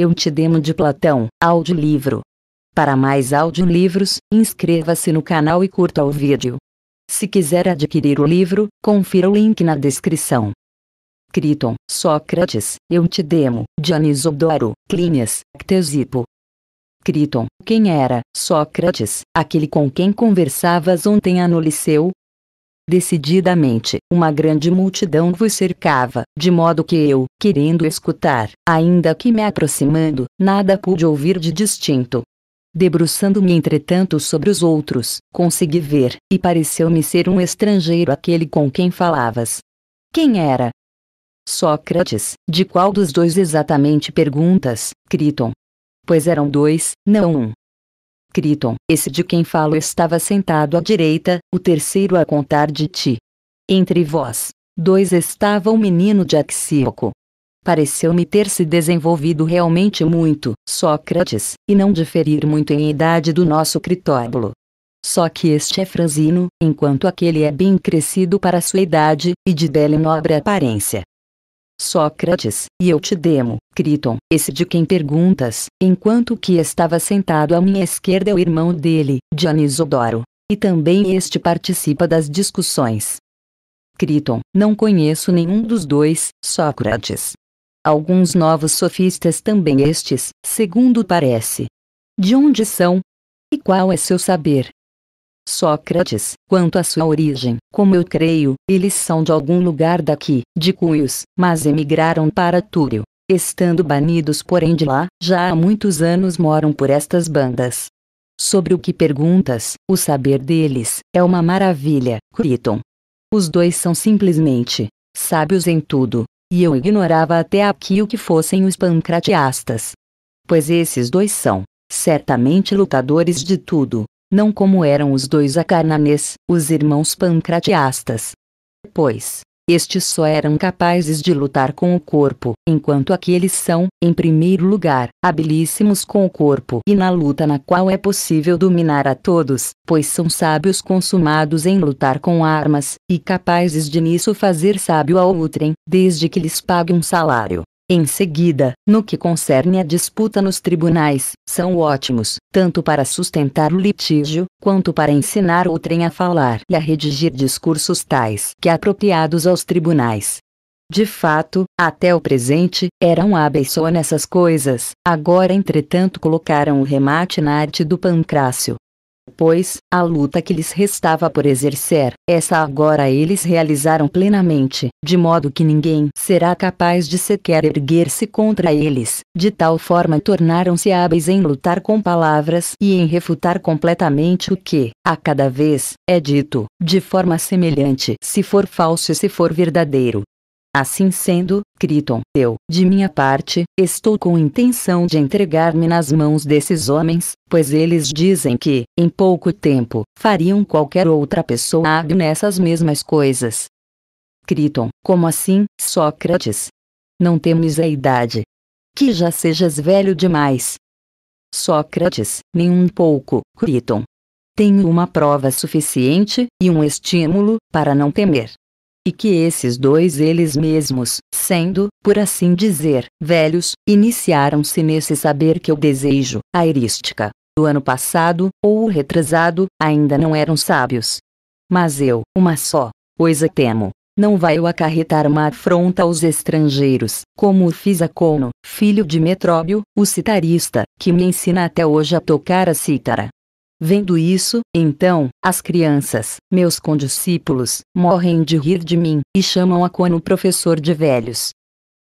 Eu te demo de Platão, audiolivro. Para mais audiolivros, inscreva-se no canal e curta o vídeo. Se quiser adquirir o livro, confira o link na descrição. Criton, Sócrates, Eu te demo, Dionisodoro, Clínias, Ctesipo. Criton, quem era, Sócrates, aquele com quem conversavas ontem no liceu? Decididamente, uma grande multidão vos cercava, de modo que eu, querendo escutar, ainda que me aproximando, nada pude ouvir de distinto. Debruçando-me entretanto sobre os outros, consegui ver, e pareceu-me ser um estrangeiro aquele com quem falavas. Quem era? Sócrates, de qual dos dois exatamente perguntas, Criton? Pois eram dois, não um. Criton, esse de quem falo estava sentado à direita, o terceiro a contar de ti. Entre vós, dois estava o menino de Axíoco. Pareceu-me ter se desenvolvido realmente muito, Sócrates, e não diferir muito em idade do nosso Critóbulo. Só que este é franzino, enquanto aquele é bem crescido para sua idade, e de bela e nobre aparência. Sócrates, e eu te demo, Criton, esse de quem perguntas, enquanto que estava sentado à minha esquerda é o irmão dele, Dionisodoro. E também este participa das discussões. Criton, não conheço nenhum dos dois, Sócrates. Alguns novos sofistas também estes, segundo parece. De onde são? E qual é seu saber? Sócrates, quanto à sua origem, como eu creio, eles são de algum lugar daqui, de Cunhos, mas emigraram para Túrio. Estando banidos porém de lá, já há muitos anos moram por estas bandas. Sobre o que perguntas, o saber deles, é uma maravilha, Criton. Os dois são simplesmente sábios em tudo, e eu ignorava até aqui o que fossem os pancratiastas. Pois esses dois são, certamente lutadores de tudo, não como eram os dois acarnanes, os irmãos pancratiastas. Pois, estes só eram capazes de lutar com o corpo, enquanto aqueles são, em primeiro lugar, habilíssimos com o corpo e na luta na qual é possível dominar a todos, pois são sábios consumados em lutar com armas, e capazes de nisso fazer sábio ao outrem, desde que lhes pague um salário. Em seguida, no que concerne a disputa nos tribunais, são ótimos, tanto para sustentar o litígio, quanto para ensinar outrem a falar e a redigir discursos tais que apropriados aos tribunais. De fato, até o presente, eram hábeis só nessas coisas, agora entretanto colocaram o remate na arte do pancrácio, pois, a luta que lhes restava por exercer, essa agora eles realizaram plenamente, de modo que ninguém será capaz de sequer erguer-se contra eles, de tal forma tornaram-se hábeis em lutar com palavras e em refutar completamente o que, a cada vez, é dito, de forma semelhante, se for falso e se for verdadeiro. Assim sendo, Criton, eu, de minha parte, estou com intenção de entregar-me nas mãos desses homens, pois eles dizem que, em pouco tempo, fariam qualquer outra pessoa hábil nessas mesmas coisas. Criton, como assim, Sócrates? Não temes a idade. Que já sejas velho demais. Sócrates, nem um pouco, Criton. Tenho uma prova suficiente, e um estímulo, para não temer e que esses dois eles mesmos, sendo, por assim dizer, velhos, iniciaram-se nesse saber que eu desejo, a erística. Do ano passado, ou o retrasado, ainda não eram sábios. Mas eu, uma só, coisa temo, não vai eu acarretar uma afronta aos estrangeiros, como o fiz a Cono, filho de Metróbio, o citarista, que me ensina até hoje a tocar a cítara. Vendo isso, então, as crianças, meus condiscípulos, morrem de rir de mim, e chamam a Cono professor de velhos.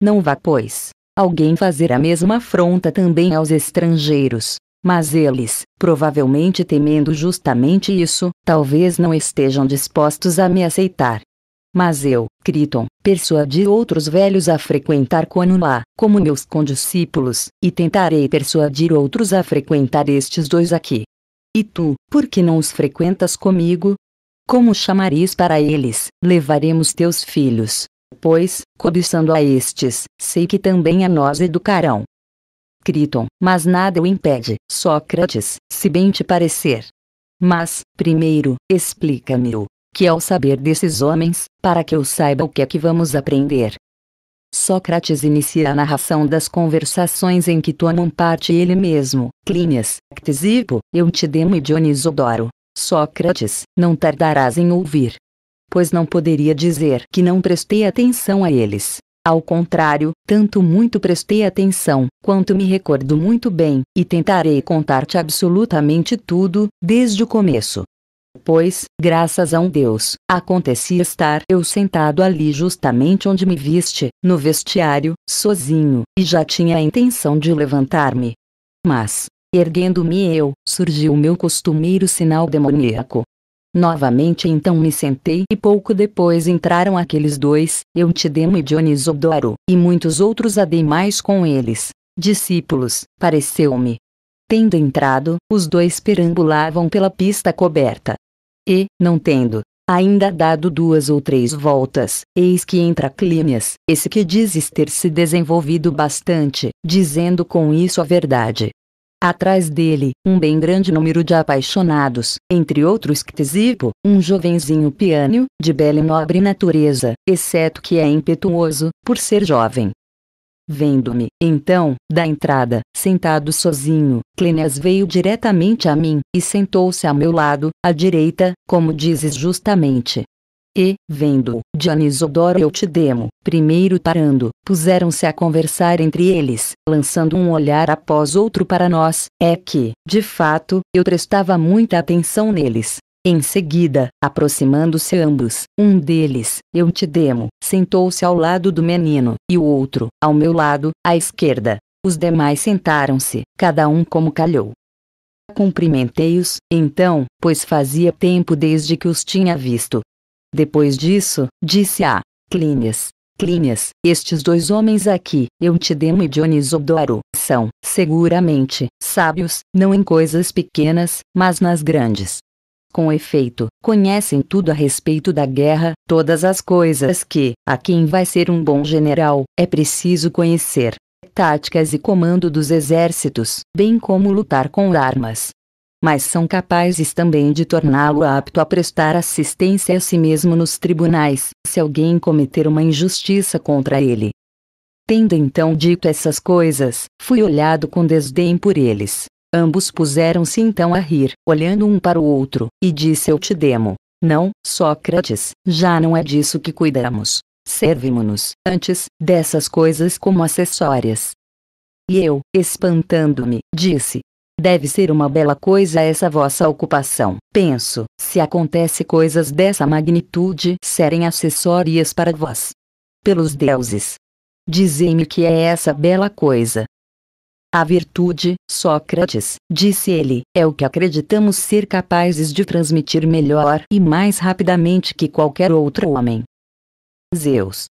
Não vá, pois, alguém fazer a mesma afronta também aos estrangeiros. Mas eles, provavelmente temendo justamente isso, talvez não estejam dispostos a me aceitar. Mas eu, Criton, persuadi outros velhos a frequentar Cono lá, como meus condiscípulos, e tentarei persuadir outros a frequentar estes dois aqui. E tu, por que não os frequentas comigo? Como chamaris para eles, levaremos teus filhos. Pois, cobiçando a estes, sei que também a nós educarão. Criton, mas nada o impede, Sócrates, se bem te parecer. Mas, primeiro, explica-me o que é o saber desses homens, para que eu saiba o que é que vamos aprender. Sócrates inicia a narração das conversações em que tomam parte ele mesmo, Clínias, Ctesipo, Eutidemo e Dionisodoro. Sócrates, não tardarás em ouvir. Pois não poderia dizer que não prestei atenção a eles. Ao contrário, tanto muito prestei atenção, quanto me recordo muito bem, e tentarei contar-te absolutamente tudo, desde o começo. Pois, graças a um Deus, acontecia estar eu sentado ali justamente onde me viste, no vestiário, sozinho, e já tinha a intenção de levantar-me. Mas, erguendo-me eu, surgiu o meu costumeiro sinal demoníaco, Novamente então me sentei e pouco depois entraram aqueles dois, Eutidemo e Dionisodoro, e muitos outros ademais com eles. Discípulos, pareceu-me. Tendo entrado, os dois perambulavam pela pista coberta. E, não tendo, ainda dado duas ou três voltas, eis que entra Clínias, esse que dizes ter se desenvolvido bastante, dizendo com isso a verdade. Atrás dele, um bem grande número de apaixonados, entre outros Ctesipo, um jovenzinho piano, de bela e nobre natureza, exceto que é impetuoso, por ser jovem. Vendo-me, então, da entrada, sentado sozinho, Clênias veio diretamente a mim, e sentou-se a meu lado, à direita, como dizes justamente, e, vendo, Dionisodoro e Eutidemo, primeiro parando, puseram-se a conversar entre eles, lançando um olhar após outro para nós, é que, de fato, eu prestava muita atenção neles. Em seguida, aproximando-se ambos, um deles, Eutidemo, sentou-se ao lado do menino, e o outro, ao meu lado, à esquerda. Os demais sentaram-se, cada um como calhou. Cumprimentei-os, então, pois fazia tempo desde que os tinha visto, depois disso, disse a Clínias, Clínias, estes dois homens aqui, Eutidemo e Dionisodoro, são, seguramente, sábios, não em coisas pequenas, mas nas grandes. Com efeito, conhecem tudo a respeito da guerra, todas as coisas que, a quem vai ser um bom general, é preciso conhecer. Táticas e comando dos exércitos, bem como lutar com armas, mas são capazes também de torná-lo apto a prestar assistência a si mesmo nos tribunais, se alguém cometer uma injustiça contra ele. Tendo então dito essas coisas, fui olhado com desdém por eles. Ambos puseram-se então a rir, olhando um para o outro, e disse demo. Não, Sócrates, já não é disso que cuidamos. Servimo-nos, antes, dessas coisas como acessórias. E eu, espantando-me, disse, Deve ser uma bela coisa essa vossa ocupação. Penso, se acontece coisas dessa magnitude, serem acessórias para vós. Pelos deuses. Dizei-me que é essa bela coisa. A virtude, Sócrates, disse ele, é o que acreditamos ser capazes de transmitir melhor e mais rapidamente que qualquer outro homem. Zeus.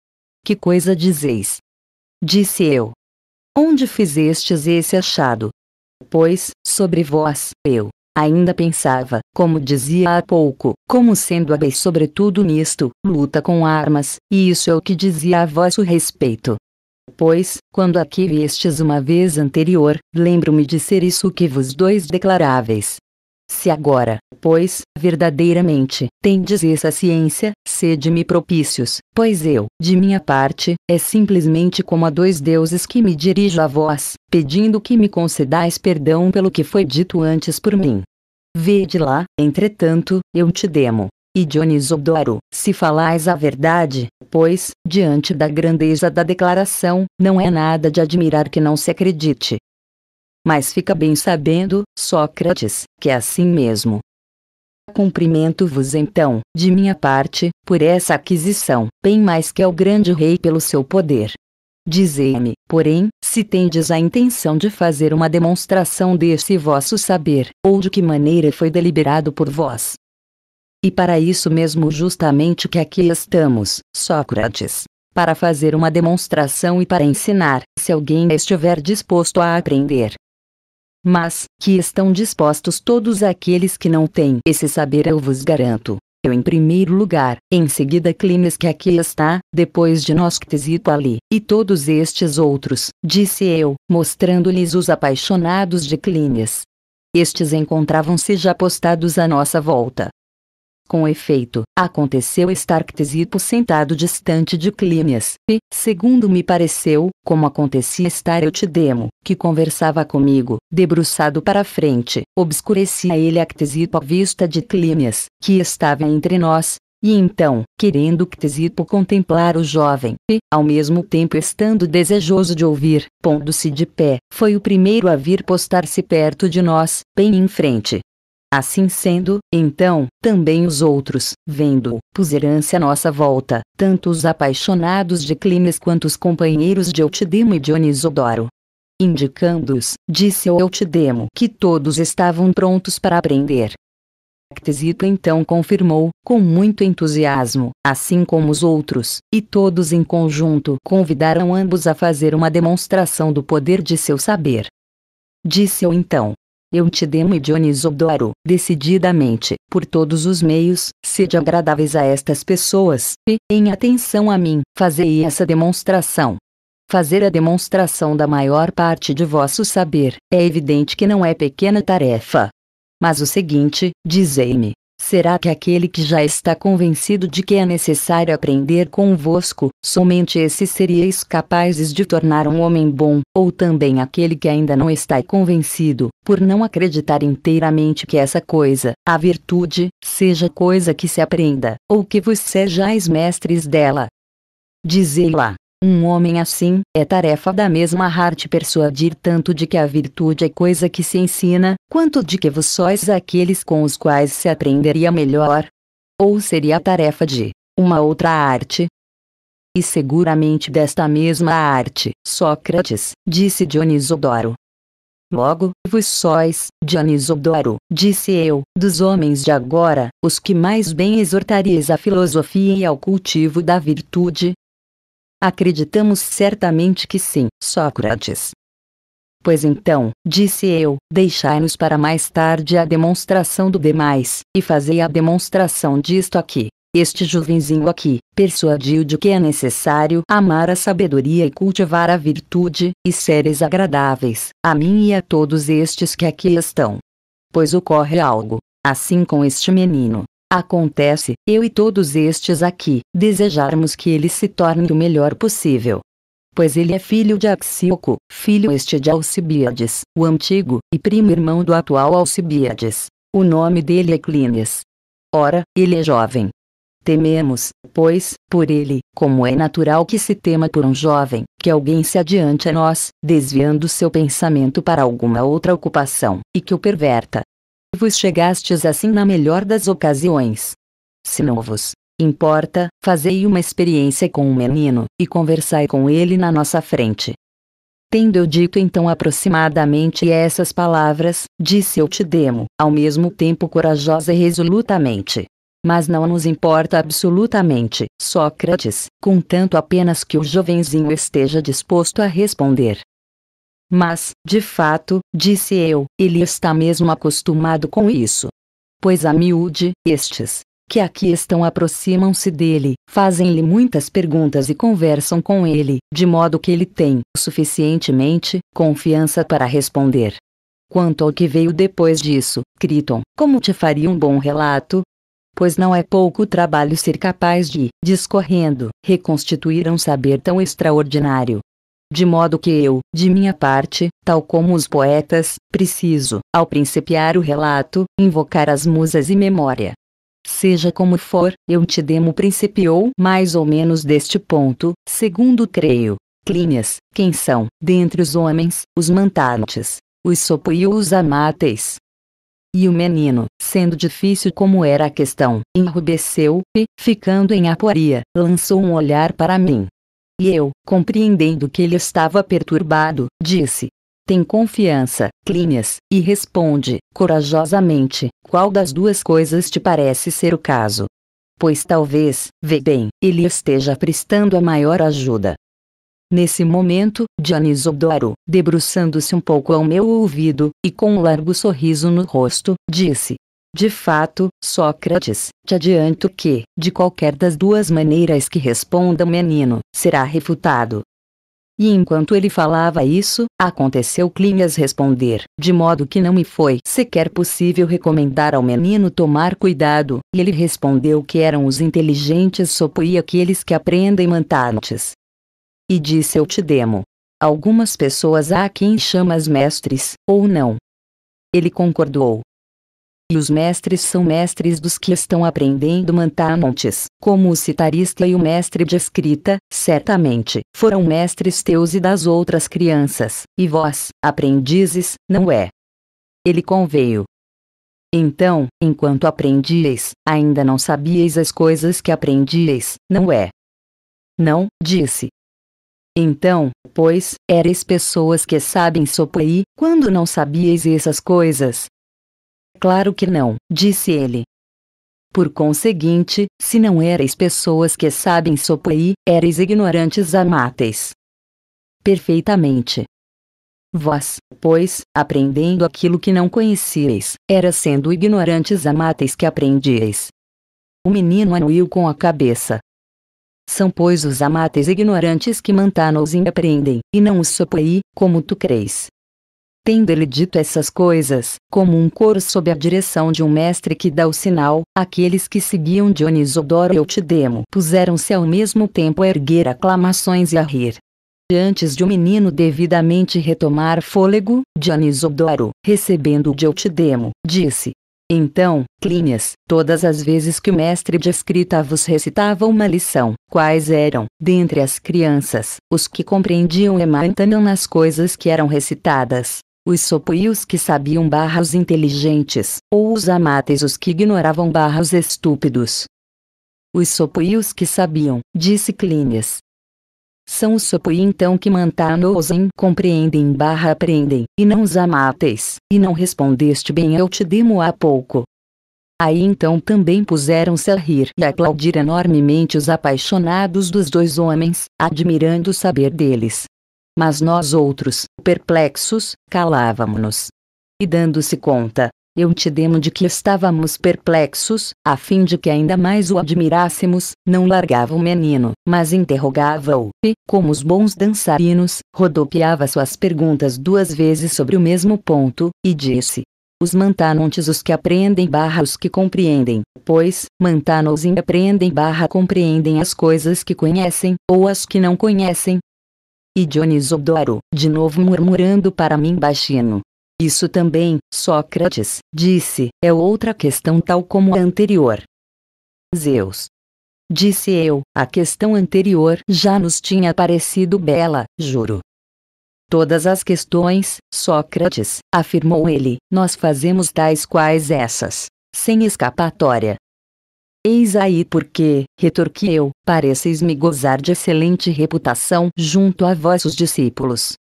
Que coisa dizeis? Disse eu. Onde fizestes esse achado? Pois, sobre vós, eu, ainda pensava, como dizia há pouco, como sendo a sobretudo nisto, luta com armas, e isso é o que dizia a vosso respeito. Pois, quando aqui viestes uma vez anterior, lembro-me de ser isso que vos dois declaráveis. Se agora, pois, verdadeiramente, tendes essa ciência, sede-me propícios, pois eu, de minha parte, é simplesmente como a dois deuses que me dirijo a vós, pedindo que me concedais perdão pelo que foi dito antes por mim. Vede lá, entretanto, eu te demo. E Dionisodoro, se falais a verdade, pois, diante da grandeza da declaração, não é nada de admirar que não se acredite, mas fica bem sabendo, Sócrates, que é assim mesmo. Cumprimento-vos então, de minha parte, por essa aquisição, bem mais que ao grande rei pelo seu poder. Dizei-me, porém, se tendes a intenção de fazer uma demonstração desse vosso saber, ou de que maneira foi deliberado por vós. E para isso mesmo justamente que aqui estamos, Sócrates. Para fazer uma demonstração e para ensinar, se alguém estiver disposto a aprender. Mas, que estão dispostos todos aqueles que não têm esse saber eu vos garanto. Eu em primeiro lugar, em seguida Climes que aqui está, depois de nós Ctesito ali, e todos estes outros, disse eu, mostrando-lhes os apaixonados de Clines. Estes encontravam-se já postados à nossa volta. Com efeito, aconteceu estar Ctesipo sentado distante de Clínias, e, segundo me pareceu, como acontecia estar Eutidemo, que conversava comigo, debruçado para frente, obscurecia ele a Ctesipo à vista de Clínias, que estava entre nós, e então, querendo Ctesipo contemplar o jovem, e, ao mesmo tempo estando desejoso de ouvir, pondo-se de pé, foi o primeiro a vir postar-se perto de nós, bem em frente. Assim sendo, então, também os outros, vendo-o, puseram-se à nossa volta, tanto os apaixonados de Climes quanto os companheiros de Eutidemo e Dionisodoro. Indicando-os, disse ao Eutidemo que todos estavam prontos para aprender, Ctesipo então confirmou, com muito entusiasmo, assim como os outros, e todos em conjunto convidaram ambos a fazer uma demonstração do poder de seu saber. Disse-o então. Eu te demo e Dionisodoro, decididamente, por todos os meios, sede agradáveis a estas pessoas, e, em atenção a mim, fazei essa demonstração. Fazer a demonstração da maior parte de vosso saber, é evidente que não é pequena tarefa, mas o seguinte, dizei-me, será que aquele que já está convencido de que é necessário aprender convosco, somente esses seríeis capazes de tornar um homem bom, ou também aquele que ainda não está convencido, por não acreditar inteiramente que essa coisa, a virtude, seja coisa que se aprenda, ou que vos sejais mestres dela? Dizei-lá. Um homem assim, é tarefa da mesma arte persuadir tanto de que a virtude é coisa que se ensina, quanto de que vos sois aqueles com os quais se aprenderia melhor? Ou seria a tarefa de uma outra arte? E seguramente desta mesma arte, Sócrates, disse Dionisodoro. Logo, vos sois, Dionisodoro, disse eu, dos homens de agora, os que mais bem exortareis à filosofia e ao cultivo da virtude, Acreditamos certamente que sim, Sócrates. Pois então, disse eu, deixai-nos para mais tarde a demonstração do demais, e fazei a demonstração disto aqui. Este jovenzinho aqui, persuadiu de que é necessário amar a sabedoria e cultivar a virtude, e seres agradáveis, a mim e a todos estes que aqui estão. Pois ocorre algo, assim com este menino, Acontece, eu e todos estes aqui, desejarmos que ele se torne o melhor possível. Pois ele é filho de Axíoco, filho este de Alcibíades, o antigo, e primo irmão do atual Alcibíades. O nome dele é Clínias. Ora, ele é jovem. Tememos, pois, por ele, como é natural que se tema por um jovem, que alguém se adiante a nós, desviando seu pensamento para alguma outra ocupação, e que o perverta, vos chegastes assim na melhor das ocasiões. Se não vos importa, fazei uma experiência com o menino, e conversai com ele na nossa frente. Tendo eu dito então aproximadamente essas palavras, disse eu te demo, ao mesmo tempo corajosa e resolutamente. Mas não nos importa absolutamente, Sócrates, contanto apenas que o jovenzinho esteja disposto a responder. Mas, de fato, disse eu, ele está mesmo acostumado com isso. Pois a miúde, estes, que aqui estão aproximam-se dele, fazem-lhe muitas perguntas e conversam com ele, de modo que ele tem, suficientemente, confiança para responder. Quanto ao que veio depois disso, Criton, como te faria um bom relato? Pois não é pouco trabalho ser capaz de, discorrendo, reconstituir um saber tão extraordinário, de modo que eu, de minha parte, tal como os poetas, preciso, ao principiar o relato, invocar as musas e memória. Seja como for, eu te demo principiou mais ou menos deste ponto, segundo creio. Clínias, quem são, dentre os homens, os mantantes, os sopo e os amáteis. E o menino, sendo difícil como era a questão, enrubesceu, e, ficando em aporia, lançou um olhar para mim, e eu, compreendendo que ele estava perturbado, disse: Tem confiança, Clínias, e responde, corajosamente, qual das duas coisas te parece ser o caso? Pois talvez, vê bem, ele esteja prestando a maior ajuda. Nesse momento, Dionisodoro, debruçando-se um pouco ao meu ouvido, e com um largo sorriso no rosto, disse: de fato, Sócrates, te adianto que, de qualquer das duas maneiras que responda o menino, será refutado. E enquanto ele falava isso, aconteceu Clínias responder, de modo que não me foi sequer possível recomendar ao menino tomar cuidado, e ele respondeu que eram os inteligentes sopo e aqueles que aprendem mantantes. E disse eu te demo. Algumas pessoas há quem chamas mestres, ou não. Ele concordou. E os mestres são mestres dos que estão aprendendo mantantes, como o citarista e o mestre de escrita, certamente, foram mestres teus e das outras crianças, e vós, aprendizes, não é? Ele conveio. Então, enquanto aprendieis, ainda não sabíeis as coisas que aprendieis, não é? Não, disse. Então, pois, eres pessoas que sabem sopoí, quando não sabíeis essas coisas, Claro que não, disse ele. Por conseguinte, se não erais pessoas que sabem sopoí, erais ignorantes amáteis. Perfeitamente. Vós, pois, aprendendo aquilo que não conhecieis, era sendo ignorantes amáteis que aprendieis. O menino anuiu com a cabeça. São pois os amáteis ignorantes que mantanos aprendem, e não os sopoí, como tu crês. Tendo ele dito essas coisas, como um coro sob a direção de um mestre que dá o sinal, aqueles que seguiam Dionisodoro e Eutidemo puseram-se ao mesmo tempo a erguer aclamações e a rir. Antes de o menino devidamente retomar fôlego, Dionisodoro, recebendo o de Eutidemo, disse, então, Clínias, todas as vezes que o mestre de escrita vos recitava uma lição, quais eram, dentre as crianças, os que compreendiam e mantinham nas coisas que eram recitadas, os sopuios que sabiam barras inteligentes, ou os amates os que ignoravam barras estúpidos. Os sopuios que sabiam, disse Clínias. São os sopui então que mantanosem compreendem barra aprendem, e não os amates, e não respondeste bem eu te demo há pouco. Aí então também puseram-se a rir e aplaudir enormemente os apaixonados dos dois homens, admirando o saber deles. Mas nós outros, perplexos, calávamo-nos. E dando-se conta, eu te demo de que estávamos perplexos, a fim de que ainda mais o admirássemos, não largava o menino, mas interrogava-o, e, como os bons dançarinos, rodopiava suas perguntas duas vezes sobre o mesmo ponto, e disse: os mantanontes os que aprendem barra os que compreendem, pois, mantanos aprendem barra compreendem as coisas que conhecem, ou as que não conhecem, e Dionisodoro, de novo murmurando para mim baixino. Isso também, Sócrates, disse, é outra questão tal como a anterior. Zeus. Disse eu, a questão anterior já nos tinha parecido bela, juro. Todas as questões, Sócrates, afirmou ele, nós fazemos tais quais essas, sem escapatória. Eis aí porque, retorqui eu, pareceis-me gozar de excelente reputação junto a vossos discípulos.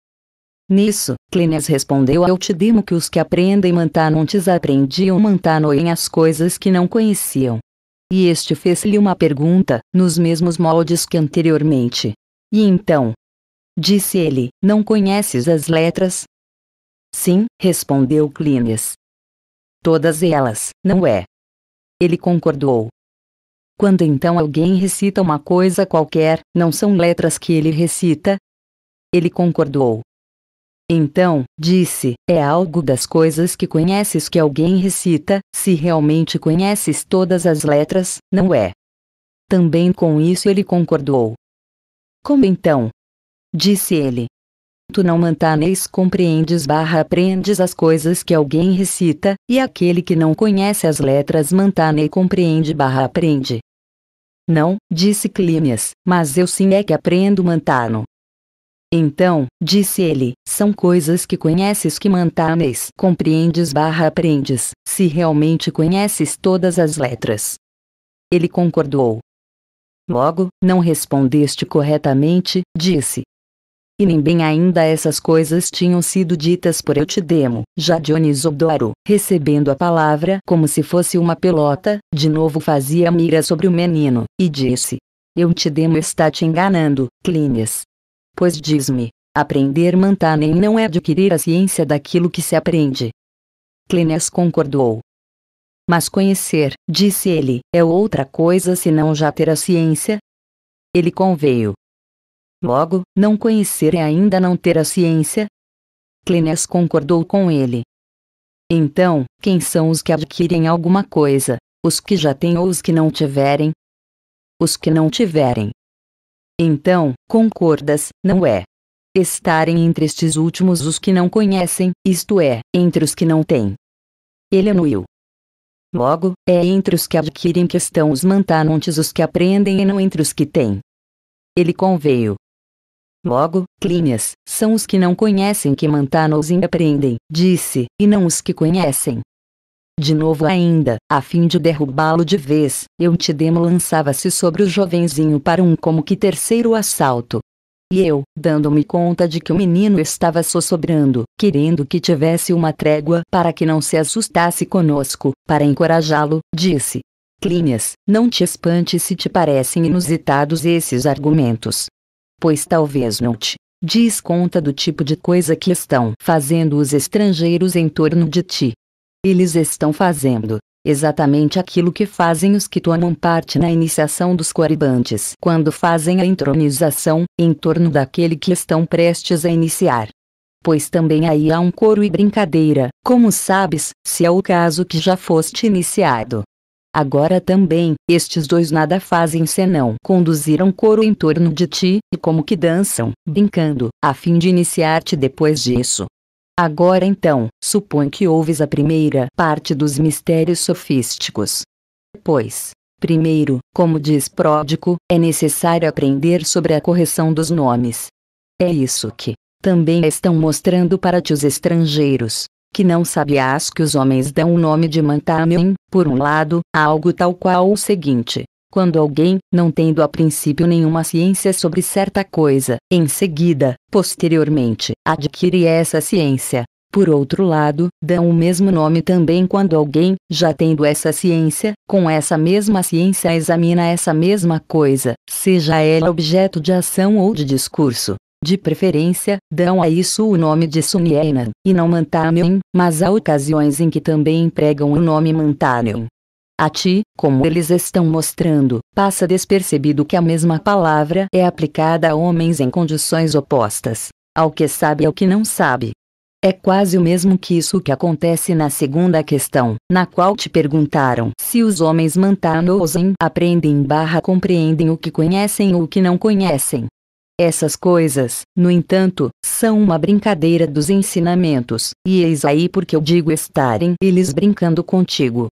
Nisso, Clínias respondeu ao Tidimo que os que aprendem mantanontes aprendiam mantanoem as coisas que não conheciam. E este fez-lhe uma pergunta, nos mesmos moldes que anteriormente. E então? Disse ele, não conheces as letras? Sim, respondeu Clínias. Todas elas, não é? Ele concordou. Quando então alguém recita uma coisa qualquer, não são letras que ele recita? Ele concordou. Então, disse, é algo das coisas que conheces que alguém recita, se realmente conheces todas as letras, não é? Também com isso ele concordou. Como então? Disse ele. Tu não mantaneis compreendes barra aprendes as coisas que alguém recita, e aquele que não conhece as letras mantane compreende barra aprende. Não, disse Clínias, mas eu sim é que aprendo mantano. Então, disse ele, são coisas que conheces que mantanes, compreendes barra aprendes, se realmente conheces todas as letras. Ele concordou. Logo, não respondeste corretamente, disse, e nem bem ainda essas coisas tinham sido ditas por Eutidemo, já Dionisodoro, recebendo a palavra como se fosse uma pelota, de novo fazia mira sobre o menino, e disse: Eutidemo está te enganando, Clínias. Pois diz-me, aprender mantanem não é adquirir a ciência daquilo que se aprende. Clínias concordou. Mas conhecer, disse ele, é outra coisa senão já ter a ciência? Ele conveio. Logo, não conhecer é ainda não ter a ciência? Cleinias concordou com ele. Então, quem são os que adquirem alguma coisa? Os que já têm ou os que não tiverem? Os que não tiverem. Então, concordas, não é? Estarem entre estes últimos os que não conhecem, isto é, entre os que não têm. Ele anuiu. Logo, é entre os que adquirem que estão os mantanontes os que aprendem e não entre os que têm. Ele conveio. Logo, Clínias, são os que não conhecem que mantanos aprendem, disse, e não os que conhecem. De novo ainda, a fim de derrubá-lo de vez, Eutidemo lançava-se sobre o jovenzinho para um como que terceiro assalto. E eu, dando-me conta de que o menino estava sossobrando, querendo que tivesse uma trégua para que não se assustasse conosco, para encorajá-lo, disse: Clínias, não te espante se te parecem inusitados esses argumentos. Pois talvez não te diz conta do tipo de coisa que estão fazendo os estrangeiros em torno de ti. Eles estão fazendo exatamente aquilo que fazem os que tomam parte na iniciação dos coribantes quando fazem a entronização, em torno daquele que estão prestes a iniciar. Pois também aí há um coro e brincadeira, como sabes, se é o caso que já foste iniciado. Agora também, estes dois nada fazem senão conduzir um coro em torno de ti, e como que dançam, brincando, a fim de iniciar-te depois disso. Agora então, supõe que ouves a primeira parte dos mistérios sofísticos. Pois, primeiro, como diz Pródico, é necessário aprender sobre a correção dos nomes. É isso que também estão mostrando para ti os estrangeiros, que não sabias que os homens dão o nome de Mantamen, por um lado, a algo tal qual o seguinte, quando alguém, não tendo a princípio nenhuma ciência sobre certa coisa, em seguida, posteriormente, adquire essa ciência. Por outro lado, dão o mesmo nome também quando alguém, já tendo essa ciência, com essa mesma ciência examina essa mesma coisa, seja ela objeto de ação ou de discurso. De preferência, dão a isso o nome de Sunienan, e não Mantamen, mas há ocasiões em que também empregam o nome Mantanen. A ti, como eles estão mostrando, passa despercebido que a mesma palavra é aplicada a homens em condições opostas, ao que sabe e ao que não sabe. É quase o mesmo que isso que acontece na segunda questão, na qual te perguntaram se os homens mantanosem aprendem barra compreendem o que conhecem ou o que não conhecem. Essas coisas, no entanto, são uma brincadeira dos ensinamentos, e eis aí porque eu digo estarem eles brincando contigo.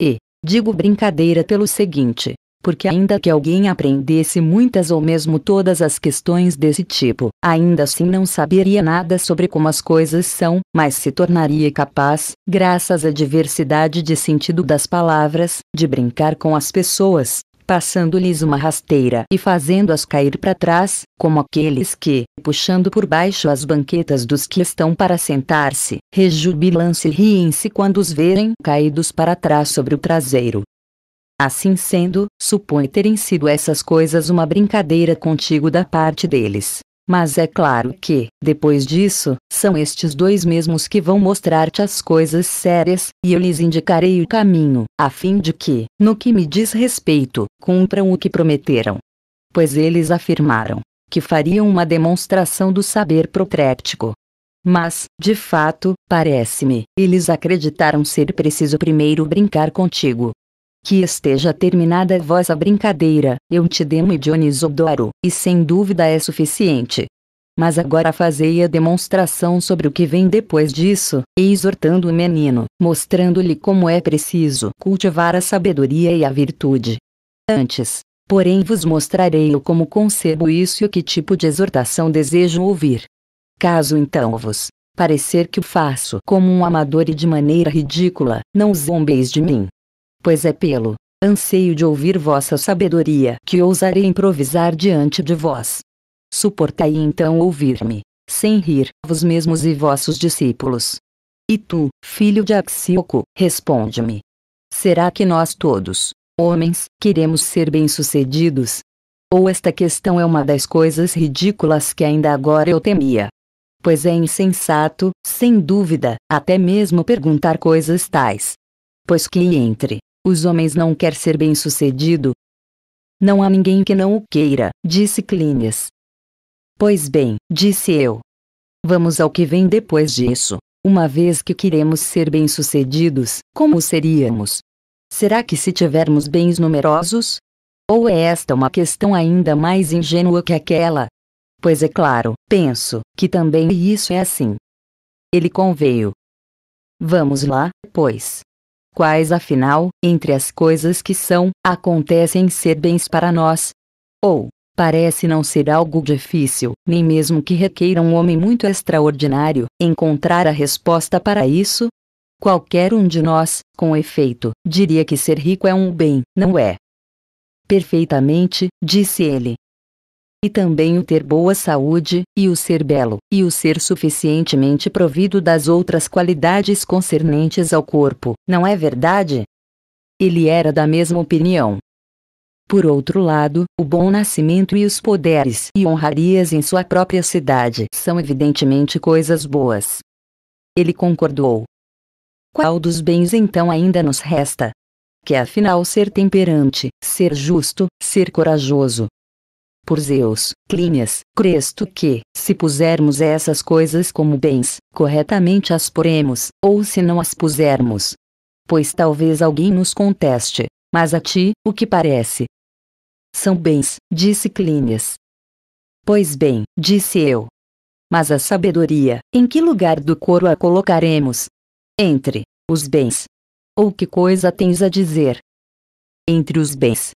E, Digo brincadeira pelo seguinte, porque ainda que alguém aprendesse muitas ou mesmo todas as questões desse tipo, ainda assim não saberia nada sobre como as coisas são, mas se tornaria capaz, graças à diversidade de sentido das palavras, de brincar com as pessoas, passando-lhes uma rasteira e fazendo-as cair para trás, como aqueles que, puxando por baixo as banquetas dos que estão para sentar-se, rejubilam-se e riem-se quando os verem caídos para trás sobre o traseiro. Assim sendo, supõe terem sido essas coisas uma brincadeira contigo da parte deles. Mas é claro que, depois disso, são estes dois mesmos que vão mostrar-te as coisas sérias, e eu lhes indicarei o caminho, a fim de que, no que me diz respeito, cumpram o que prometeram. Pois eles afirmaram que fariam uma demonstração do saber protréptico. Mas, de fato, parece-me, eles acreditaram ser preciso primeiro brincar contigo, que esteja terminada vossa brincadeira, eu te demo Dionisodoro, e sem dúvida é suficiente. Mas agora fazei a demonstração sobre o que vem depois disso, e exortando o menino, mostrando-lhe como é preciso cultivar a sabedoria e a virtude. Antes, porém vos mostrarei o como concebo isso e que tipo de exortação desejo ouvir. Caso então vos parecer que o faço como um amador e de maneira ridícula, não zombeis de mim, pois é pelo anseio de ouvir vossa sabedoria que ousarei improvisar diante de vós. Suportai então ouvir-me, sem rir, vos mesmos e vossos discípulos. E tu, filho de Axioco, responde-me. Será que nós todos, homens, queremos ser bem-sucedidos? Ou esta questão é uma das coisas ridículas que ainda agora eu temia? Pois é insensato, sem dúvida, até mesmo perguntar coisas tais. Pois que entre os homens não quer ser bem-sucedido? Não há ninguém que não o queira, disse Clínias. Pois bem, disse eu. Vamos ao que vem depois disso. Uma vez que queremos ser bem-sucedidos, como seríamos? Será que se tivermos bens numerosos? Ou é esta uma questão ainda mais ingênua que aquela? Pois é claro, penso, que também isso é assim. Ele conveio. Vamos lá, pois. Quais afinal, entre as coisas que são, acontecem ser bens para nós? Ou, Parece não ser algo difícil, nem mesmo que requeira um homem muito extraordinário, encontrar a resposta para isso? Qualquer um de nós, com efeito, diria que ser rico é um bem, não é? Perfeitamente, disse ele. E também o ter boa saúde, e o ser belo, e o ser suficientemente provido das outras qualidades concernentes ao corpo, não é verdade? Ele era da mesma opinião, por outro lado, o bom nascimento e os poderes e honrarias em sua própria cidade são evidentemente coisas boas. Ele concordou. Qual dos bens então ainda nos resta? Que afinal ser temperante, ser justo, ser corajoso. Por Zeus, Clínias, cresto que, se pusermos essas coisas como bens, corretamente as poremos, ou se não as pusermos. Pois talvez alguém nos conteste. Mas a ti, o que parece? São bens, disse Clínias. Pois bem, disse eu. Mas a sabedoria, em que lugar do coro a colocaremos? Entre os bens. Ou que coisa tens a dizer? Entre os bens.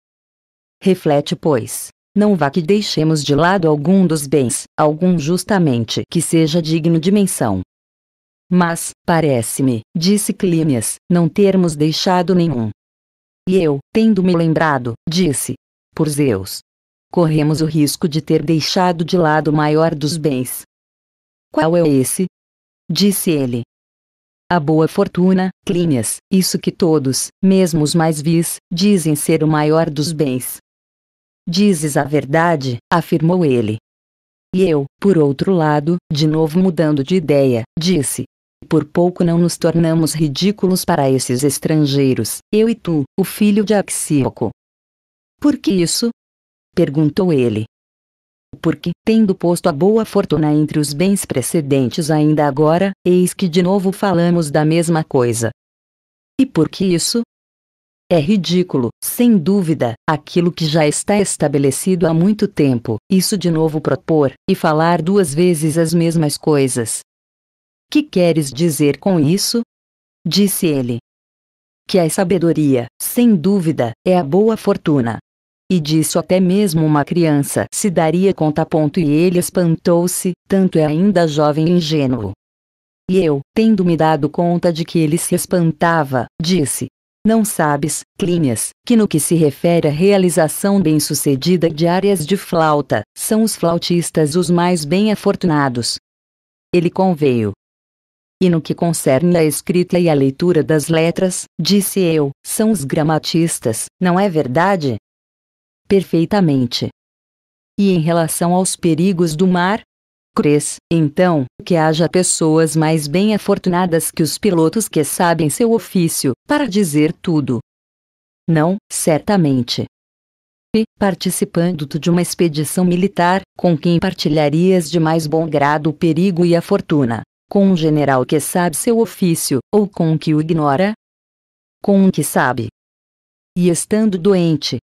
Reflete, pois. Não vá que deixemos de lado algum dos bens, algum justamente que seja digno de menção. Mas, parece-me, disse Clínias, não termos deixado nenhum. E eu, tendo me lembrado, disse, por Zeus. Corremos o risco de ter deixado de lado o maior dos bens. Qual é esse? Disse ele. A boa fortuna, Clínias, isso que todos, mesmo os mais vis, dizem ser o maior dos bens. Dizes a verdade, afirmou ele. E eu, por outro lado, de novo mudando de ideia, disse: Por pouco não nos tornamos ridículos para esses estrangeiros, eu e tu, o filho de Axíoco. Por que isso? perguntou ele. Porque, tendo posto a boa fortuna entre os bens precedentes ainda agora, eis que de novo falamos da mesma coisa. E por que isso? É ridículo, sem dúvida, aquilo que já está estabelecido há muito tempo, isso de novo propor, e falar duas vezes as mesmas coisas. Que queres dizer com isso? Disse ele. Que a sabedoria, sem dúvida, é a boa fortuna, e disso até mesmo uma criança se daria conta. Ponto e ele espantou-se, tanto é ainda jovem e ingênuo. E eu, tendo me dado conta de que ele se espantava, disse: Não sabes, Clínias, que no que se refere à realização bem-sucedida de áreas de flauta, são os flautistas os mais bem afortunados. Ele conveio. E no que concerne à escrita e à leitura das letras, disse eu, são os gramatistas, não é verdade? perfeitamente. E em relação aos perigos do mar? Crês, então, que haja pessoas mais bem afortunadas que os pilotos que sabem seu ofício, para dizer tudo? Não, certamente. E, participando de uma expedição militar, com quem partilharias de mais bom grado o perigo e a fortuna? Com um general que sabe seu ofício, ou com um que o ignora? Com um que sabe. E estando doente,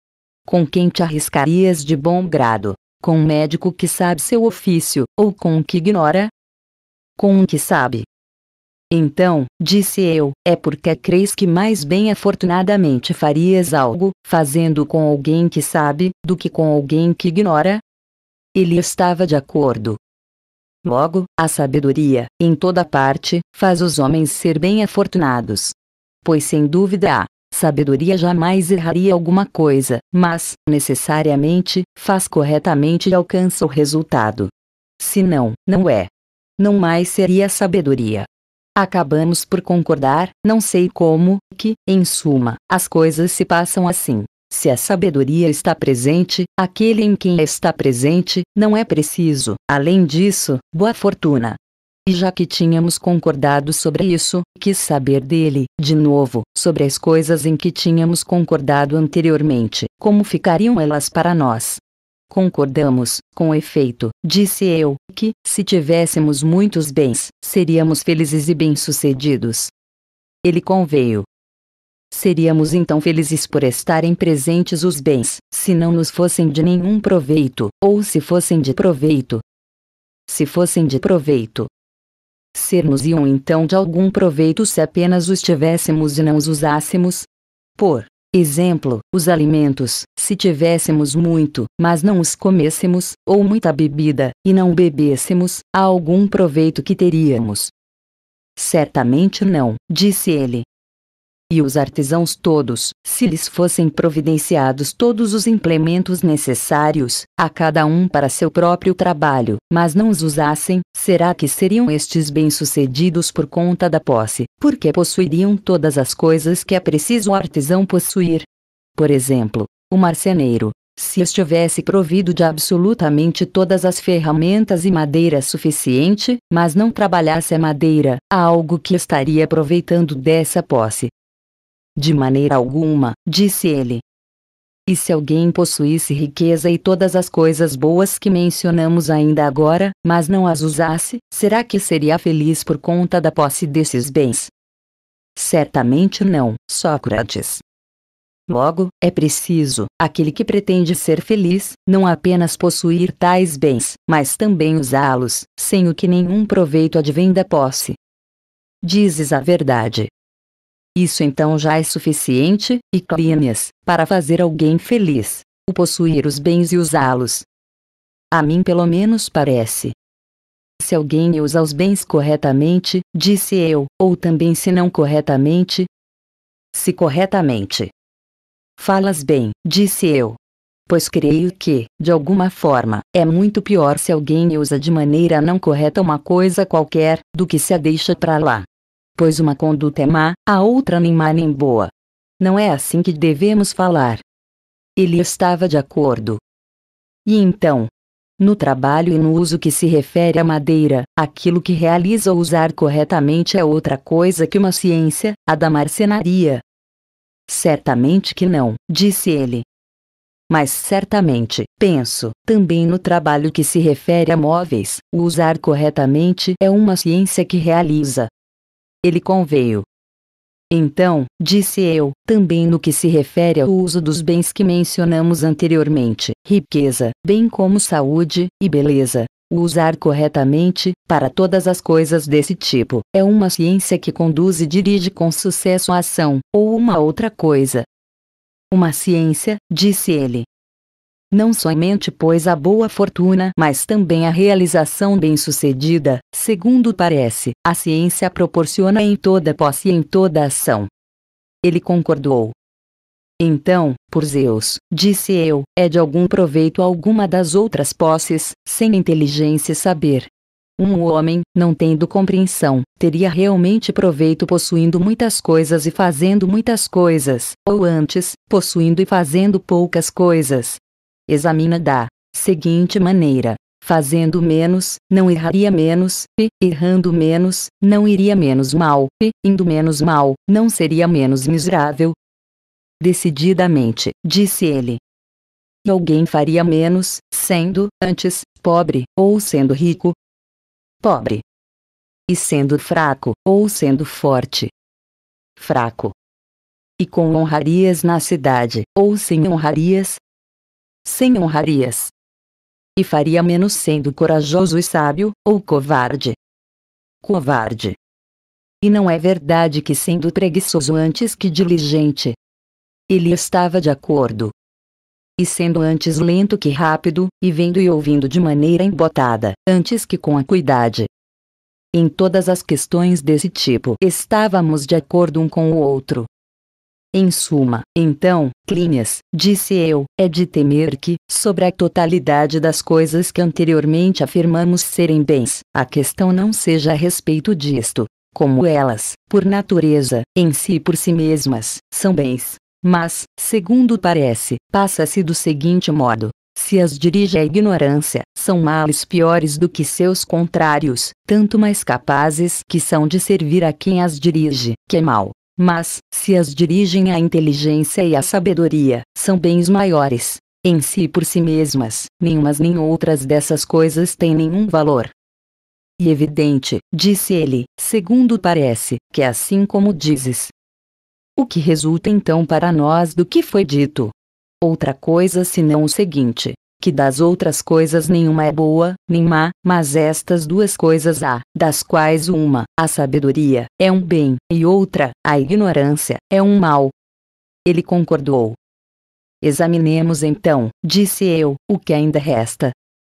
com quem te arriscarias de bom grado? Com um médico que sabe seu ofício, ou com um que ignora? Com um que sabe. Então, disse eu, é porque crees que mais bem afortunadamente farias algo, fazendo com alguém que sabe, do que com alguém que ignora? Ele estava de acordo. Logo, a sabedoria, em toda parte, faz os homens ser bem afortunados. Pois sem dúvida há, Sabedoria jamais erraria alguma coisa, mas, necessariamente, faz corretamente e alcança o resultado. Se não, não é. Não mais seria sabedoria. Acabamos por concordar, não sei como, que, em suma, as coisas se passam assim. Se a sabedoria está presente, aquele em quem está presente, não é preciso, além disso, boa fortuna. E já que tínhamos concordado sobre isso, quis saber dele, de novo, sobre as coisas em que tínhamos concordado anteriormente, como ficariam elas para nós. Concordamos, com efeito, disse eu, que, se tivéssemos muitos bens, seríamos felizes e bem-sucedidos. Ele conveio. Seríamos então felizes por estarem presentes os bens, se não nos fossem de nenhum proveito, ou se fossem de proveito. Se fossem de proveito, ser-nos iam então de algum proveito se apenas os tivéssemos e não os usássemos? Por exemplo, os alimentos, se tivéssemos muito, mas não os comêssemos, ou muita bebida, e não bebêssemos, há algum proveito que teríamos? Certamente não, disse ele. E os artesãos todos, se lhes fossem providenciados todos os implementos necessários, a cada um para seu próprio trabalho, mas não os usassem, será que seriam estes bem-sucedidos por conta da posse, porque possuiriam todas as coisas que é preciso o artesão possuir? Por exemplo, o marceneiro, se estivesse provido de absolutamente todas as ferramentas e madeira suficiente, mas não trabalhasse a madeira, há algo que estaria aproveitando dessa posse, de maneira alguma, disse ele. E se alguém possuísse riqueza e todas as coisas boas que mencionamos ainda agora, mas não as usasse, será que seria feliz por conta da posse desses bens? Certamente não, Sócrates. Logo, é preciso, aquele que pretende ser feliz, não apenas possuir tais bens, mas também usá-los, sem o que nenhum proveito advém da posse. Dizes a verdade, isso então já é suficiente, e Clínias, para fazer alguém feliz, o possuir os bens e usá-los. A mim pelo menos parece. Se alguém usa os bens corretamente, disse eu, ou também se não corretamente? Se corretamente. Falas bem, disse eu. Pois creio que, de alguma forma, é muito pior se alguém usa de maneira não correta uma coisa qualquer, do que se a deixa para lá pois uma conduta é má, a outra nem má nem boa. Não é assim que devemos falar. Ele estava de acordo. E então, no trabalho e no uso que se refere à madeira, aquilo que realiza usar corretamente é outra coisa que uma ciência, a da marcenaria. Certamente que não, disse ele. Mas certamente, penso, também no trabalho que se refere a móveis, o usar corretamente é uma ciência que realiza, ele conveio. Então, disse eu, também no que se refere ao uso dos bens que mencionamos anteriormente, riqueza, bem como saúde e beleza, o usar corretamente, para todas as coisas desse tipo, é uma ciência que conduz e dirige com sucesso a ação, ou uma outra coisa. Uma ciência, disse ele, não somente pois a boa fortuna, mas também a realização bem-sucedida, segundo parece, a ciência proporciona em toda posse e em toda ação. Ele concordou. Então, por Zeus, disse eu, é de algum proveito alguma das outras posses, sem inteligência e saber. Um homem, não tendo compreensão, teria realmente proveito possuindo muitas coisas e fazendo muitas coisas, ou antes, possuindo e fazendo poucas coisas, examina da seguinte maneira: fazendo menos, não erraria menos, e, errando menos, não iria menos mal, e, indo menos mal, não seria menos miserável. Decididamente, disse ele. E alguém faria menos, sendo, antes, pobre, ou sendo rico? Pobre. E sendo fraco, ou sendo forte? Fraco. E com honrarias na cidade, ou sem honrarias, sem honrarias. E faria menos sendo corajoso e sábio, ou covarde. Covarde. E não é verdade que sendo preguiçoso antes que diligente. Ele estava de acordo. E sendo antes lento que rápido, e vendo e ouvindo de maneira embotada, antes que com acuidade. Em todas as questões desse tipo, estávamos de acordo um com o outro. Em suma, então, Clínias, disse eu, é de temer que, sobre a totalidade das coisas que anteriormente afirmamos serem bens, a questão não seja a respeito disto, como elas, por natureza, em si e por si mesmas, são bens. Mas, segundo parece, passa-se do seguinte modo: se as dirige a ignorância, são males piores do que seus contrários, tanto mais capazes que são de servir a quem as dirige, que é mal. Mas, se as dirigem à inteligência e à sabedoria, são bens maiores. Em si por si mesmas, nenhumas nem outras dessas coisas têm nenhum valor. E evidente, disse ele, segundo parece, que é assim como dizes. O que resulta então para nós do que foi dito? Outra coisa senão o seguinte: que das outras coisas nenhuma é boa, nem má, mas estas duas coisas há, das quais uma, a sabedoria, é um bem, e outra, a ignorância, é um mal. Ele concordou. Examinemos então, disse eu, o que ainda resta.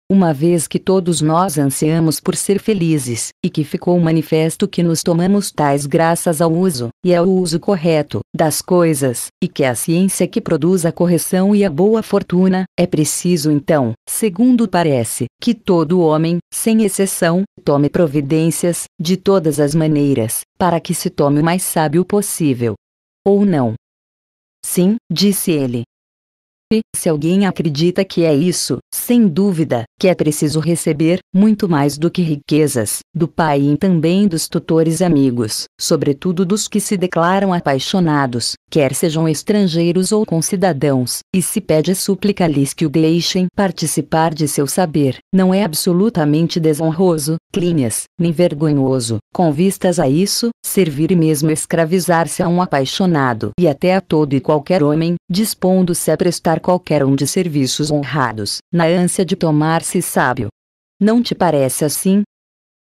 Uma vez que todos nós ansiamos por ser felizes, e que ficou manifesto que nos tomamos tais graças ao uso, e ao uso correto, das coisas, e que a ciência que produz a correção e a boa fortuna, é preciso então, segundo parece, que todo homem, sem exceção, tome providências, de todas as maneiras, para que se tome o mais sábio possível. Ou não? Sim, disse ele, se alguém acredita que é isso, sem dúvida, que é preciso receber, muito mais do que riquezas, do pai e também dos tutores amigos, sobretudo dos que se declaram apaixonados, quer sejam estrangeiros ou concidadãos, e se pede súplica-lhes que o deixem participar de seu saber, não é absolutamente desonroso, clínias, nem vergonhoso, com vistas a isso, servir e mesmo escravizar-se a um apaixonado e até a todo e qualquer homem, dispondo-se a prestar qualquer um de serviços honrados, na ânsia de tomar-se sábio. Não te parece assim?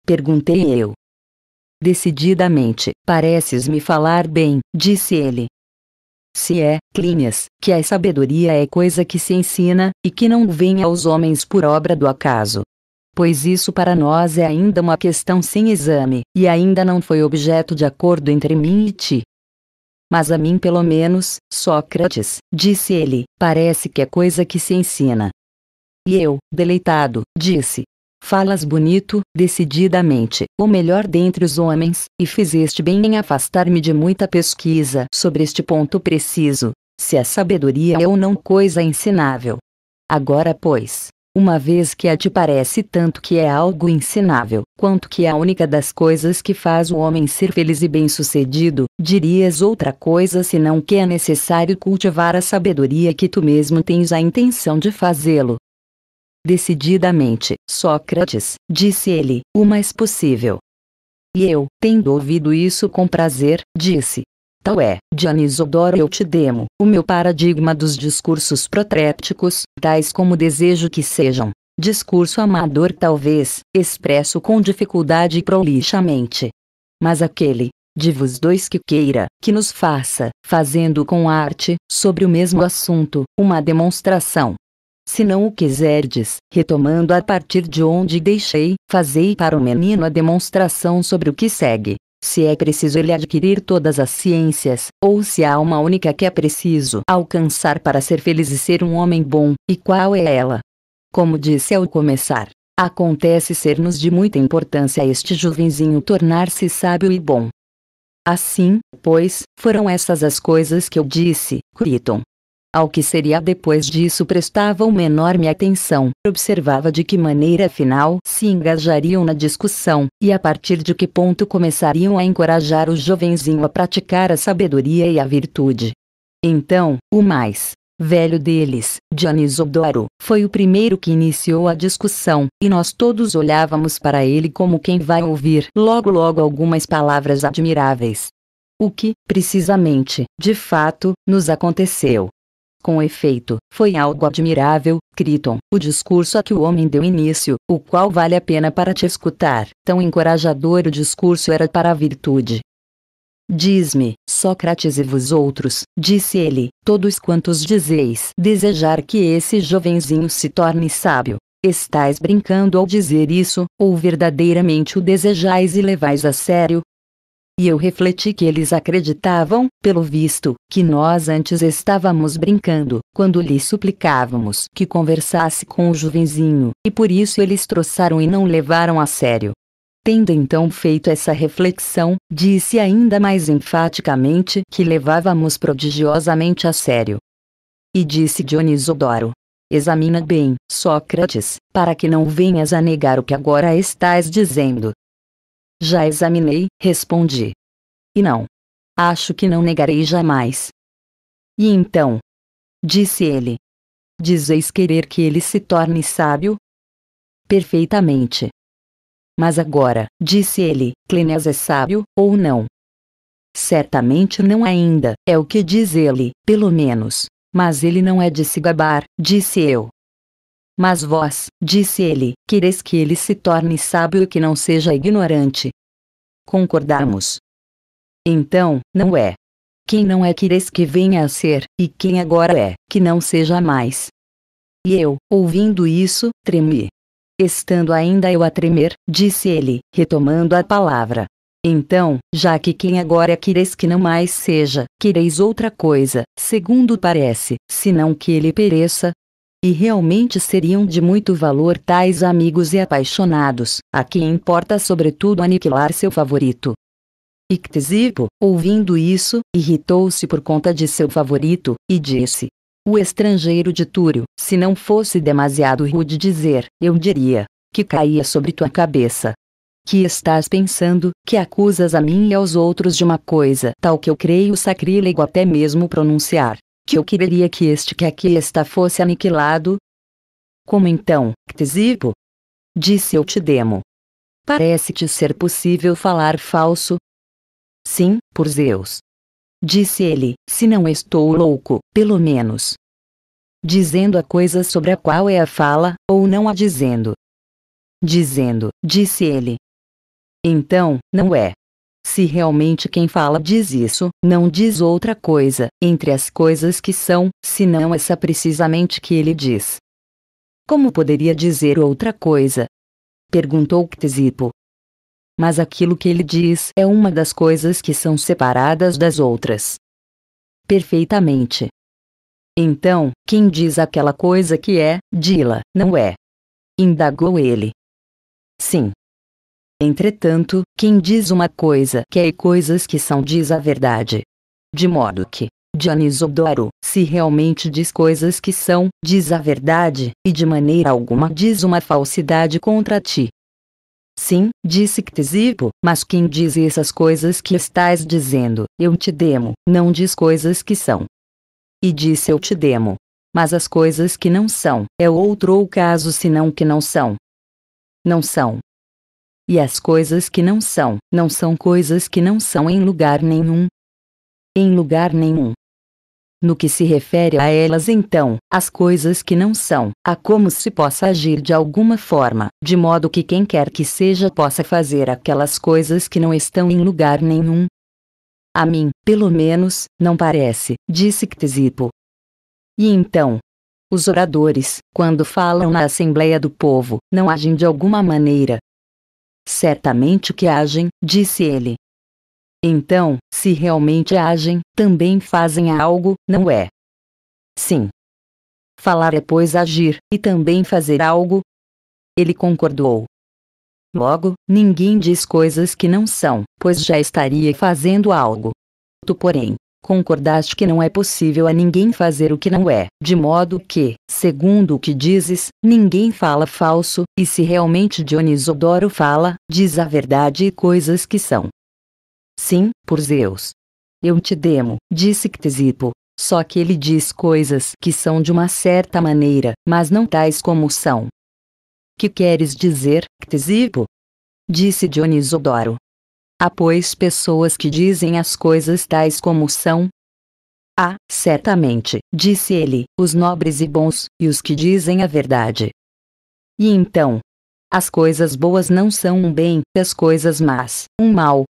Perguntei eu. Decididamente, pareces-me falar bem, disse ele. Se é, Clínias, que a sabedoria é coisa que se ensina, e que não vem aos homens por obra do acaso. Pois isso para nós é ainda uma questão sem exame, e ainda não foi objeto de acordo entre mim e ti. Mas a mim pelo menos, Sócrates, disse ele, parece que é coisa que se ensina. E eu, deleitado, disse: Falas bonito, decididamente, o melhor dentre os homens, e fizeste bem em afastar-me de muita pesquisa sobre este ponto preciso, se a sabedoria é ou não coisa ensinável. Agora, pois, uma vez que a te parece tanto que é algo ensinável, quanto que é a única das coisas que faz o homem ser feliz e bem-sucedido, dirias outra coisa senão que é necessário cultivar a sabedoria que tu mesmo tens a intenção de fazê-lo, Decididamente, Sócrates, disse ele, o mais possível. E eu, tendo ouvido isso com prazer, disse: Tal é, Dionisodoro eu te demo, o meu paradigma dos discursos protrépticos, tais como desejo que sejam. Discurso amador talvez, expresso com dificuldade e prolixamente. Mas aquele, de vos dois que queira, que nos faça, fazendo com arte, sobre o mesmo assunto, uma demonstração, se não o quiserdes, retomando a partir de onde deixei, fazei para o menino a demonstração sobre o que segue. Se é preciso ele adquirir todas as ciências, ou se há uma única que é preciso alcançar para ser feliz e ser um homem bom, e qual é ela? Como disse ao começar, acontece ser-nos de muita importância este jovenzinho tornar-se sábio e bom. Assim, pois, foram essas as coisas que eu disse, Criton. Ao que seria depois disso prestava uma enorme atenção, observava de que maneira afinal se engajariam na discussão, e a partir de que ponto começariam a encorajar o jovenzinho a praticar a sabedoria e a virtude. Então, o mais velho deles, Dionisodoro, foi o primeiro que iniciou a discussão, e nós todos olhávamos para ele como quem vai ouvir logo logo algumas palavras admiráveis. O que, precisamente, de fato, nos aconteceu. Com efeito, foi algo admirável, Criton, o discurso a que o homem deu início, o qual vale a pena para te escutar, tão encorajador o discurso era para a virtude. Diz-me, Sócrates e vós outros, disse ele, todos quantos dizeis desejar que esse jovenzinho se torne sábio. Estais brincando ao dizer isso, ou verdadeiramente o desejais e levais a sério? E eu refleti que eles acreditavam, pelo visto, que nós antes estávamos brincando, quando lhe suplicávamos que conversasse com o jovenzinho, e por isso eles trouxeram e não levaram a sério. Tendo então feito essa reflexão, disse ainda mais enfaticamente que levávamos prodigiosamente a sério. E disse Dionisodoro: Examina bem, Sócrates, para que não venhas a negar o que agora estás dizendo. Já examinei, respondi. E não. Acho que não negarei jamais. E então? Disse ele. dizeis querer que ele se torne sábio? Perfeitamente. Mas agora, disse ele, Clenes é sábio, ou não? Certamente não ainda, é o que diz ele, pelo menos. Mas ele não é de se gabar, disse eu. Mas vós, disse ele, quereis que ele se torne sábio e que não seja ignorante. Concordamos. Então, não é. Quem não é quereis que venha a ser, e quem agora é, que não seja mais. E eu, ouvindo isso, tremi. Estando ainda eu a tremer, disse ele, retomando a palavra. Então, já que quem agora é quereis que não mais seja, quereis outra coisa, segundo parece, senão que ele pereça, e realmente seriam de muito valor tais amigos e apaixonados, a quem importa sobretudo aniquilar seu favorito. Ictesipo, ouvindo isso, irritou-se por conta de seu favorito, e disse: O estrangeiro de Túrio, se não fosse demasiado rude dizer, eu diria, que caía sobre tua cabeça. Que estás pensando, que acusas a mim e aos outros de uma coisa tal que eu creio sacrílego até mesmo pronunciar, que eu quereria que este que aqui está fosse aniquilado? Como então, Ctesipo? Disse eu te demo. Parece-te ser possível falar falso? Sim, por Zeus. Disse ele, se não estou louco, pelo menos. Dizendo a coisa sobre a qual é a fala, ou não a dizendo. Dizendo, disse ele. Então, não é. Se realmente quem fala diz isso, não diz outra coisa, entre as coisas que são, senão essa precisamente que ele diz. Como poderia dizer outra coisa? Perguntou Ctesipo. Mas aquilo que ele diz é uma das coisas que são separadas das outras. Perfeitamente. Então, quem diz aquela coisa que é, dila, não é? Indagou ele. Sim. Entretanto, quem diz uma coisa que é coisas que são diz a verdade. De modo que, Dionisodoro, se realmente diz coisas que são, diz a verdade, e de maneira alguma diz uma falsidade contra ti. Sim, disse Ctesipo, mas quem diz essas coisas que estás dizendo, eu te demo, não diz coisas que são. E disse eu te demo. Mas as coisas que não são, é outro ou caso senão que não são. Não são, e as coisas que não são, não são coisas que não são em lugar nenhum. Em lugar nenhum. No que se refere a elas, então, as coisas que não são, a como se possa agir de alguma forma, de modo que quem quer que seja possa fazer aquelas coisas que não estão em lugar nenhum. A mim, pelo menos, não parece, disse Ctesipo. E então, os oradores, quando falam na Assembleia do Povo, não agem de alguma maneira, Certamente que agem, disse ele. Então, se realmente agem, também fazem algo, não é? Sim. Falar é pois agir, e também fazer algo? Ele concordou. Logo, ninguém diz coisas que não são, pois já estaria fazendo algo. Tu, porém, concordaste que não é possível a ninguém fazer o que não é, de modo que, segundo o que dizes, ninguém fala falso, e se realmente Dionisodoro fala, diz a verdade e coisas que são. Sim, por Zeus. Eu te demo, disse Ctesipo. Só que ele diz coisas que são de uma certa maneira, mas não tais como são. Que queres dizer, Ctesipo? Disse Dionisodoro. Há pois pessoas que dizem as coisas tais como são? Ah, certamente, disse ele, os nobres e bons, e os que dizem a verdade. E então? As coisas boas não são um bem, as coisas más, um mal.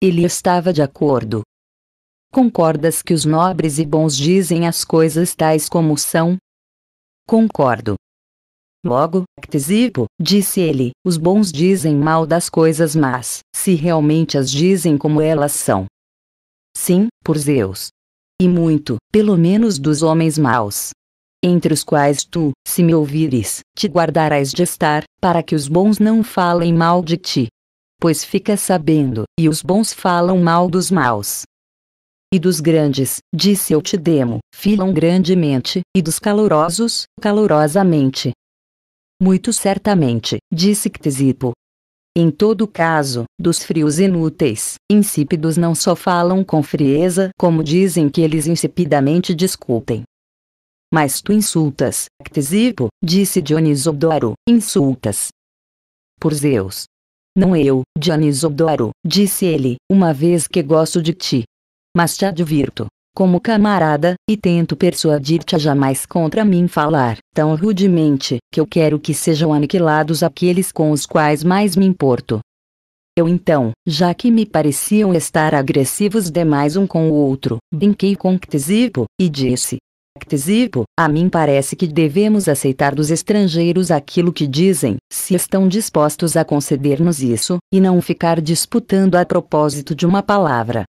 Ele estava de acordo. Concordas que os nobres e bons dizem as coisas tais como são? Concordo. Logo, Ctesipo, disse ele, os bons dizem mal das coisas más, se realmente as dizem como elas são. Sim, por Zeus. E muito, pelo menos dos homens maus. Entre os quais tu, se me ouvires, te guardarás de estar, para que os bons não falem mal de ti. Pois fica sabendo, e os bons falam mal dos maus. E dos grandes, disse eu te demo, filam grandemente, e dos calorosos, calorosamente. Muito certamente, disse Ctesipo. Em todo caso, dos frios inúteis, insípidos não só falam com frieza, como dizem que eles insipidamente desculpem. Mas tu insultas, Ctesipo, disse Dionisodoro, insultas. Por Zeus. Não eu, Dionisodoro, disse ele, uma vez que gosto de ti. Mas te advirto, como camarada, e tento persuadir-te a jamais contra mim falar, tão rudemente, que eu quero que sejam aniquilados aqueles com os quais mais me importo. Eu então, já que me pareciam estar agressivos demais um com o outro, brinquei com Ctesipo, e disse, Ctesipo, a mim parece que devemos aceitar dos estrangeiros aquilo que dizem, se estão dispostos a conceder-nos isso, e não ficar disputando a propósito de uma palavra.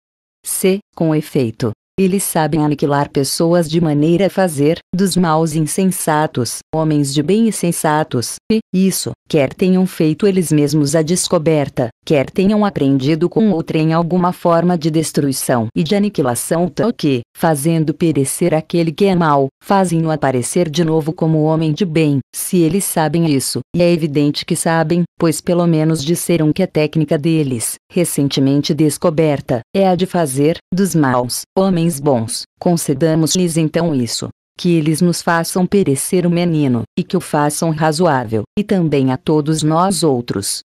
Se, com efeito, eles sabem aniquilar pessoas de maneira a fazer, dos maus insensatos, homens de bem e sensatos, e, isso, quer tenham feito eles mesmos a descoberta, quer tenham aprendido com outrem alguma forma de destruição e de aniquilação tal que, fazendo perecer aquele que é mau, fazem-no aparecer de novo como homem de bem, se eles sabem isso, e é evidente que sabem, pois pelo menos disseram que a técnica deles, recentemente descoberta, é a de fazer, dos maus, homens bons, concedamos-lhes então isso que eles nos façam perecer o menino, e que o façam razoável, e também a todos nós outros.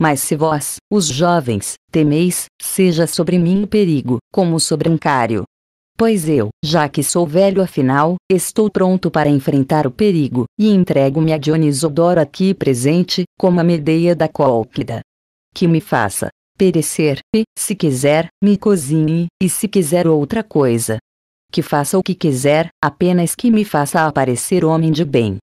Mas se vós, os jovens, temeis, seja sobre mim o perigo, como sobre um cário. Pois eu, já que sou velho afinal, estou pronto para enfrentar o perigo, e entrego-me a Dionisodoro aqui presente, como a Medeia da Cólquida. Que me faça perecer, e, se quiser, me cozinhe, e se quiser outra coisa, que faça o que quiser, apenas que me faça aparecer homem de bem.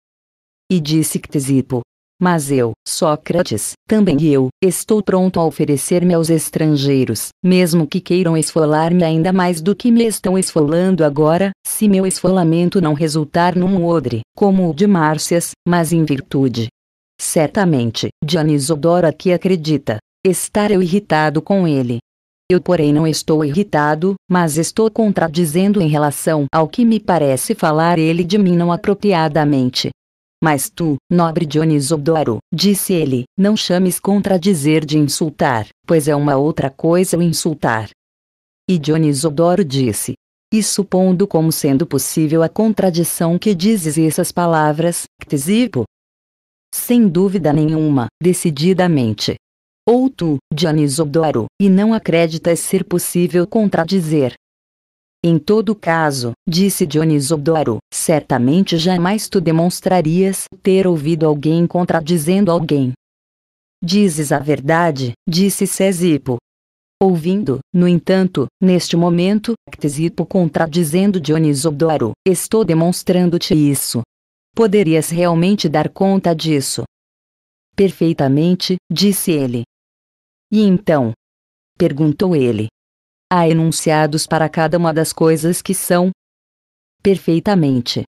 E disse Ctesipo. Mas eu, Sócrates, também eu, estou pronto a oferecer-me aos estrangeiros, mesmo que queiram esfolar-me ainda mais do que me estão esfolando agora, se meu esfolamento não resultar num odre, como o de Márcias, mas em virtude. Certamente, Dionisodoro aqui acredita. Estar eu irritado com ele, eu, porém, não estou irritado, mas estou contradizendo em relação ao que me parece falar ele de mim não apropriadamente. Mas tu, nobre Dionisodoro, disse ele, não chames contradizer de insultar, pois é uma outra coisa o insultar. E Dionisodoro disse: E supondo como sendo possível a contradição que dizes essas palavras, Ctesipo? Sem dúvida nenhuma, decididamente, ou tu, Dionisodoro, e não acreditas ser possível contradizer. Em todo caso, disse Dionisodoro, certamente jamais tu demonstrarias ter ouvido alguém contradizendo alguém. Dizes a verdade, disse Césipo. Ouvindo, no entanto, neste momento, Ctesipo contradizendo Dionisodoro, estou demonstrando-te isso. Poderias realmente dar conta disso? Perfeitamente, disse ele. E então? Perguntou ele. Há enunciados para cada uma das coisas que são? Perfeitamente.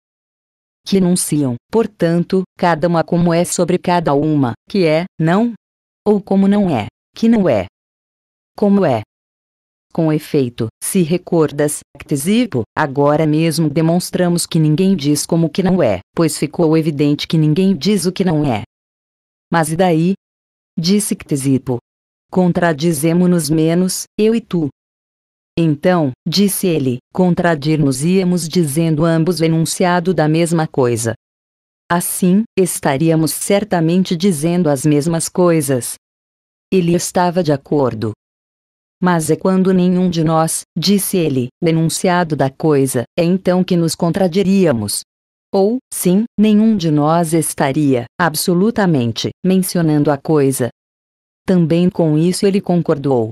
Que enunciam, portanto, cada uma como é sobre cada uma, que é, não? Ou como não é, que não é? Como é? Com efeito, se recordas, Ctesipo, agora mesmo demonstramos que ninguém diz como que não é, pois ficou evidente que ninguém diz o que não é. Mas e daí? Disse Ctesipo, Contradizemo-nos menos, eu e tu. Então, disse ele, contradir-nos-íamos dizendo ambos o enunciado da mesma coisa. Assim, estaríamos certamente dizendo as mesmas coisas. Ele estava de acordo. Mas é quando nenhum de nós, disse ele, o enunciado da coisa, é então que nos contradiríamos. Ou, sim, nenhum de nós estaria, absolutamente, mencionando a coisa, também com isso ele concordou.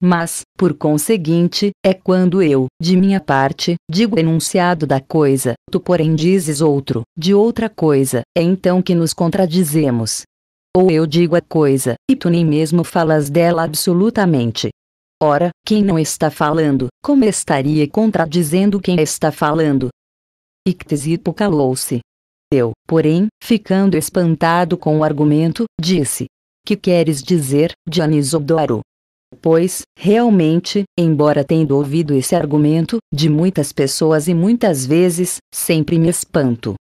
Mas, por conseguinte, é quando eu, de minha parte, digo enunciado da coisa, tu porém dizes outro, de outra coisa, é então que nos contradizemos. Ou eu digo a coisa, e tu nem mesmo falas dela absolutamente. Ora, quem não está falando, como estaria contradizendo quem está falando? Ictesipo calou-se. Eu, porém, ficando espantado com o argumento, disse: que queres dizer, Dionisodoro? Pois, realmente, embora tendo ouvido esse argumento, de muitas pessoas e muitas vezes, sempre me espanto.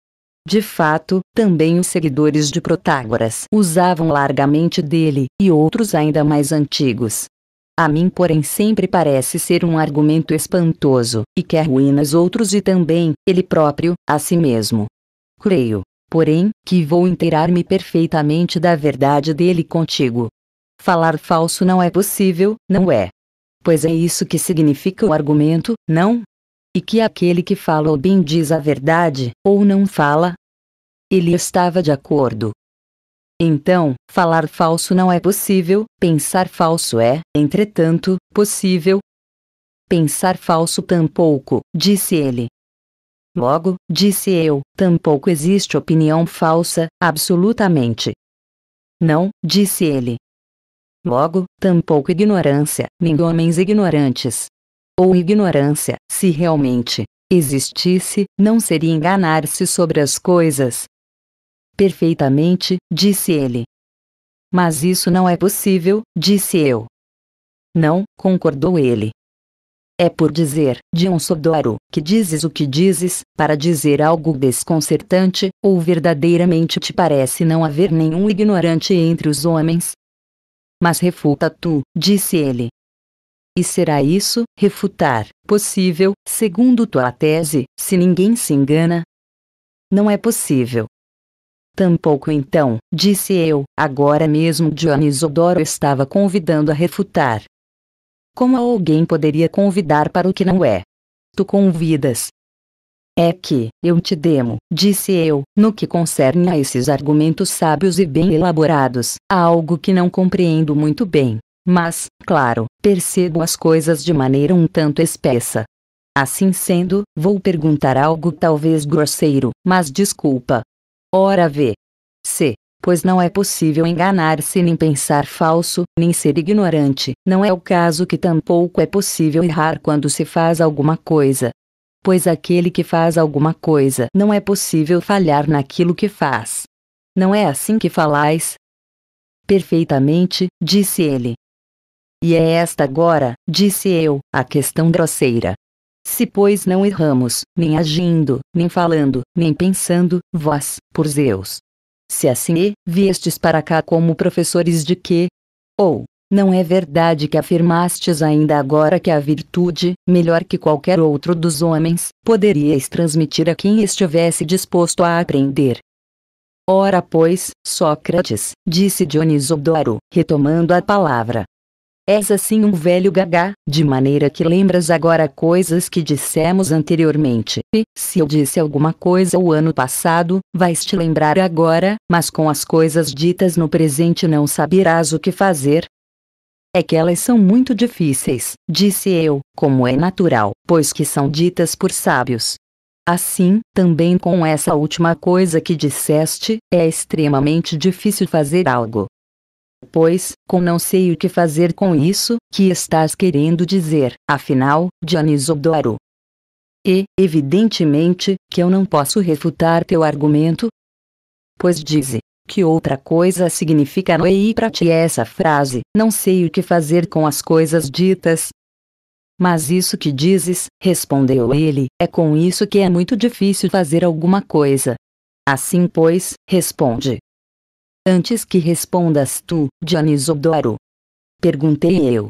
De fato, também os seguidores de Protágoras usavam largamente dele, e outros ainda mais antigos. A mim, porém, sempre parece ser um argumento espantoso, e que arruína os outros e também, ele próprio, a si mesmo. Creio, porém, que vou inteirar-me perfeitamente da verdade dele contigo. Falar falso não é possível, não é? Pois é isso que significa o argumento, não? E que aquele que fala ou bem diz a verdade, ou não fala? Ele estava de acordo, então, falar falso não é possível, pensar falso é, entretanto, possível. Pensar falso tampouco, disse ele. Logo, disse eu, tampouco existe opinião falsa, absolutamente. Não, disse ele. Logo, tampouco ignorância, nem homens ignorantes. Ou ignorância, se realmente existisse, não seria enganar-se sobre as coisas, Perfeitamente, disse ele. Mas isso não é possível, disse eu. Não, concordou ele. É por dizer, Sodoro, que dizes o que dizes, para dizer algo desconcertante, ou verdadeiramente te parece não haver nenhum ignorante entre os homens? Mas refuta tu, disse ele. E será isso, refutar, possível, segundo tua tese, se ninguém se engana? Não é possível. Tampouco então, disse eu, agora mesmo Dionisodoro estava convidando a refutar. Como alguém poderia convidar para o que não é? Tu convidas. É que, eu te demo, disse eu, no que concerne a esses argumentos sábios e bem elaborados, há algo que não compreendo muito bem. Mas, claro, percebo as coisas de maneira um tanto espessa. Assim sendo, vou perguntar algo talvez grosseiro, mas desculpa, Ora vê. C. Pois não é possível enganar-se nem pensar falso, nem ser ignorante, não é o caso que tampouco é possível errar quando se faz alguma coisa. Pois aquele que faz alguma coisa não é possível falhar naquilo que faz. Não é assim que falais? Perfeitamente, disse ele. E é esta agora, disse eu, a questão grosseira. Se pois não erramos, nem agindo, nem falando, nem pensando, vós, por Zeus. Se assim viestes para cá como professores de quê? Ou, não é verdade que afirmastes ainda agora que a virtude, melhor que qualquer outro dos homens, poderíeis transmitir a quem estivesse disposto a aprender? Ora pois, Sócrates, disse Dionisodoro, retomando a palavra, És assim um velho gagá, de maneira que lembras agora coisas que dissemos anteriormente. E, se eu disse alguma coisa o ano passado, vais te lembrar agora, mas com as coisas ditas no presente não saberás o que fazer. É que elas são muito difíceis, disse eu, como é natural, pois que são ditas por sábios. Assim, também com essa última coisa que disseste, é extremamente difícil fazer algo. Pois, com não sei o que fazer com isso, que estás querendo dizer, afinal, Dionisodoro? E, evidentemente, que eu não posso refutar teu argumento? Pois dize, que outra coisa significa Noei para ti essa frase, não sei o que fazer com as coisas ditas. Mas isso que dizes, respondeu ele, é com isso que é muito difícil fazer alguma coisa. Assim pois, responde. Antes que respondas tu, Dionisodoro. Perguntei eu.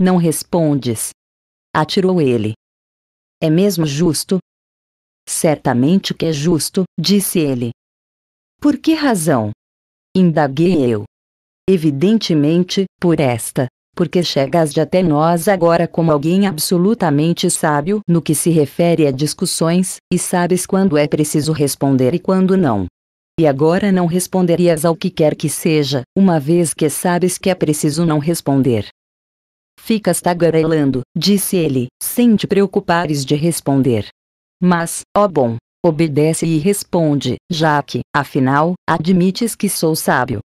Não respondes. Atirou ele. É mesmo justo? Certamente que é justo, disse ele. Por que razão? Indaguei eu. Evidentemente, por esta, porque chegas até nós agora como alguém absolutamente sábio no que se refere a discussões, e sabes quando é preciso responder e quando não. E agora não responderias ao que quer que seja, uma vez que sabes que é preciso não responder. Ficas tagarelando, disse ele, sem te preocupares de responder. Mas, ó bom, obedece e responde, já que, afinal, admites que sou sábio.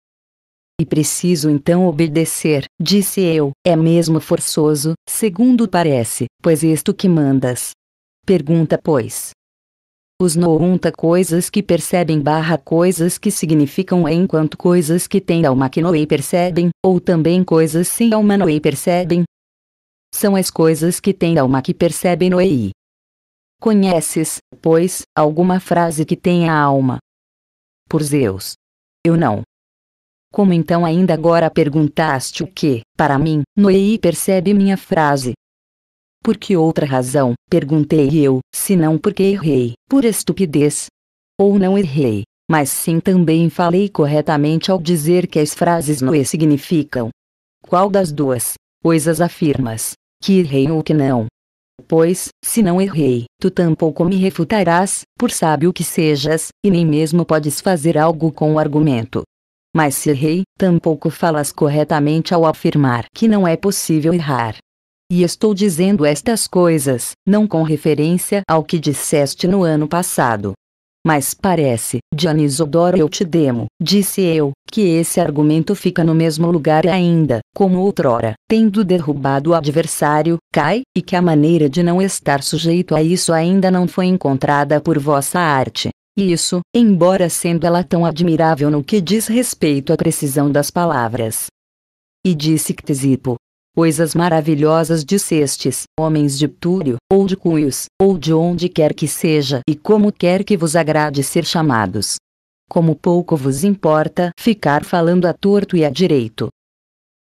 E preciso então obedecer, disse eu, é mesmo forçoso, segundo parece, pois isto que mandas. Pergunta, pois, os nounta coisas que percebem barra coisas que significam enquanto coisas que têm alma que noei percebem, ou também coisas sem alma noei percebem. São as coisas que têm alma que percebem noei. Conheces, pois, alguma frase que tenha alma? Por Zeus. Eu não. Como então ainda agora perguntaste o que, para mim, Noei percebe minha frase? Por que outra razão, perguntei eu, se não porque errei, por estupidez? Ou não errei, mas sim também falei corretamente ao dizer que as frases Noé significam. Qual das duas coisas afirmas? Que errei ou que não? Pois, se não errei, tu tampouco me refutarás, por sábio que sejas, e nem mesmo podes fazer algo com o argumento. Mas se errei, tampouco falas corretamente ao afirmar que não é possível errar. E estou dizendo estas coisas, não com referência ao que disseste no ano passado. Mas parece, Dionisodoro eu te demo, disse eu, que esse argumento fica no mesmo lugar ainda, como outrora, tendo derrubado o adversário, cai, e que a maneira de não estar sujeito a isso ainda não foi encontrada por vossa arte. Isso, embora sendo ela tão admirável no que diz respeito à precisão das palavras. E disse Ctesipo, coisas maravilhosas dissestes, homens de Túrio, ou de Cunhos, ou de onde quer que seja e como quer que vos agrade ser chamados. Como pouco vos importa ficar falando a torto e a direito.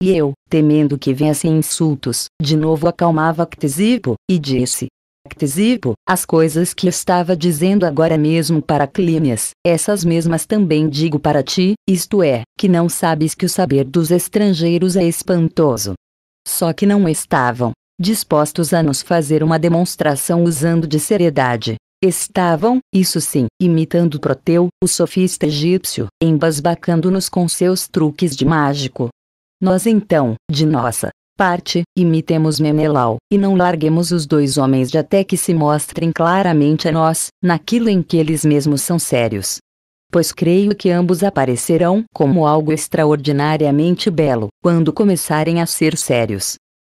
E eu, temendo que viessem insultos, de novo acalmava Ctesipo, e disse, Ctesipo, as coisas que estava dizendo agora mesmo para Clínias, essas mesmas também digo para ti, isto é, que não sabes que o saber dos estrangeiros é espantoso. Só que não estavam dispostos a nos fazer uma demonstração usando de seriedade. Estavam, isso sim, imitando Proteu, o sofista egípcio, embasbacando-nos com seus truques de mágico. Nós então, de nossa parte, imitemos Menelau, e não larguemos os dois homens de até que se mostrem claramente a nós, naquilo em que eles mesmos são sérios. Pois creio que ambos aparecerão como algo extraordinariamente belo, quando começarem a ser sérios.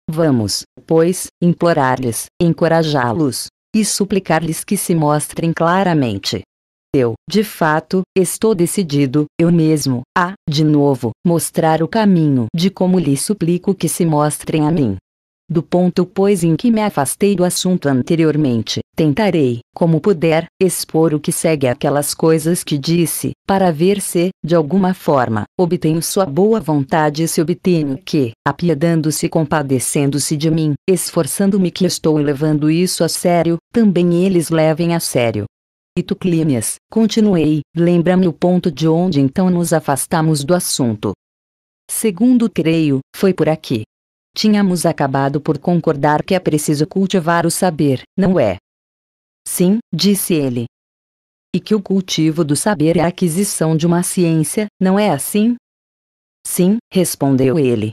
Vamos, pois, implorar-lhes, encorajá-los, e suplicar-lhes que se mostrem claramente, eu, de fato, estou decidido, eu mesmo, a, de novo, mostrar o caminho de como lhe suplico que se mostrem a mim. Do ponto pois em que me afastei do assunto anteriormente, tentarei, como puder, expor o que segue aquelas coisas que disse, para ver se, de alguma forma, obtenho sua boa vontade e se obtenho que, apiedando-se e compadecendo-se de mim, esforçando-me que estou levando isso a sério, também eles levem a sério. E tu Clínias, continuei, lembra-me o ponto de onde então nos afastamos do assunto. Segundo creio, foi por aqui. Tínhamos acabado por concordar que é preciso cultivar o saber, não é? Sim, disse ele. E que o cultivo do saber é a aquisição de uma ciência, não é assim? Sim, respondeu ele.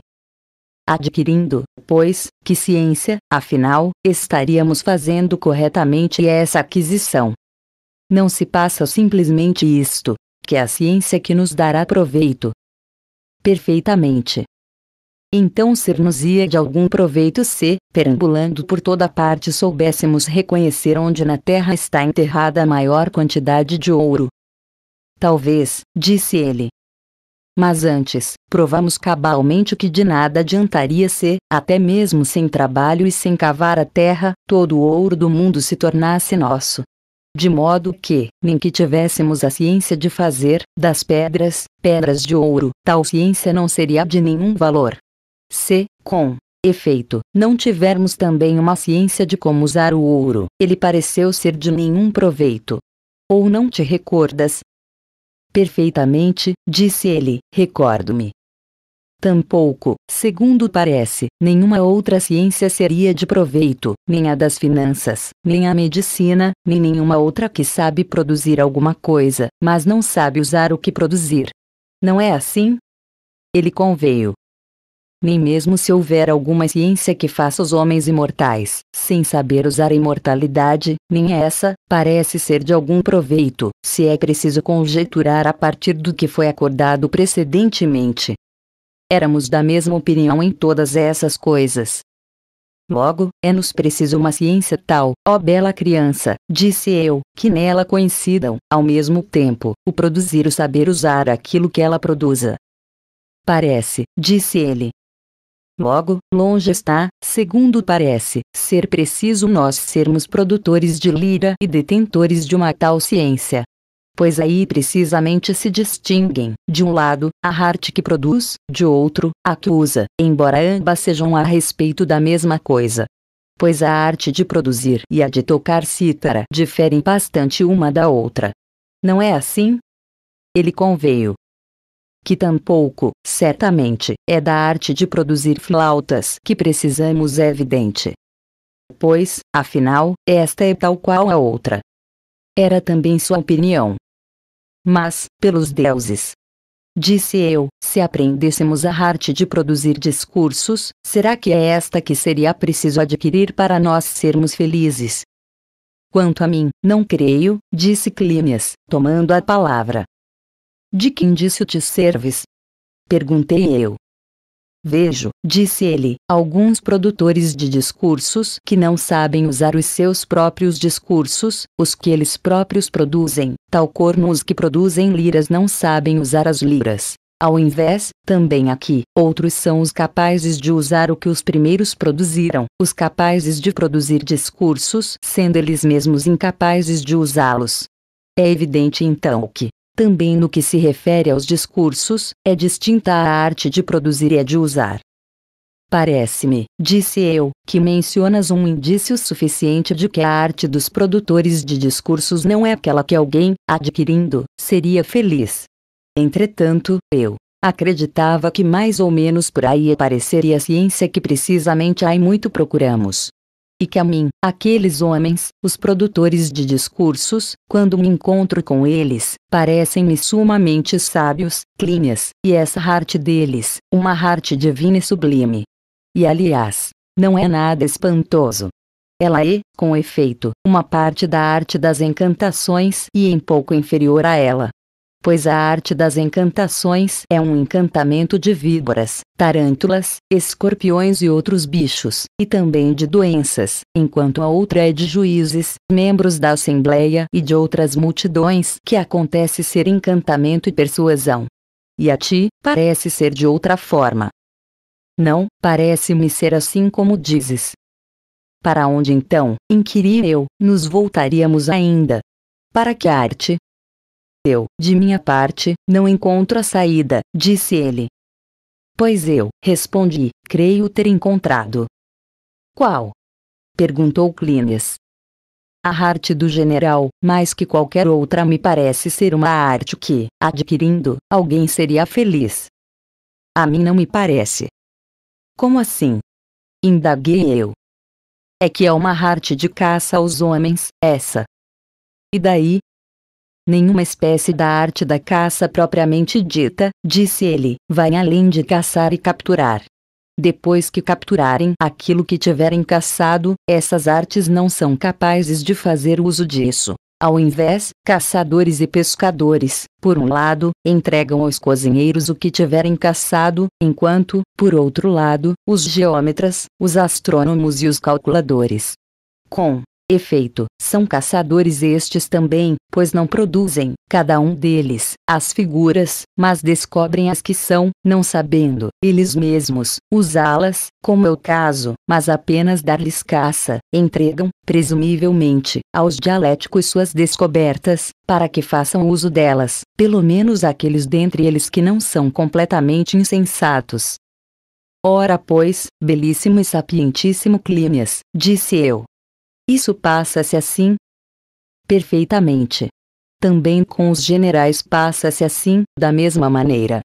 Adquirindo, pois, que ciência, afinal, estaríamos fazendo corretamente essa aquisição. Não se passa simplesmente isto, que é a ciência que nos dará proveito. Perfeitamente. Então ser-nos-ia de algum proveito se, perambulando por toda parte soubéssemos reconhecer onde na terra está enterrada a maior quantidade de ouro. Talvez, disse ele. Mas antes, provamos cabalmente que de nada adiantaria se, até mesmo sem trabalho e sem cavar a terra, todo o ouro do mundo se tornasse nosso de modo que, nem que tivéssemos a ciência de fazer, das pedras, pedras de ouro, tal ciência não seria de nenhum valor. Se, com efeito, não tivermos também uma ciência de como usar o ouro, ele pareceu ser de nenhum proveito. Ou não te recordas? Perfeitamente, disse ele, recordo-me. Tampouco, segundo parece, nenhuma outra ciência seria de proveito, nem a das finanças, nem a medicina, nem nenhuma outra que sabe produzir alguma coisa, mas não sabe usar o que produzir. Não é assim? Ele conveio. Nem mesmo se houver alguma ciência que faça os homens imortais, sem saber usar a imortalidade, nem essa, parece ser de algum proveito, se é preciso conjecturar a partir do que foi acordado precedentemente, Éramos da mesma opinião em todas essas coisas. Logo, é-nos preciso uma ciência tal, ó bela criança, disse eu, que nela coincidam, ao mesmo tempo, o produzir o saber usar aquilo que ela produza. Parece, disse ele. Logo, longe está, segundo parece, ser preciso nós sermos produtores de lira e detentores de uma tal ciência. Pois aí precisamente se distinguem, de um lado, a arte que produz, de outro, a que usa, embora ambas sejam a respeito da mesma coisa. Pois a arte de produzir e a de tocar cítara diferem bastante uma da outra. Não é assim? Ele conveio, que tampouco, certamente, é da arte de produzir flautas que precisamos é evidente. Pois, afinal, esta é tal qual a outra. Era também sua opinião. Mas, pelos deuses, disse eu, se aprendêssemos a arte de produzir discursos, será que é esta que seria preciso adquirir para nós sermos felizes? Quanto a mim, não creio, disse Clínias, tomando a palavra. De que indício te serves? Perguntei eu. Vejo, disse ele, alguns produtores de discursos que não sabem usar os seus próprios discursos, os que eles próprios produzem, tal como os que produzem liras não sabem usar as liras. Ao invés, também aqui, outros são os capazes de usar o que os primeiros produziram, os capazes de produzir discursos, sendo eles mesmos incapazes de usá-los. É evidente então que, também no que se refere aos discursos, é distinta a arte de produzir e a de usar. Parece-me, disse eu, que mencionas um indício suficiente de que a arte dos produtores de discursos não é aquela que alguém, adquirindo, seria feliz. Entretanto, eu acreditava que mais ou menos por aí apareceria a ciência que precisamente aí muito procuramos e que a mim, aqueles homens, os produtores de discursos, quando me encontro com eles, parecem-me sumamente sábios, clínias, e essa arte deles, uma arte divina e sublime. E aliás, não é nada espantoso. Ela é, com efeito, uma parte da arte das encantações e em pouco inferior a ela, pois a arte das encantações é um encantamento de víboras, tarântulas, escorpiões e outros bichos, e também de doenças, enquanto a outra é de juízes, membros da Assembleia e de outras multidões que acontece ser encantamento e persuasão. E a ti, parece ser de outra forma. Não, parece-me ser assim como dizes. Para onde então, inquiri eu, nos voltaríamos ainda? Para que arte, eu, de minha parte, não encontro a saída, disse ele. Pois eu, respondi, creio ter encontrado. Qual? perguntou Clínias. A arte do general, mais que qualquer outra, me parece ser uma arte que, adquirindo, alguém seria feliz. A mim não me parece. Como assim? Indaguei eu. É que é uma arte de caça aos homens, essa. E daí, Nenhuma espécie da arte da caça propriamente dita, disse ele, vai além de caçar e capturar. Depois que capturarem aquilo que tiverem caçado, essas artes não são capazes de fazer uso disso. Ao invés, caçadores e pescadores, por um lado, entregam aos cozinheiros o que tiverem caçado, enquanto, por outro lado, os geômetras, os astrônomos e os calculadores, com efeito, são caçadores estes também, pois não produzem, cada um deles, as figuras, mas descobrem as que são, não sabendo, eles mesmos, usá-las, como é o caso, mas apenas dar-lhes caça, entregam, presumivelmente, aos dialéticos suas descobertas, para que façam uso delas, pelo menos aqueles dentre eles que não são completamente insensatos. Ora pois, belíssimo e sapientíssimo Clínias, disse eu, isso passa-se assim? Perfeitamente. Também com os generais passa-se assim, da mesma maneira.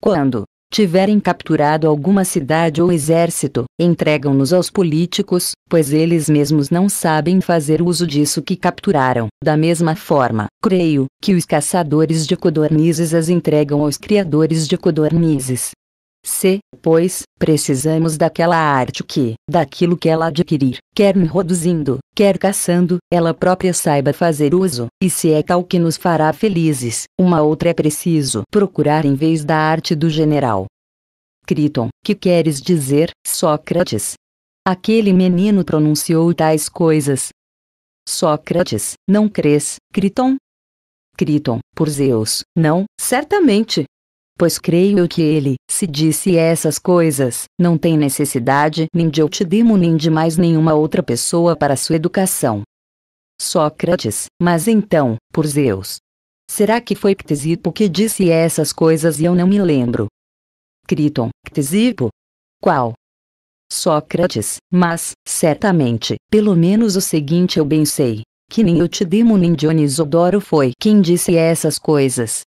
Quando tiverem capturado alguma cidade ou exército, entregam-nos aos políticos, pois eles mesmos não sabem fazer uso disso que capturaram. Da mesma forma, creio que os caçadores de codornizes as entregam aos criadores de codornizes. Se, pois, precisamos daquela arte que, daquilo que ela adquirir, quer reduzindo, quer caçando, ela própria saiba fazer uso, e se é tal que nos fará felizes, uma outra é preciso procurar em vez da arte do general. Criton, que queres dizer, Sócrates? Aquele menino pronunciou tais coisas. Sócrates, não crês, Criton? Criton, por Zeus, não, certamente, pois creio eu que ele, se disse essas coisas, não tem necessidade nem de Eutidemo nem de mais nenhuma outra pessoa para sua educação. Sócrates, mas então, por Zeus. Será que foi Ctesipo que disse essas coisas e eu não me lembro? Criton, Ctesipo? Qual? Sócrates, mas, certamente, pelo menos o seguinte eu bem sei, que nem Eutidemo nem Dionisodoro foi quem disse essas coisas.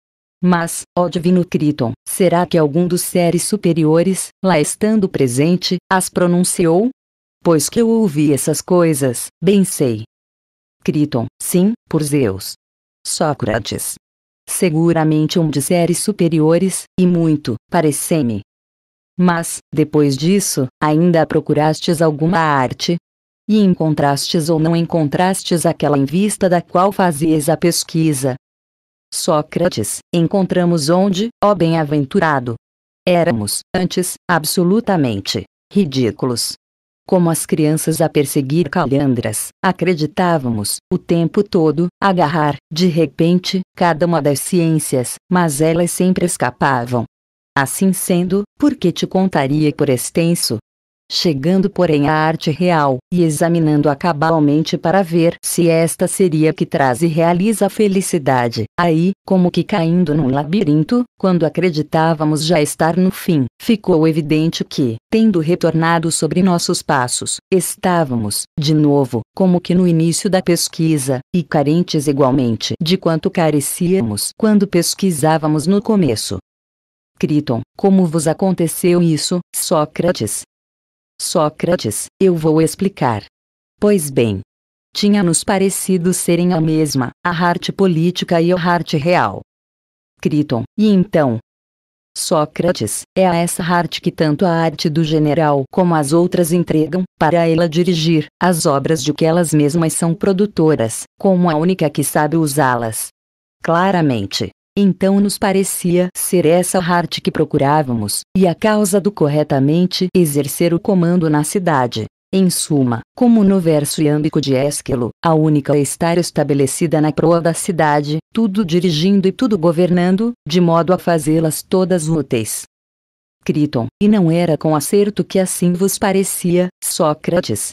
Mas, ó divino Criton, será que algum dos seres superiores, lá estando presente, as pronunciou? Pois que eu ouvi essas coisas, bem sei. Criton, sim, por Zeus. Sócrates. Seguramente um de seres superiores, e muito, parece-me. Mas, depois disso, ainda procurastes alguma arte? E encontrastes ou não encontrastes aquela em vista da qual fazias a pesquisa? Sócrates, encontramos onde, ó bem-aventurado? Éramos, antes, absolutamente ridículos como as crianças a perseguir calhandras, acreditávamos, o tempo todo, agarrar, de repente, cada uma das ciências, mas elas sempre escapavam. Assim sendo, por que te contaria por extenso, chegando porém à arte real, e examinando-a cabalmente para ver se esta seria que traz e realiza a felicidade. Aí, como que caindo num labirinto, quando acreditávamos já estar no fim, ficou evidente que, tendo retornado sobre nossos passos, estávamos, de novo, como que no início da pesquisa, e carentes igualmente de quanto carecíamos quando pesquisávamos no começo. Criton, como vos aconteceu isso, Sócrates? Sócrates, eu vou explicar. Pois bem, tinha-nos parecido serem a mesma, a arte política e a arte real. Criton, e então? Sócrates, é a essa arte que tanto a arte do general como as outras entregam, para ela dirigir, as obras de que elas mesmas são produtoras, como a única que sabe usá-las. Claramente, então nos parecia ser essa arte que procurávamos, e a causa do corretamente exercer o comando na cidade. Em suma, como no verso iâmbico de Ésquilo, a única estar estabelecida na proa da cidade, tudo dirigindo e tudo governando, de modo a fazê-las todas úteis. Criton, e não era com acerto que assim vos parecia, Sócrates,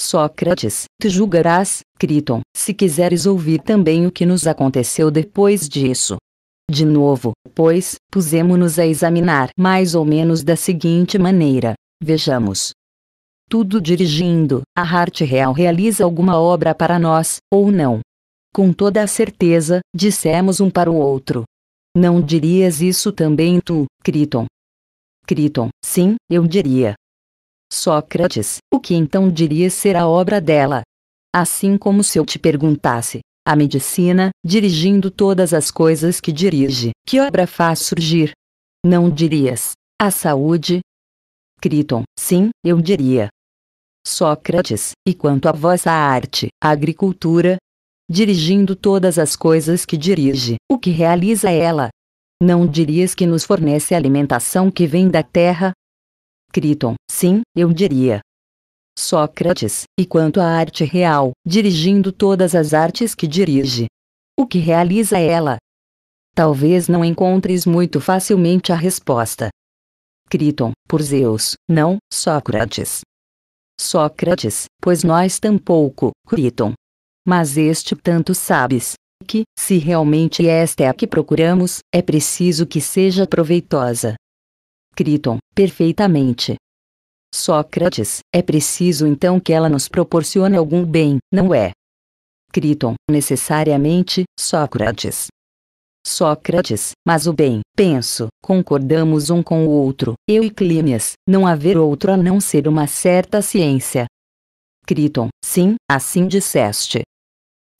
Sócrates, te julgarás, Criton, se quiseres ouvir também o que nos aconteceu depois disso. De novo, pois, pusemo-nos a examinar mais ou menos da seguinte maneira: vejamos. Tudo dirigindo, a arte real realiza alguma obra para nós, ou não? Com toda a certeza, dissemos um para o outro. Não dirias isso também tu, Criton? Criton, sim, eu diria. Sócrates, o que então dirias ser a obra dela? Assim como se eu te perguntasse, a medicina, dirigindo todas as coisas que dirige, que obra faz surgir? Não dirias, a saúde? Criton, sim, eu diria. Sócrates, e quanto à vossa arte, a agricultura? Dirigindo todas as coisas que dirige, o que realiza ela? Não dirias que nos fornece a alimentação que vem da terra? Criton, sim, eu diria. Sócrates, e quanto à arte real, dirigindo todas as artes que dirige. O que realiza ela? Talvez não encontres muito facilmente a resposta. Criton, por Zeus, não, Sócrates. Sócrates, pois nós tampouco, Criton. Mas este tanto sabes, que, se realmente esta é a que procuramos, é preciso que seja proveitosa. Criton, perfeitamente. Sócrates, é preciso então que ela nos proporcione algum bem, não é? Criton, necessariamente, Sócrates. Sócrates, mas o bem, penso, concordamos um com o outro, eu e Clínias, não haver outro a não ser uma certa ciência. Criton, sim, assim disseste.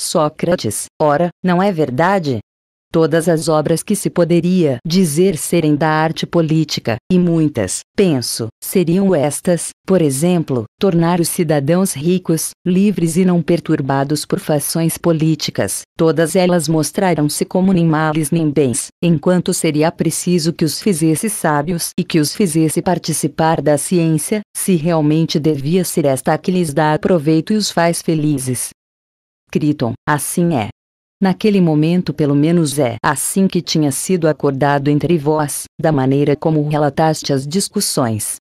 Sócrates, ora, não é verdade? Todas as obras que se poderia dizer serem da arte política, e muitas, penso, seriam estas, por exemplo, tornar os cidadãos ricos, livres e não perturbados por fações políticas, todas elas mostraram-se como nem males nem bens, enquanto seria preciso que os fizesse sábios e que os fizesse participar da ciência, se realmente devia ser esta a que lhes dá proveito e os faz felizes. Criton, assim é. Naquele momento, pelo menos é assim que tinha sido acordado entre vós, da maneira como relataste as discussões.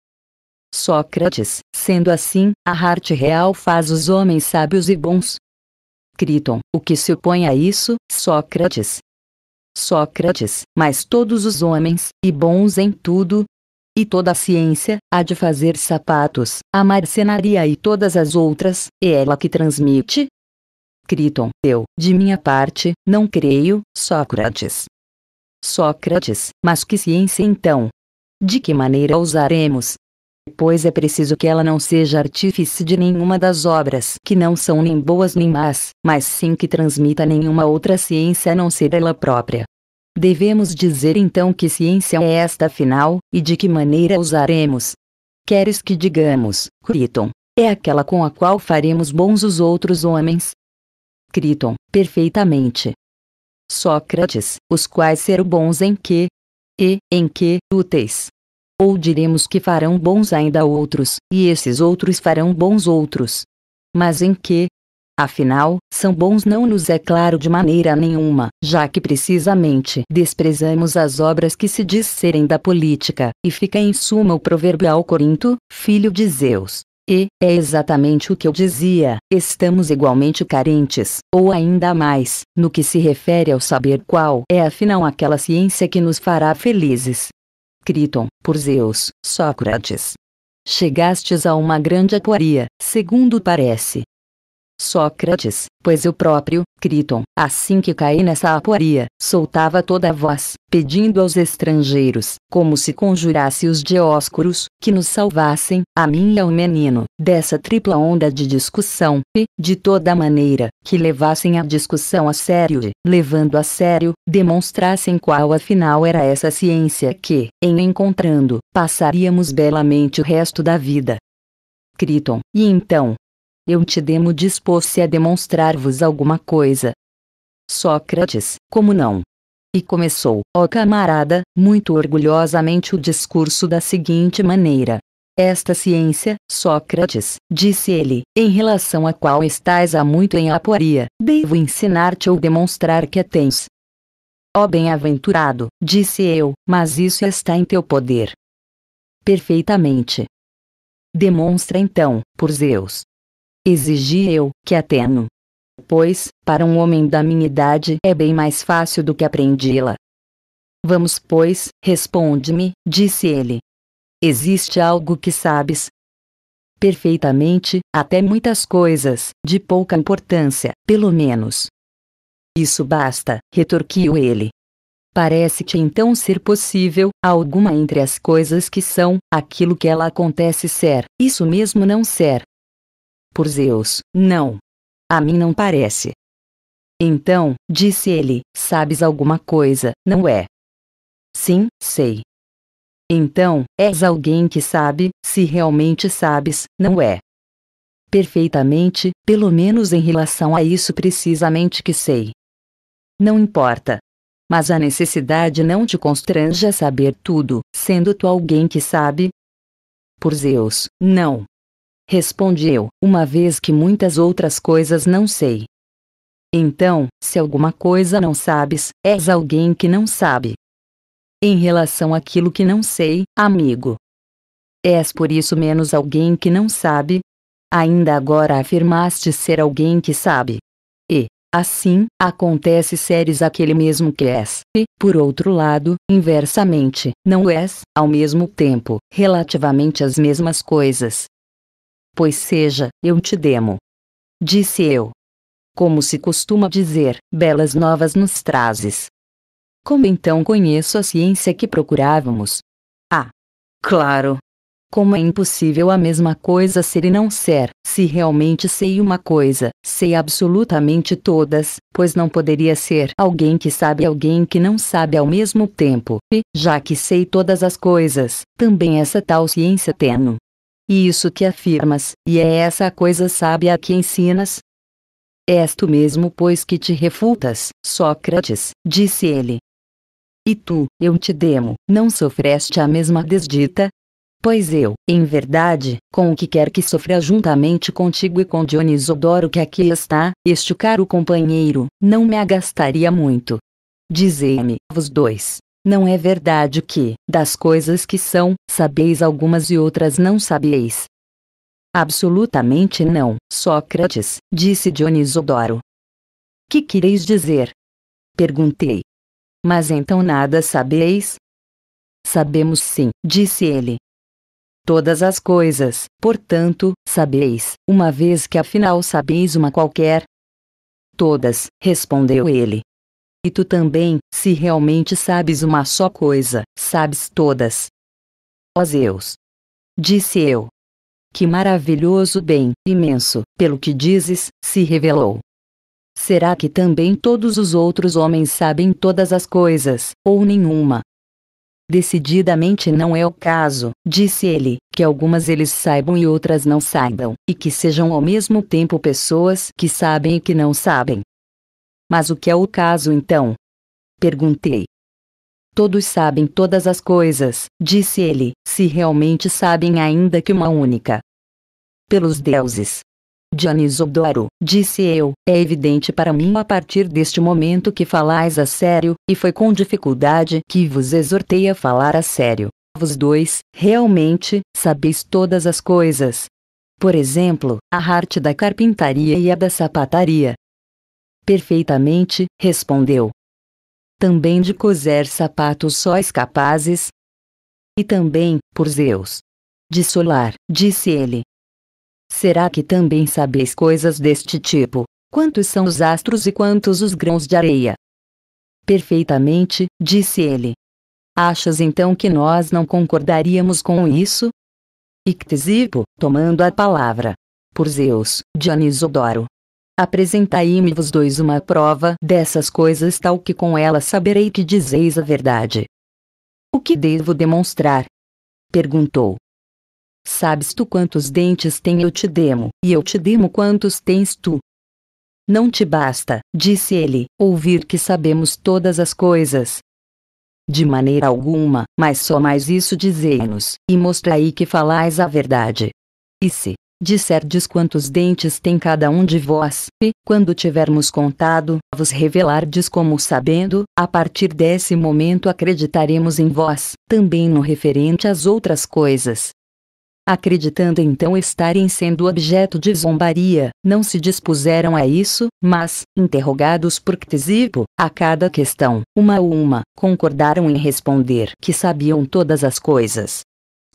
Sócrates, sendo assim, a arte real faz os homens sábios e bons. Criton, o que se opõe a isso, Sócrates? Sócrates, mas todos os homens, e bons em tudo, e toda a ciência, há de fazer sapatos, a marcenaria e todas as outras, é ela que transmite? Criton, eu, de minha parte, não creio, Sócrates. Sócrates, mas que ciência então? De que maneira usaremos? Pois é preciso que ela não seja artífice de nenhuma das obras que não são nem boas nem más, mas sim que transmita nenhuma outra ciência a não ser ela própria. Devemos dizer então que ciência é esta afinal, e de que maneira usaremos? Queres que digamos, Criton, é aquela com a qual faremos bons os outros homens? Criton, perfeitamente. Sócrates, os quais serão bons em que? E, em que, úteis? Ou diremos que farão bons ainda outros, e esses outros farão bons outros. Mas em que, Afinal, são bons não nos é claro de maneira nenhuma, já que precisamente desprezamos as obras que se diz serem da política, e fica em suma o proverbial Corinto, filho de Zeus. E, é exatamente o que eu dizia, estamos igualmente carentes, ou ainda mais, no que se refere ao saber qual é afinal aquela ciência que nos fará felizes. Criton, por Zeus, Sócrates. Chegastes a uma grande aporia, segundo parece, Sócrates, pois eu próprio, Criton, assim que caí nessa aporia, soltava toda a voz, pedindo aos estrangeiros, como se conjurasse os dióscuros, que nos salvassem, a mim e ao menino, dessa tripla onda de discussão, e, de toda maneira, que levassem a discussão a sério e, levando a sério, demonstrassem qual afinal era essa ciência que, em encontrando, passaríamos belamente o resto da vida. Criton, e então, eu te demo dispôs-se a demonstrar-vos alguma coisa. Sócrates, como não? E começou, ó camarada, muito orgulhosamente o discurso da seguinte maneira. Esta ciência, Sócrates, disse ele, em relação à qual estás há muito em aporia, devo ensinar-te ou demonstrar que a tens. Ó bem-aventurado, disse eu, mas isso está em teu poder. Perfeitamente. Demonstra então, por Zeus, Exigi eu, que ateno. Pois, para um homem da minha idade é bem mais fácil do que aprendi-la. Vamos, pois, responde-me, disse ele. Existe algo que sabes? Perfeitamente, até muitas coisas, de pouca importância, pelo menos. Isso basta, retorquiu ele. Parece-te então ser possível, alguma entre as coisas que são, aquilo que ela acontece ser, isso mesmo não ser, por Zeus, não. A mim não parece. Então, disse ele, sabes alguma coisa, não é? Sim, sei. Então, és alguém que sabe, se realmente sabes, não é? Perfeitamente, pelo menos em relação a isso precisamente que sei. Não importa. Mas a necessidade não te constrange a saber tudo, sendo tu alguém que sabe? Por Zeus, não. Respondi eu, uma vez que muitas outras coisas não sei. Então, se alguma coisa não sabes, és alguém que não sabe. Em relação àquilo que não sei, amigo. És por isso menos alguém que não sabe? Ainda agora afirmaste ser alguém que sabe. E, assim, acontece seres aquele mesmo que és, e, por outro lado, inversamente, não és, ao mesmo tempo, relativamente as mesmas coisas, Pois seja, eu te demo. Disse eu. Como se costuma dizer, belas novas nos trazes. Como então conheço a ciência que procurávamos? Ah! Claro! Como é impossível a mesma coisa ser e não ser, se realmente sei uma coisa, sei absolutamente todas, pois não poderia ser alguém que sabe alguém que não sabe ao mesmo tempo, e, já que sei todas as coisas, também essa tal ciência tenho, e isso que afirmas, e é essa coisa sábia que ensinas? És tu mesmo, pois que te refutas, Sócrates, disse ele. E tu, eu te demo, não sofreste a mesma desdita? Pois eu, em verdade, com o que quer que sofra juntamente contigo e com Dionisodoro que aqui está, este caro companheiro, não me agastaria muito. Dizei-me, vos dois, não é verdade que, das coisas que são, sabeis algumas e outras não sabeis. Absolutamente não, Sócrates, disse Dionisodoro. Que quereis dizer? Perguntei. Mas então nada sabeis? Sabemos sim, disse ele. Todas as coisas, portanto, sabeis, uma vez que afinal sabeis uma qualquer. Todas, respondeu ele. E tu também, se realmente sabes uma só coisa, sabes todas. Ó Zeus! Disse eu. Que maravilhoso bem, imenso, pelo que dizes, se revelou. Será que também todos os outros homens sabem todas as coisas, ou nenhuma? Decididamente não é o caso, disse ele, que algumas eles saibam e outras não saibam, e que sejam ao mesmo tempo pessoas que sabem e que não sabem. Mas o que é o caso então? Perguntei. Todos sabem todas as coisas, disse ele, se realmente sabem ainda que uma única. Pelos deuses, Dionisodoro, disse eu, é evidente para mim a partir deste momento que falais a sério, e foi com dificuldade que vos exortei a falar a sério. Vos dois, realmente, sabeis todas as coisas. Por exemplo, a arte da carpintaria e a da sapataria. Perfeitamente, respondeu. Também de coser sapatos sóis capazes? E também, por Zeus. De solar, disse ele, Será que também sabeis coisas deste tipo? Quantos são os astros e quantos os grãos de areia? Perfeitamente, disse ele. Achas então que nós não concordaríamos com isso? Ictesipo, tomando a palavra. Por Zeus, Dionisodoro. Apresentai-me vos dois uma prova dessas coisas tal que com ela saberei que dizeis a verdade. O que devo demonstrar? Perguntou. Sabes tu quantos dentes tem eu te demo, e eu te demo quantos tens tu. Não te basta, disse ele, ouvir que sabemos todas as coisas. De maneira alguma, mas só mais isso dizei-nos, e mostrai que falais a verdade. E se disserdes quantos dentes tem cada um de vós, e, quando tivermos contado, vos revelardes como sabendo, a partir desse momento acreditaremos em vós, também no referente às outras coisas acreditando então estarem sendo objeto de zombaria, não se dispuseram a isso, mas, interrogados por Ctesipo, a cada questão, uma a uma, concordaram em responder que sabiam todas as coisas.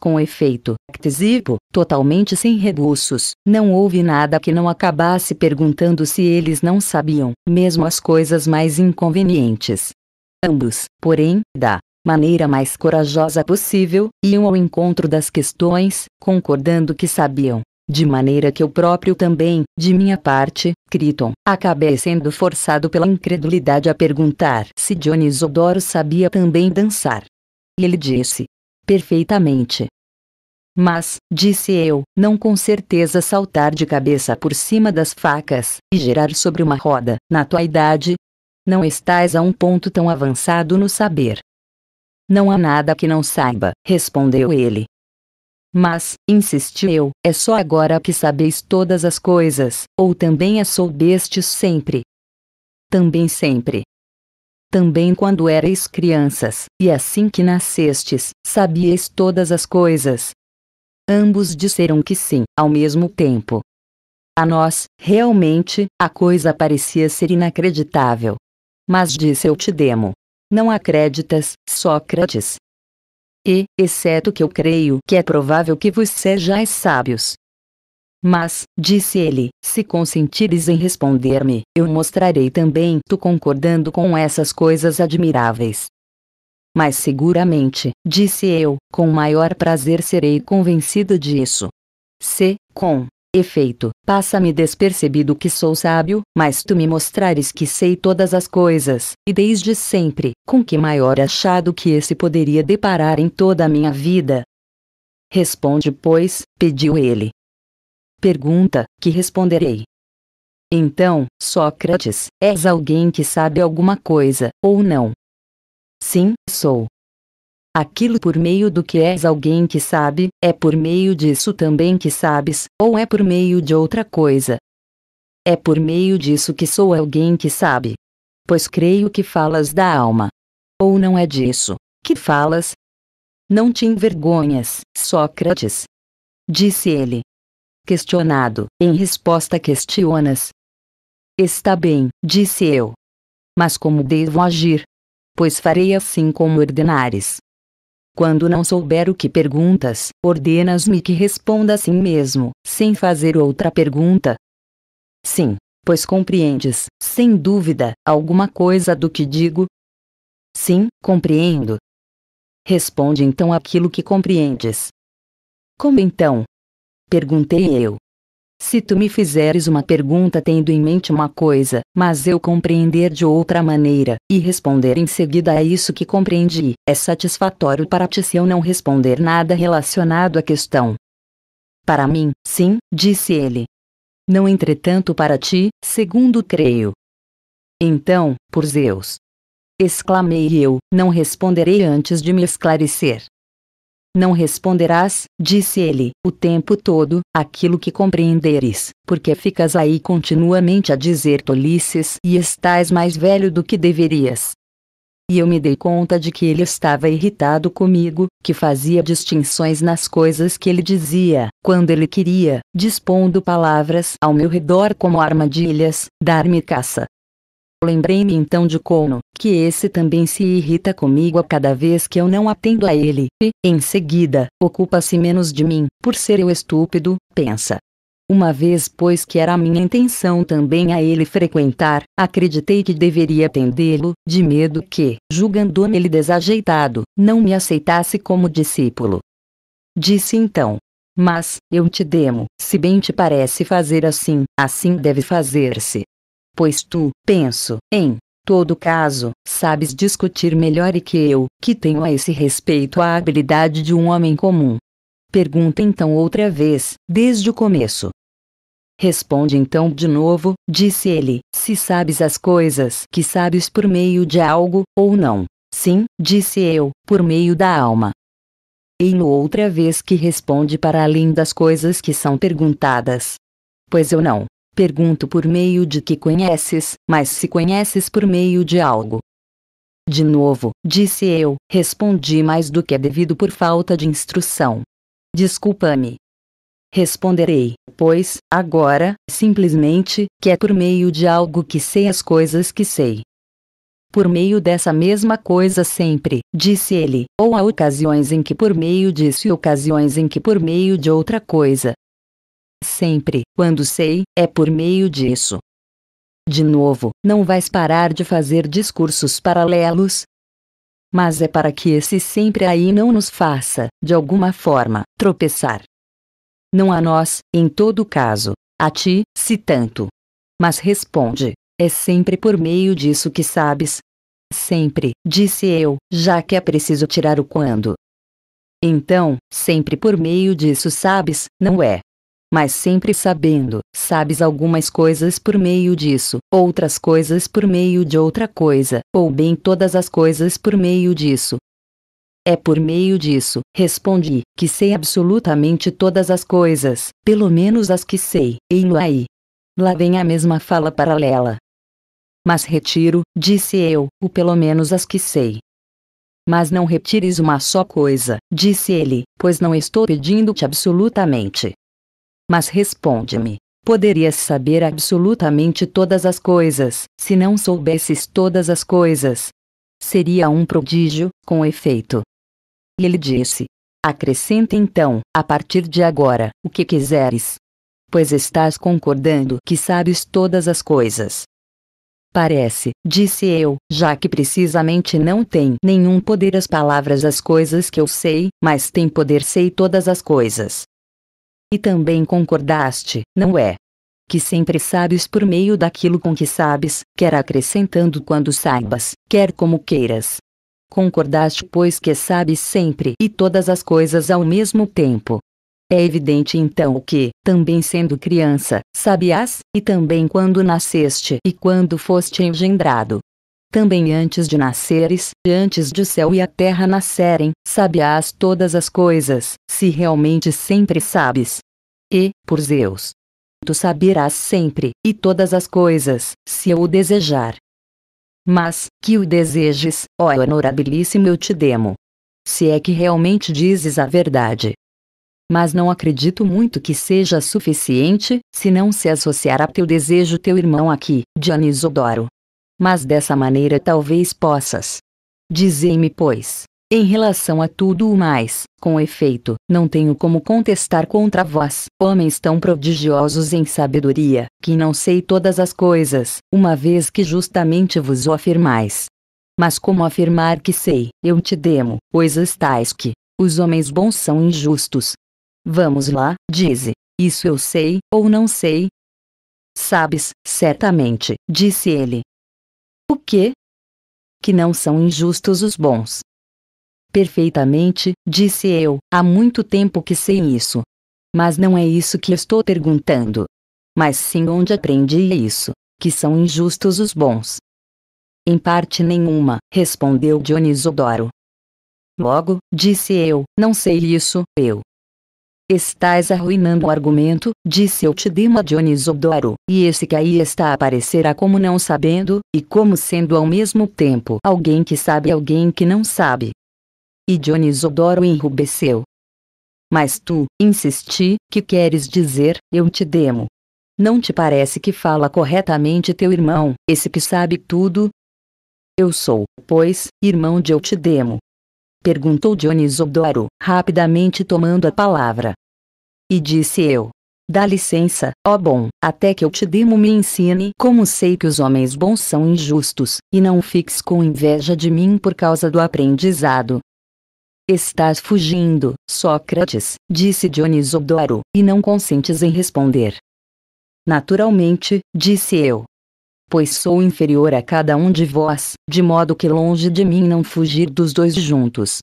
Com efeito, Ctesipo, totalmente sem rebuços, não houve nada que não acabasse perguntando se eles não sabiam, mesmo as coisas mais inconvenientes. Ambos, porém, da maneira mais corajosa possível, iam ao encontro das questões, concordando que sabiam. De maneira que eu próprio também, de minha parte, Criton, acabei sendo forçado pela incredulidade a perguntar se Dionisodoro sabia também dançar. E ele disse: Perfeitamente. Mas, disse eu, não com certeza saltar de cabeça por cima das facas, e girar sobre uma roda, na tua idade? Não estás a um ponto tão avançado no saber, não há nada que não saiba, respondeu ele. Mas, insisti eu, é só agora que sabeis todas as coisas, ou também as soubestes sempre? Também sempre. Também quando erais crianças, e assim que nascestes, sabias todas as coisas. Ambos disseram que sim, ao mesmo tempo. A nós, realmente, a coisa parecia ser inacreditável. Mas disse eu te demo, não acreditas, Sócrates? E, exceto que eu creio que é provável que vos sejais sábios. Mas, disse ele, se consentires em responder-me, eu mostrarei também tu concordando com essas coisas admiráveis. Mas seguramente, disse eu, com maior prazer serei convencido disso. Se, com Efeito, passa-me despercebido que sou sábio, mas tu me mostrares que sei todas as coisas, e desde sempre, com que maior achado que esse poderia deparar em toda a minha vida? Responde, pois, pediu ele. Pergunta, que responderei. Então, Sócrates, és alguém que sabe alguma coisa, ou não? Sim, sou. Aquilo por meio do que és alguém que sabe, é por meio disso também que sabes, ou é por meio de outra coisa? É por meio disso que sou alguém que sabe. Pois creio que falas da alma. Ou não é disso que falas? Não te envergonhas, Sócrates. Disse ele. Questionado, em resposta questionas. Está bem, disse eu. Mas como devo agir? pois farei assim como ordenares. Quando não souber o que perguntas, ordenas-me que responda assim mesmo, sem fazer outra pergunta. Sim, pois compreendes, sem dúvida, alguma coisa do que digo? Sim, compreendo. Responde então aquilo que compreendes. Como então? Perguntei eu. Se tu me fizeres uma pergunta tendo em mente uma coisa, mas eu compreender de outra maneira, e responder em seguida a isso que compreendi, é satisfatório para ti se eu não responder nada relacionado à questão. Para mim, sim, disse ele. Não entretanto para ti, segundo creio. Então, por Zeus. Exclamei eu, não responderei antes de me esclarecer. Não responderás, disse ele, o tempo todo, aquilo que compreenderes, porque ficas aí continuamente a dizer tolices e estás mais velho do que deverias. E eu me dei conta de que ele estava irritado comigo, que fazia distinções nas coisas que ele dizia, quando ele queria, dispondo palavras ao meu redor como armadilhas, dar-me caça. Lembrei-me então de Kono, que esse também se irrita comigo a cada vez que eu não atendo a ele, e, em seguida, ocupa-se menos de mim, por ser eu estúpido, pensa. Uma vez, pois que era minha intenção também a ele frequentar, acreditei que deveria atendê-lo, de medo que, julgando-me ele desajeitado, não me aceitasse como discípulo. Disse então: Mas, eu te demo, se bem te parece fazer assim, assim deve fazer-se pois tu, penso, em todo caso, sabes discutir melhor que eu, que tenho a esse respeito a habilidade de um homem comum. Pergunta então outra vez, desde o começo. Responde então de novo, disse ele, se sabes as coisas que sabes por meio de algo, ou não. Sim, disse eu, por meio da alma. Ei-no outra vez que responde para além das coisas que são perguntadas. Pois eu não. Pergunto por meio de que conheces, mas se conheces por meio de algo. De novo, disse eu, respondi mais do que é devido por falta de instrução. Desculpa-me. Responderei, pois, agora, simplesmente, que é por meio de algo que sei as coisas que sei. Por meio dessa mesma coisa sempre, disse ele, ou há ocasiões em que por meio disso e ocasiões em que por meio de outra coisa, Sempre, quando sei, é por meio disso. De novo, não vais parar de fazer discursos paralelos? Mas é para que esse sempre aí não nos faça, de alguma forma, tropeçar. Não a nós, em todo caso, a ti, se tanto. Mas responde, é sempre por meio disso que sabes? Sempre, disse eu, já que é preciso tirar o quando. Então, sempre por meio disso sabes, não é? Mas sempre sabendo, sabes algumas coisas por meio disso, outras coisas por meio de outra coisa, ou bem todas as coisas por meio disso. É por meio disso, respondi, que sei absolutamente todas as coisas, pelo menos as que sei, ei-no aí. Lá vem a mesma fala paralela. Mas retiro, disse eu, o pelo menos as que sei. Mas não retires uma só coisa, disse ele, pois não estou pedindo-te absolutamente. Mas responde-me: poderias saber absolutamente todas as coisas, se não soubesses todas as coisas? Seria um prodígio, com efeito. E ele disse: Acrescenta então, a partir de agora, o que quiseres. Pois estás concordando que sabes todas as coisas. Parece, disse eu, já que precisamente não tem nenhum poder as palavras as coisas que eu sei, mas tem poder sei todas as coisas. E também concordaste, não é? Que sempre sabes por meio daquilo com que sabes, quer acrescentando quando saibas, quer como queiras. Concordaste, pois, que sabes sempre e todas as coisas ao mesmo tempo. É evidente então que, também sendo criança, sabias, e também quando nasceste e quando foste engendrado, também antes de nasceres, antes de o céu e a terra nascerem, sabias todas as coisas, se realmente sempre sabes. E, por Zeus, tu saberás sempre, e todas as coisas, se eu o desejar. Mas, que o desejes, ó honorabilíssimo eu te demo. Se é que realmente dizes a verdade. Mas não acredito muito que seja suficiente, se não se associar a teu desejo teu irmão aqui, Dionisodoro mas dessa maneira talvez possas Dizei-me, pois, em relação a tudo o mais, com efeito, não tenho como contestar contra vós, homens tão prodigiosos em sabedoria, que não sei todas as coisas, uma vez que justamente vos o afirmais. Mas como afirmar que sei, eu te demo, pois estais que, os homens bons são injustos. Vamos lá, dize, isso eu sei, ou não sei? Sabes, certamente, disse ele. O quê? Que não são injustos os bons. Perfeitamente, disse eu, há muito tempo que sei isso. Mas não é isso que estou perguntando. Mas sim onde aprendi isso, que são injustos os bons. Em parte nenhuma, respondeu Dionisodoro. Logo, disse eu, não sei isso, eu. Estás arruinando o argumento, disse Eutidema Dionisodoro, e esse que aí está aparecerá como não sabendo, e como sendo ao mesmo tempo alguém que sabe e alguém que não sabe. E Dionisodoro enrubesceu. Mas tu, insisti, que queres dizer, eu te demo. Não te parece que fala corretamente teu irmão, esse que sabe tudo, eu sou, pois, irmão de Eutidemo. Perguntou Dionisodoro, rapidamente tomando a palavra. E disse eu. Dá licença, ó bom, até que Eutidemo me ensine como sei que os homens bons são injustos, e não fiques com inveja de mim por causa do aprendizado. Estás fugindo, Sócrates, disse Dionisodoro, e não consentes em responder. Naturalmente, disse eu, pois sou inferior a cada um de vós, de modo que longe de mim não fugir dos dois juntos.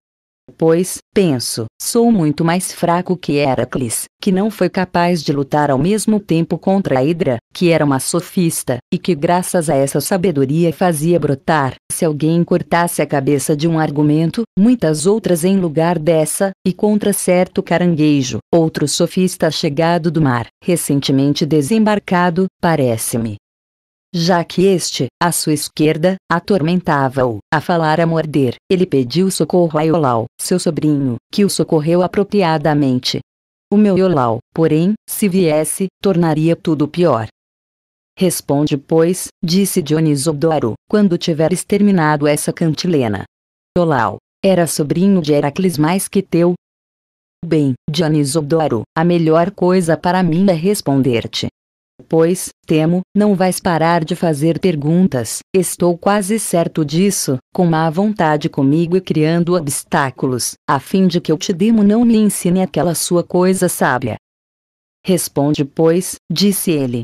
Pois, penso, sou muito mais fraco que Heracles, que não foi capaz de lutar ao mesmo tempo contra a Hidra, que era uma sofista, e que graças a essa sabedoria fazia brotar, se alguém cortasse a cabeça de um argumento, muitas outras em lugar dessa, e contra certo caranguejo, outro sofista chegado do mar, recentemente desembarcado, parece-me, já que este, à sua esquerda, atormentava-o, a falar a morder, ele pediu socorro a Iolau, seu sobrinho, que o socorreu apropriadamente. O meu Iolau, porém, se viesse, tornaria tudo pior. Responde, pois, disse Dionisodoro, quando tiveres terminado essa cantilena. Iolau, era sobrinho de Heracles mais que teu? Bem, Dionisodoro, a melhor coisa para mim é responder-te, Pois, temo, não vais parar de fazer perguntas, estou quase certo disso, com má vontade comigo e criando obstáculos, a fim de que eu te demo não me ensine aquela sua coisa sábia. Responde, pois, disse ele.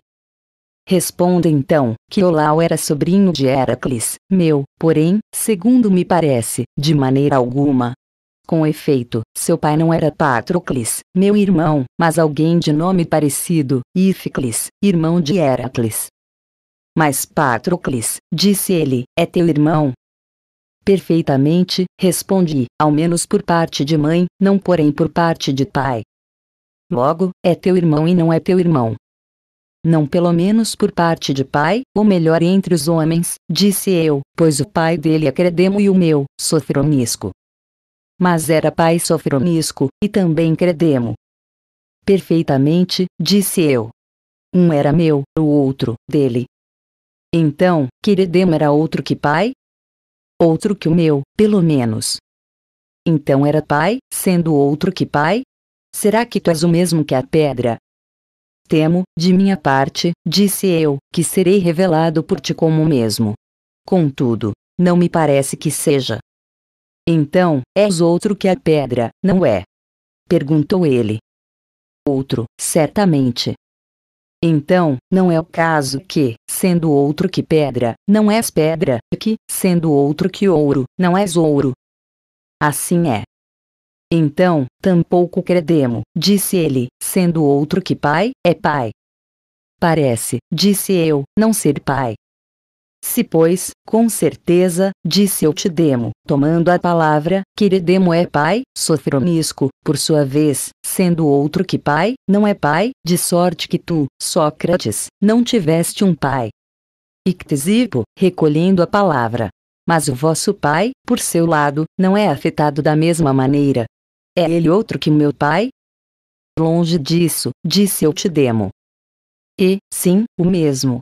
Responda então, que Olau era sobrinho de Heracles, meu, porém, segundo me parece, de maneira alguma, com efeito, seu pai não era Patrocles, meu irmão, mas alguém de nome parecido, Íficles, irmão de Heracles. Mas Patrocles, disse ele, é teu irmão? Perfeitamente, respondi, ao menos por parte de mãe, não porém por parte de pai. Logo, é teu irmão e não é teu irmão. Não pelo menos por parte de pai, ou melhor entre os homens, disse eu, pois o pai dele é Credemo e o meu, Sofronisco mas era pai sofronisco, e também credemo. Perfeitamente, disse eu. Um era meu, o outro, dele. Então, Queredemo era outro que pai? Outro que o meu, pelo menos. Então era pai, sendo outro que pai? Será que tu és o mesmo que a pedra? Temo, de minha parte, disse eu, que serei revelado por ti como o mesmo. Contudo, não me parece que seja. Então, és outro que a pedra, não é? Perguntou ele. Outro, certamente. Então, não é o caso que, sendo outro que pedra, não és pedra, que, sendo outro que ouro, não és ouro. Assim é. Então, tampouco credemo, disse ele, sendo outro que pai, é pai. Parece, disse eu, não ser pai, se pois, com certeza, disse eu te demo, tomando a palavra, Queredemo é pai, Sofronisco, por sua vez, sendo outro que pai, não é pai, de sorte que tu, Sócrates, não tiveste um pai. Ictesipo, recolhendo a palavra. Mas o vosso pai, por seu lado, não é afetado da mesma maneira. É ele outro que meu pai? Longe disso, disse eu te demo. E, sim, o mesmo,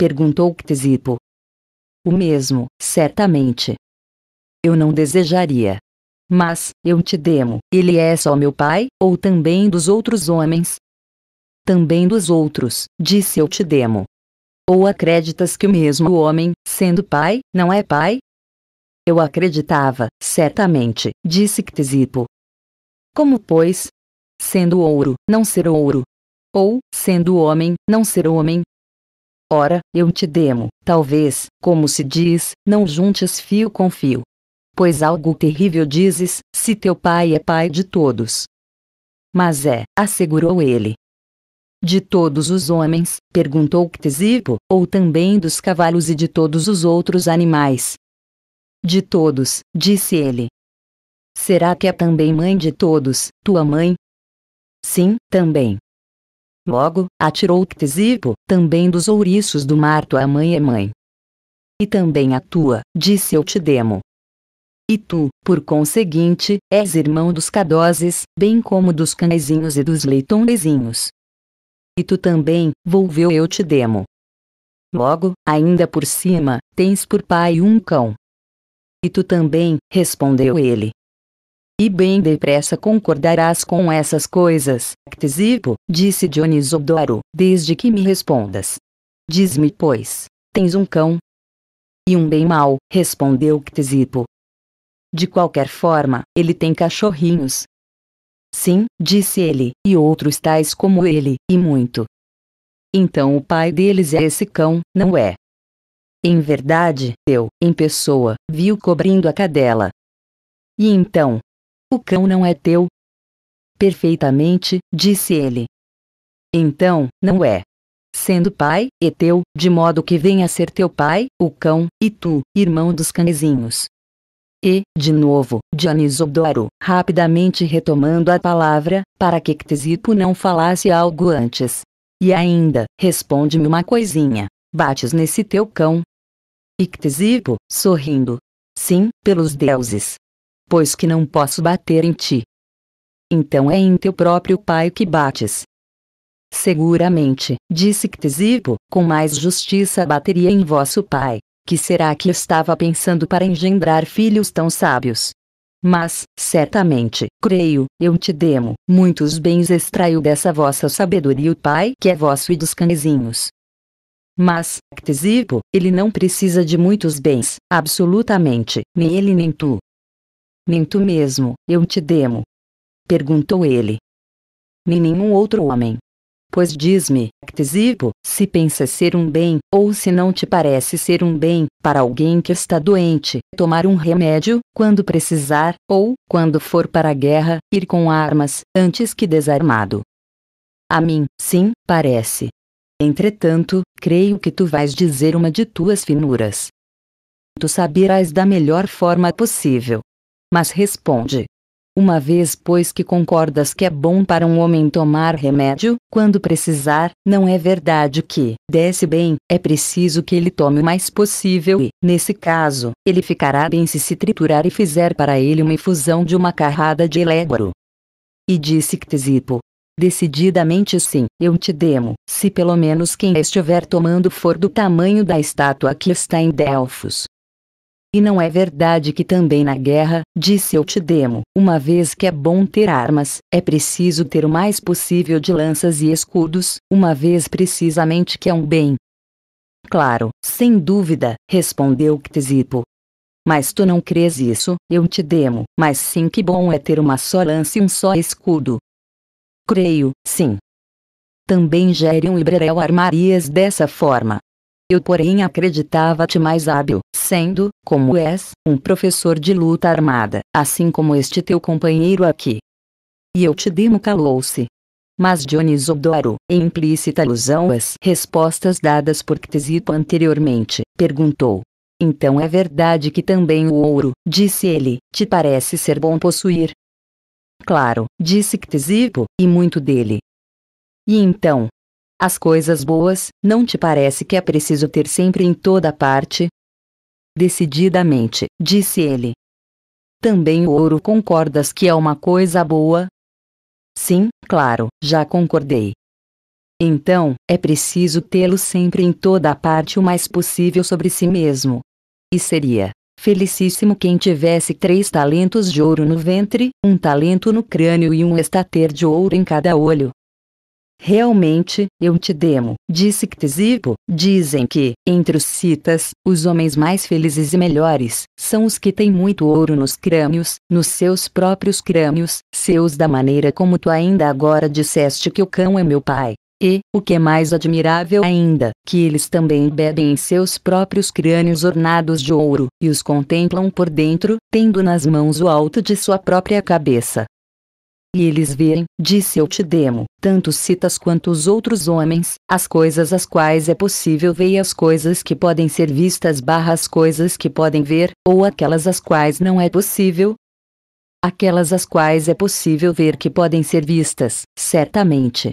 Perguntou Ctesipo. O mesmo, certamente. eu não desejaria. Mas, eu te demo, ele é só meu pai, ou também dos outros homens? Também dos outros, disse eu te demo. Ou acreditas que o mesmo homem, sendo pai, não é pai? Eu acreditava, certamente, disse Ctesipo. Como, pois? Sendo ouro, não ser ouro. Ou, sendo homem, não ser homem. Ora, eu te demo, talvez, como se diz, não juntes fio com fio. Pois algo terrível dizes, se teu pai é pai de todos. Mas é, assegurou ele. De todos os homens, perguntou Ctesipo, ou também dos cavalos e de todos os outros animais? De todos, disse ele. Será que é também mãe de todos, tua mãe? Sim, também. Logo, atirou Ctesipo, também dos ouriços do mar tua mãe é mãe. E também a tua, disse eu te demo. E tu, por conseguinte, és irmão dos cadozes, bem como dos canezinhos e dos leitondezinhos. E tu também, volveu demo. Logo, ainda por cima, tens por pai um cão. E tu também, respondeu ele. E bem depressa concordarás com essas coisas, Ctesipo, disse Dionisodoro, desde que me respondas. Diz-me, pois, tens um cão? E um bem mau, respondeu Ctesipo. De qualquer forma, ele tem cachorrinhos. Sim, disse ele, e outros tais como ele, e muito. Então o pai deles é esse cão, não é? Em verdade, eu, em pessoa, vi-o cobrindo a cadela. E então? O cão não é teu? Perfeitamente, disse ele. Então, não é. Sendo pai, e teu, de modo que venha a ser teu pai, o cão, e tu, irmão dos canezinhos. E, de novo, Dionisodoro, rapidamente retomando a palavra, para que Ctesipo não falasse algo antes. E ainda, responde-me uma coisinha, bates nesse teu cão, Ictesipo, sorrindo. Sim, pelos deuses. Pois que não posso bater em ti. Então é em teu próprio pai que bates. Seguramente, disse Ctesipo, com mais justiça bateria em vosso pai, que será que estava pensando para engendrar filhos tão sábios? Mas, certamente, creio, eu te demo, muitos bens extraiu dessa vossa sabedoria o pai que é vosso e dos canezinhos. Mas, Ctesipo, ele não precisa de muitos bens, absolutamente, nem ele nem tu. Tu mesmo, eu te demo. Perguntou ele. Nem nenhum outro homem. Pois diz-me, Ctesipo, se pensa ser um bem, ou se não te parece ser um bem, para alguém que está doente, tomar um remédio, quando precisar, ou, quando for para a guerra, ir com armas, antes que desarmado. A mim, sim, parece. Entretanto, creio que tu vais dizer uma de tuas finuras. Tu saberás da melhor forma possível. Mas responde. Uma vez pois que concordas que é bom para um homem tomar remédio, quando precisar, não é verdade que, desce bem, é preciso que ele tome o mais possível e, nesse caso, ele ficará bem se se triturar e fizer para ele uma infusão de uma carrada de eléboro. E disse Ctesipo, Decididamente sim, eu te demo, se pelo menos quem estiver tomando for do tamanho da estátua que está em Delfos. E não é verdade que também na guerra, disse eu te demo, uma vez que é bom ter armas, é preciso ter o mais possível de lanças e escudos, uma vez precisamente que é um bem. Claro, sem dúvida, respondeu Ctesipo. Mas tu não crês isso, eu te demo, mas sim que bom é ter uma só lança e um só escudo, Creio, sim. Também Gerion e Brerel armarias dessa forma. Eu porém acreditava-te mais hábil, sendo, como és, um professor de luta armada, assim como este teu companheiro aqui. E eu te demo calou-se. Mas Dionisodoro, em implícita alusão às respostas dadas por Ctesipo anteriormente, perguntou. Então é verdade que também o ouro, disse ele, te parece ser bom possuir, Claro, disse Ctesipo, e muito dele. E então? As coisas boas, não te parece que é preciso ter sempre em toda parte? Decididamente, disse ele. Também o ouro concordas que é uma coisa boa? Sim, claro, já concordei. Então, é preciso tê-lo sempre em toda a parte o mais possível sobre si mesmo. E seria felicíssimo quem tivesse três talentos de ouro no ventre, um talento no crânio e um estater de ouro em cada olho. Realmente, eu te demo, disse Ctesipo. Dizem que, entre os citas, os homens mais felizes e melhores, são os que têm muito ouro nos crânios, nos seus próprios crânios, seus da maneira como tu ainda agora disseste que o cão é meu pai. E, o que é mais admirável ainda, que eles também bebem em seus próprios crânios ornados de ouro, e os contemplam por dentro, tendo nas mãos o alto de sua própria cabeça, e eles veem, disse eu te demo, tanto citas quanto os outros homens, as coisas as quais é possível ver e as coisas que podem ser vistas barra as coisas que podem ver, ou aquelas as quais não é possível, aquelas as quais é possível ver que podem ser vistas, certamente.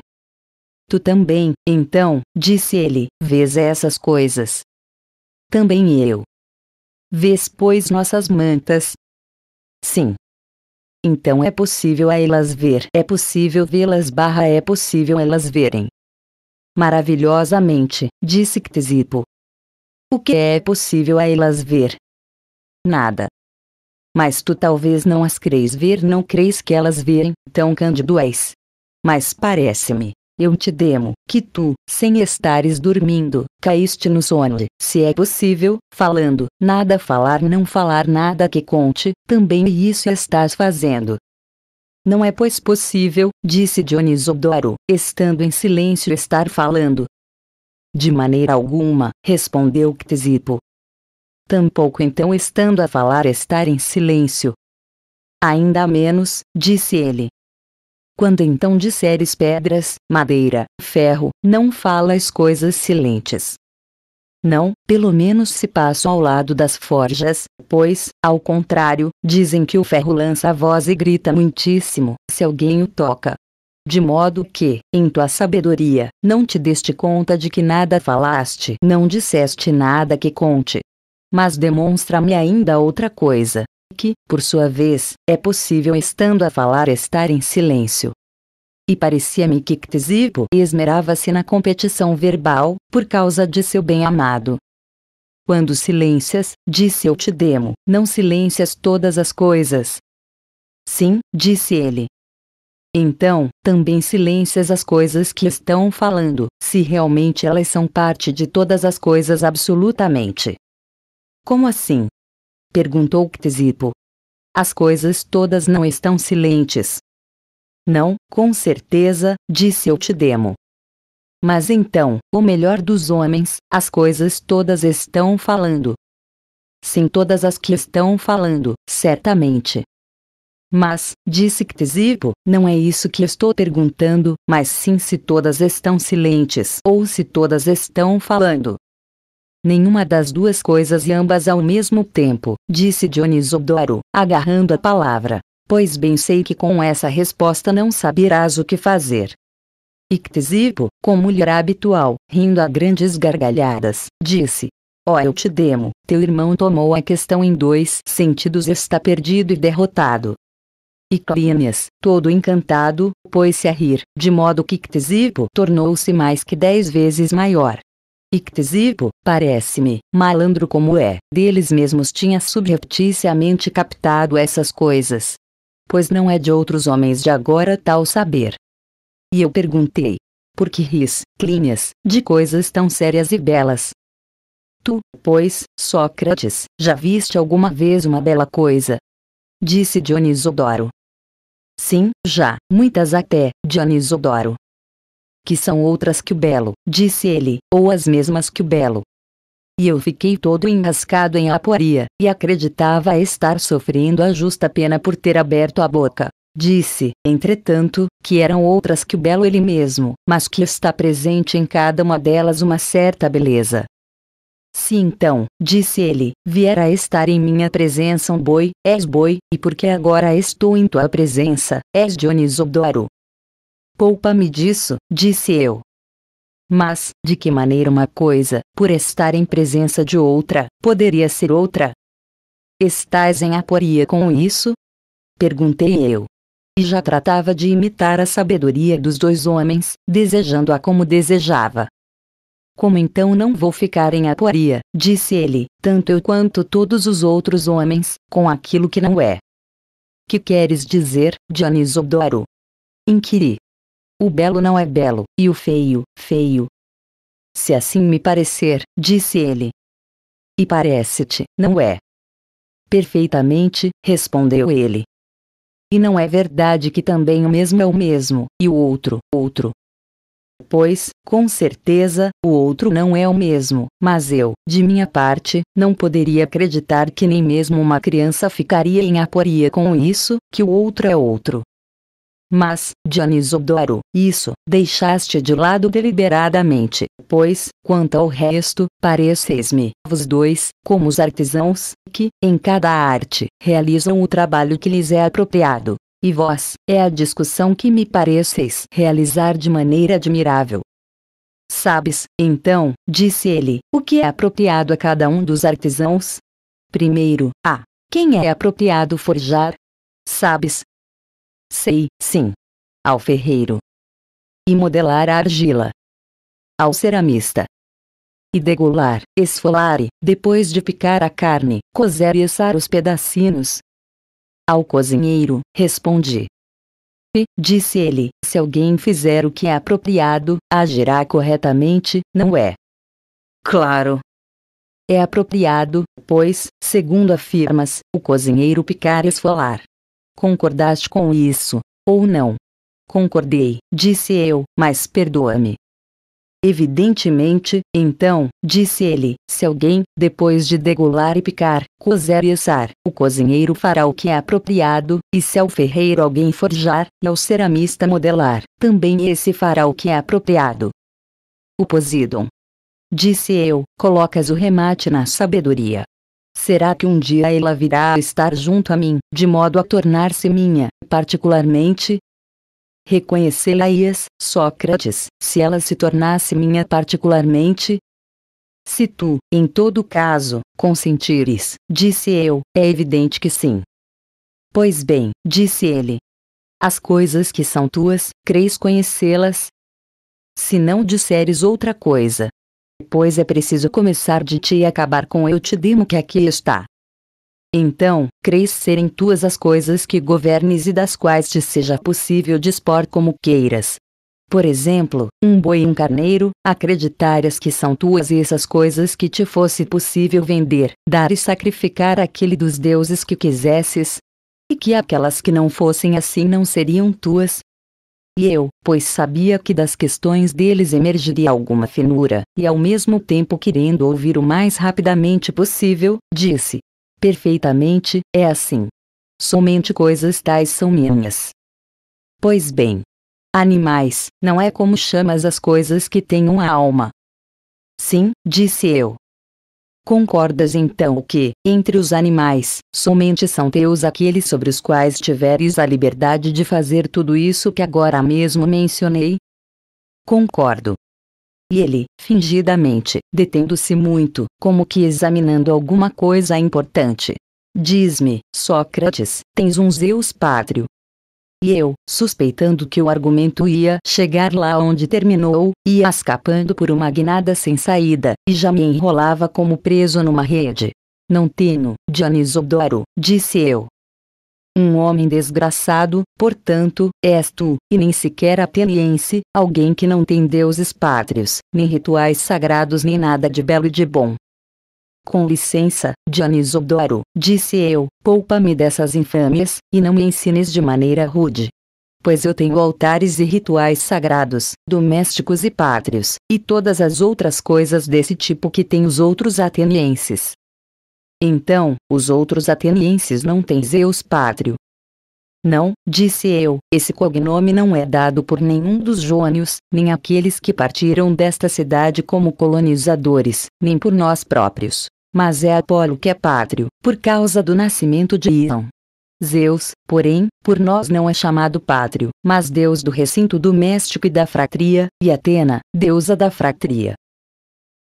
Tu também, então, disse ele, vês essas coisas. Também eu. Vês, pois, nossas mantas? Sim, então é possível a elas ver. É possível vê-las barra é possível elas verem. Maravilhosamente, disse Ctesipo. O que é possível a elas ver? Nada. Mas tu talvez não as creis ver não creis que elas verem, tão cândido és. Mas parece-me, eu te demo, que tu, sem estares dormindo, caíste no sono, se é possível, falando, nada falar não falar nada que conte, também isso estás fazendo. Não é pois possível, disse Dionisodoro, estando em silêncio estar falando. De maneira alguma, respondeu Ctesipo. Tampouco então estando a falar estar em silêncio. Ainda menos, disse ele, quando então disseres pedras, madeira, ferro, não falas coisas silentes. Não, pelo menos se passo ao lado das forjas, pois, ao contrário, dizem que o ferro lança a voz e grita muitíssimo, se alguém o toca. De modo que, em tua sabedoria, não te deste conta de que nada falaste, não disseste nada que conte. Mas demonstra-me ainda outra coisa, que, por sua vez, é possível estando a falar estar em silêncio. E parecia-me que Ctesipo esmerava-se na competição verbal, por causa de seu bem-amado. Quando silências, disse eu te demo, não silências todas as coisas. Sim, disse ele. Então, também silências as coisas que estão falando, se realmente elas são parte de todas as coisas absolutamente. Como assim? Perguntou Ctesipo. As coisas todas não estão silentes. Não, com certeza, disse eu te demo. Mas então, o melhor dos homens, as coisas todas estão falando. Sim, todas as que estão falando, certamente. Mas, disse Ctesipo, não é isso que estou perguntando, mas sim se todas estão silentes ou se todas estão falando. Nenhuma das duas coisas e ambas ao mesmo tempo, disse Dionisodoro, agarrando a palavra. Pois bem sei que com essa resposta não saberás o que fazer. Ictesipo, com mulher habitual, rindo a grandes gargalhadas, disse: Ó oh, eu te demo, teu irmão tomou a questão em dois sentidos está perdido e derrotado. E Clínias, todo encantado, pôs-se a rir, de modo que Ictesipo tornou-se mais que dez vezes maior. Ictesipo, parece-me, malandro como é, deles mesmos tinha subrepticiamente captado essas coisas. Pois não é de outros homens de agora tal saber. E eu perguntei: por que ris, Clínias, de coisas tão sérias e belas? Tu, pois, Sócrates, já viste alguma vez uma bela coisa? Disse Dionisodoro. Sim, já, muitas até, Dionisodoro que são outras que o belo, disse ele, ou as mesmas que o belo. E eu fiquei todo enrascado em aporia, e acreditava estar sofrendo a justa pena por ter aberto a boca. Disse, entretanto, que eram outras que o belo ele mesmo, mas que está presente em cada uma delas uma certa beleza. Se então, disse ele, vier a estar em minha presença um boi, és boi, e porque agora estou em tua presença, és Dionisodoro, Poupa-me disso, disse eu. Mas, de que maneira uma coisa, por estar em presença de outra, poderia ser outra? Estás em aporia com isso? Perguntei eu. E já tratava de imitar a sabedoria dos dois homens, desejando-a como desejava. Como então não vou ficar em aporia, disse ele, tanto eu quanto todos os outros homens, com aquilo que não é. Que queres dizer, Dionisodoro? Inquiri. O belo não é belo, e o feio, feio. Se assim me parecer, disse ele. E parece-te, não é? Perfeitamente, respondeu ele. E não é verdade que também o mesmo é o mesmo, e o outro, outro. Pois, com certeza, o outro não é o mesmo, mas eu, de minha parte, não poderia acreditar que nem mesmo uma criança ficaria em aporia com isso, que o outro é outro. Mas, Dionisodoro, isso, deixaste de lado deliberadamente, pois, quanto ao resto, pareceis-me, vos dois, como os artesãos, que, em cada arte, realizam o trabalho que lhes é apropriado. E vós, é a discussão que me pareceis realizar de maneira admirável. Sabes, então, disse ele, o que é apropriado a cada um dos artesãos? Primeiro, a quem é apropriado forjar? Sabes, Sei, sim. Ao ferreiro. E modelar a argila. Ao ceramista. E degolar, esfolare, depois de picar a carne, cozer e assar os pedacinhos. Ao cozinheiro, respondi. E, disse ele, se alguém fizer o que é apropriado, agirá corretamente, não é? Claro. É apropriado, pois, segundo afirmas, o cozinheiro picar e esfolar. Concordaste com isso, ou não? Concordei, disse eu, mas perdoa-me. Evidentemente, então, disse ele, se alguém, depois de degolar e picar, cozer e assar, o cozinheiro fará o que é apropriado, e se ao ferreiro alguém forjar, e ao ceramista modelar, também esse fará o que é apropriado. O Posidon. Disse eu, colocas o remate na sabedoria. Será que um dia ela virá a estar junto a mim, de modo a tornar-se minha, particularmente? Reconhecê-la-ias, Sócrates, se ela se tornasse minha particularmente? Se tu, em todo caso, consentires, disse eu, é evidente que sim. Pois bem, disse ele. As coisas que são tuas, crees conhecê-las? Se não disseres outra coisa, pois é preciso começar de ti e acabar com eu te dimo que aqui está. Então, creis serem tuas as coisas que governes e das quais te seja possível dispor como queiras. Por exemplo, um boi e um carneiro, acreditares que são tuas e essas coisas que te fosse possível vender, dar e sacrificar aquele dos deuses que quisesses, e que aquelas que não fossem assim não seriam tuas, e eu, pois sabia que das questões deles emergiria alguma finura, e ao mesmo tempo querendo ouvir o mais rapidamente possível, disse: Perfeitamente, é assim. Somente coisas tais são minhas. Pois bem. Animais, não é como chamas as coisas que têm uma alma. Sim, disse eu. Concordas então que, entre os animais, somente são teus aqueles sobre os quais tiveres a liberdade de fazer tudo isso que agora mesmo mencionei? Concordo. E ele, fingidamente, detendo-se muito, como que examinando alguma coisa importante. Diz-me, Sócrates, tens um Zeus pátrio, e eu, suspeitando que o argumento ia chegar lá onde terminou, ia escapando por uma guinada sem saída, e já me enrolava como preso numa rede. Não tenho, Dionisodoro, disse eu. Um homem desgraçado, portanto, és tu, e nem sequer ateniense, alguém que não tem deuses pátrios, nem rituais sagrados nem nada de belo e de bom. Com licença, Dionisodoro, disse eu, poupa-me dessas infâmias, e não me ensines de maneira rude. Pois eu tenho altares e rituais sagrados, domésticos e pátrios, e todas as outras coisas desse tipo que têm os outros atenienses. Então, os outros atenienses não têm Zeus pátrio. Não, disse eu, esse cognome não é dado por nenhum dos jônios, nem aqueles que partiram desta cidade como colonizadores, nem por nós próprios mas é Apolo que é pátrio, por causa do nascimento de Ião. Zeus, porém, por nós não é chamado pátrio, mas deus do recinto doméstico e da fratria, e Atena, deusa da fratria.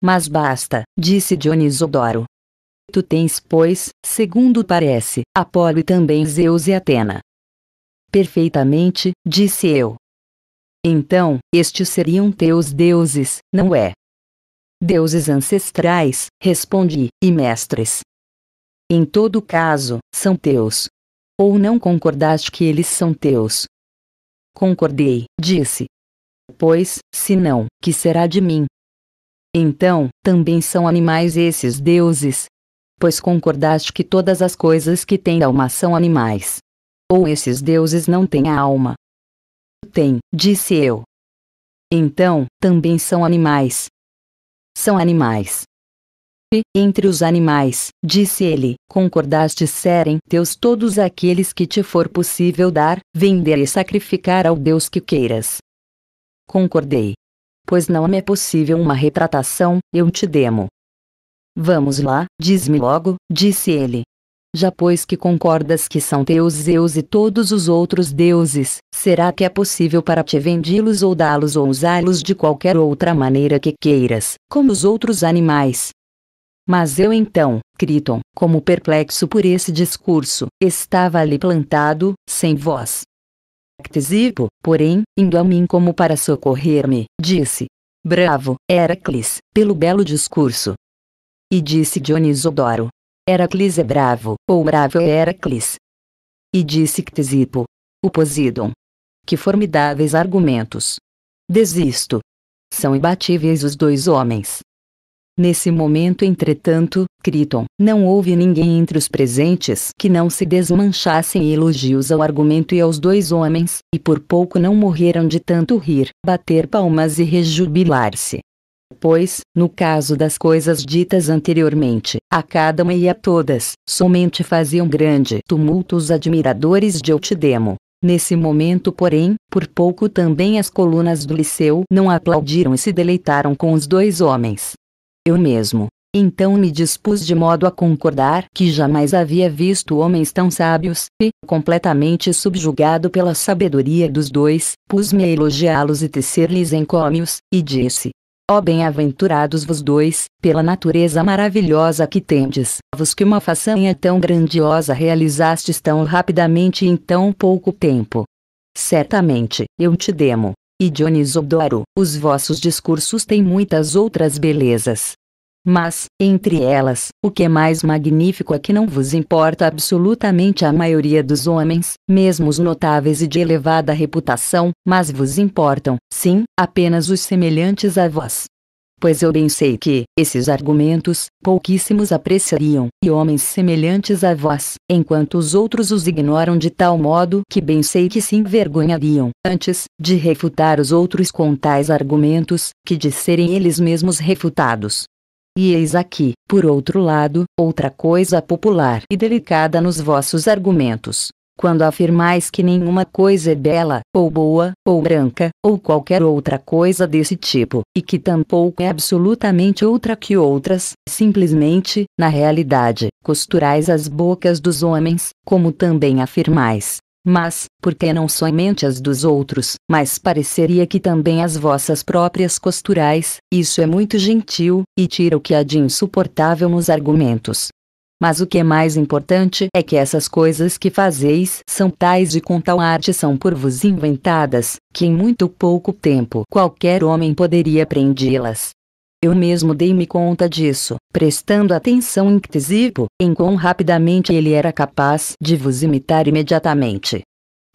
Mas basta, disse Dionisodoro. Tu tens, pois, segundo parece, Apolo e também Zeus e Atena. Perfeitamente, disse eu. Então, estes seriam teus deuses, não é? Deuses ancestrais, respondi, e mestres. Em todo caso, são teus. Ou não concordaste que eles são teus? Concordei, disse. Pois, se não, que será de mim? Então, também são animais esses deuses? Pois concordaste que todas as coisas que têm alma são animais. Ou esses deuses não têm alma? Tem, disse eu. Então, também são animais. São animais. E, entre os animais, disse ele, concordaste serem teus todos aqueles que te for possível dar, vender e sacrificar ao Deus que queiras. Concordei. Pois não me é possível uma retratação, eu te demo. Vamos lá, diz-me logo, disse ele, já pois que concordas que são teus Zeus e todos os outros deuses, será que é possível para te vendi-los ou dá-los ou usá-los de qualquer outra maneira que queiras, como os outros animais? Mas eu então, Criton, como perplexo por esse discurso, estava ali plantado, sem voz. Ctesipo, porém, indo a mim como para socorrer-me, disse: Bravo, Heracles, pelo belo discurso. E disse Dionisodoro: Heracles é bravo, ou bravo é Heracles. E disse Ctesipo. O Posidon. Que formidáveis argumentos. Desisto. São imbatíveis os dois homens. Nesse momento, entretanto, Criton, não houve ninguém entre os presentes que não se desmanchasse em elogios ao argumento e aos dois homens, e por pouco não morreram de tanto rir, bater palmas e rejubilar-se pois, no caso das coisas ditas anteriormente, a cada uma e a todas, somente faziam grande tumulto os admiradores de Eutidemo. Nesse momento, porém, por pouco também as colunas do liceu não aplaudiram e se deleitaram com os dois homens. Eu mesmo, então me dispus de modo a concordar que jamais havia visto homens tão sábios, e, completamente subjugado pela sabedoria dos dois, pus-me a elogiá-los e tecer-lhes encômios, e disse: Ó bem-aventurados vos dois, pela natureza maravilhosa que tendes, vos que uma façanha tão grandiosa realizastes tão rapidamente em tão pouco tempo. Certamente, eu te demo. E Dionisodoro, os vossos discursos têm muitas outras belezas, mas, entre elas, o que é mais magnífico é que não vos importa absolutamente a maioria dos homens, mesmo os notáveis e de elevada reputação, mas vos importam, sim, apenas os semelhantes a vós. Pois eu bem sei que, esses argumentos, pouquíssimos apreciariam, e homens semelhantes a vós, enquanto os outros os ignoram de tal modo que bem sei que se envergonhariam, antes, de refutar os outros com tais argumentos, que de serem eles mesmos refutados. E eis aqui, por outro lado, outra coisa popular e delicada nos vossos argumentos. Quando afirmais que nenhuma coisa é bela, ou boa, ou branca, ou qualquer outra coisa desse tipo, e que tampouco é absolutamente outra que outras, simplesmente, na realidade, costurais as bocas dos homens, como também afirmais, mas, porque não somente as dos outros, mas pareceria que também as vossas próprias costurais, isso é muito gentil, e tira o que há de insuportável nos argumentos. Mas o que é mais importante é que essas coisas que fazeis são tais e com tal arte são por vos inventadas, que em muito pouco tempo qualquer homem poderia apreendê-las. Eu mesmo dei-me conta disso, prestando atenção em Ctesipo, em quão rapidamente ele era capaz de vos imitar imediatamente.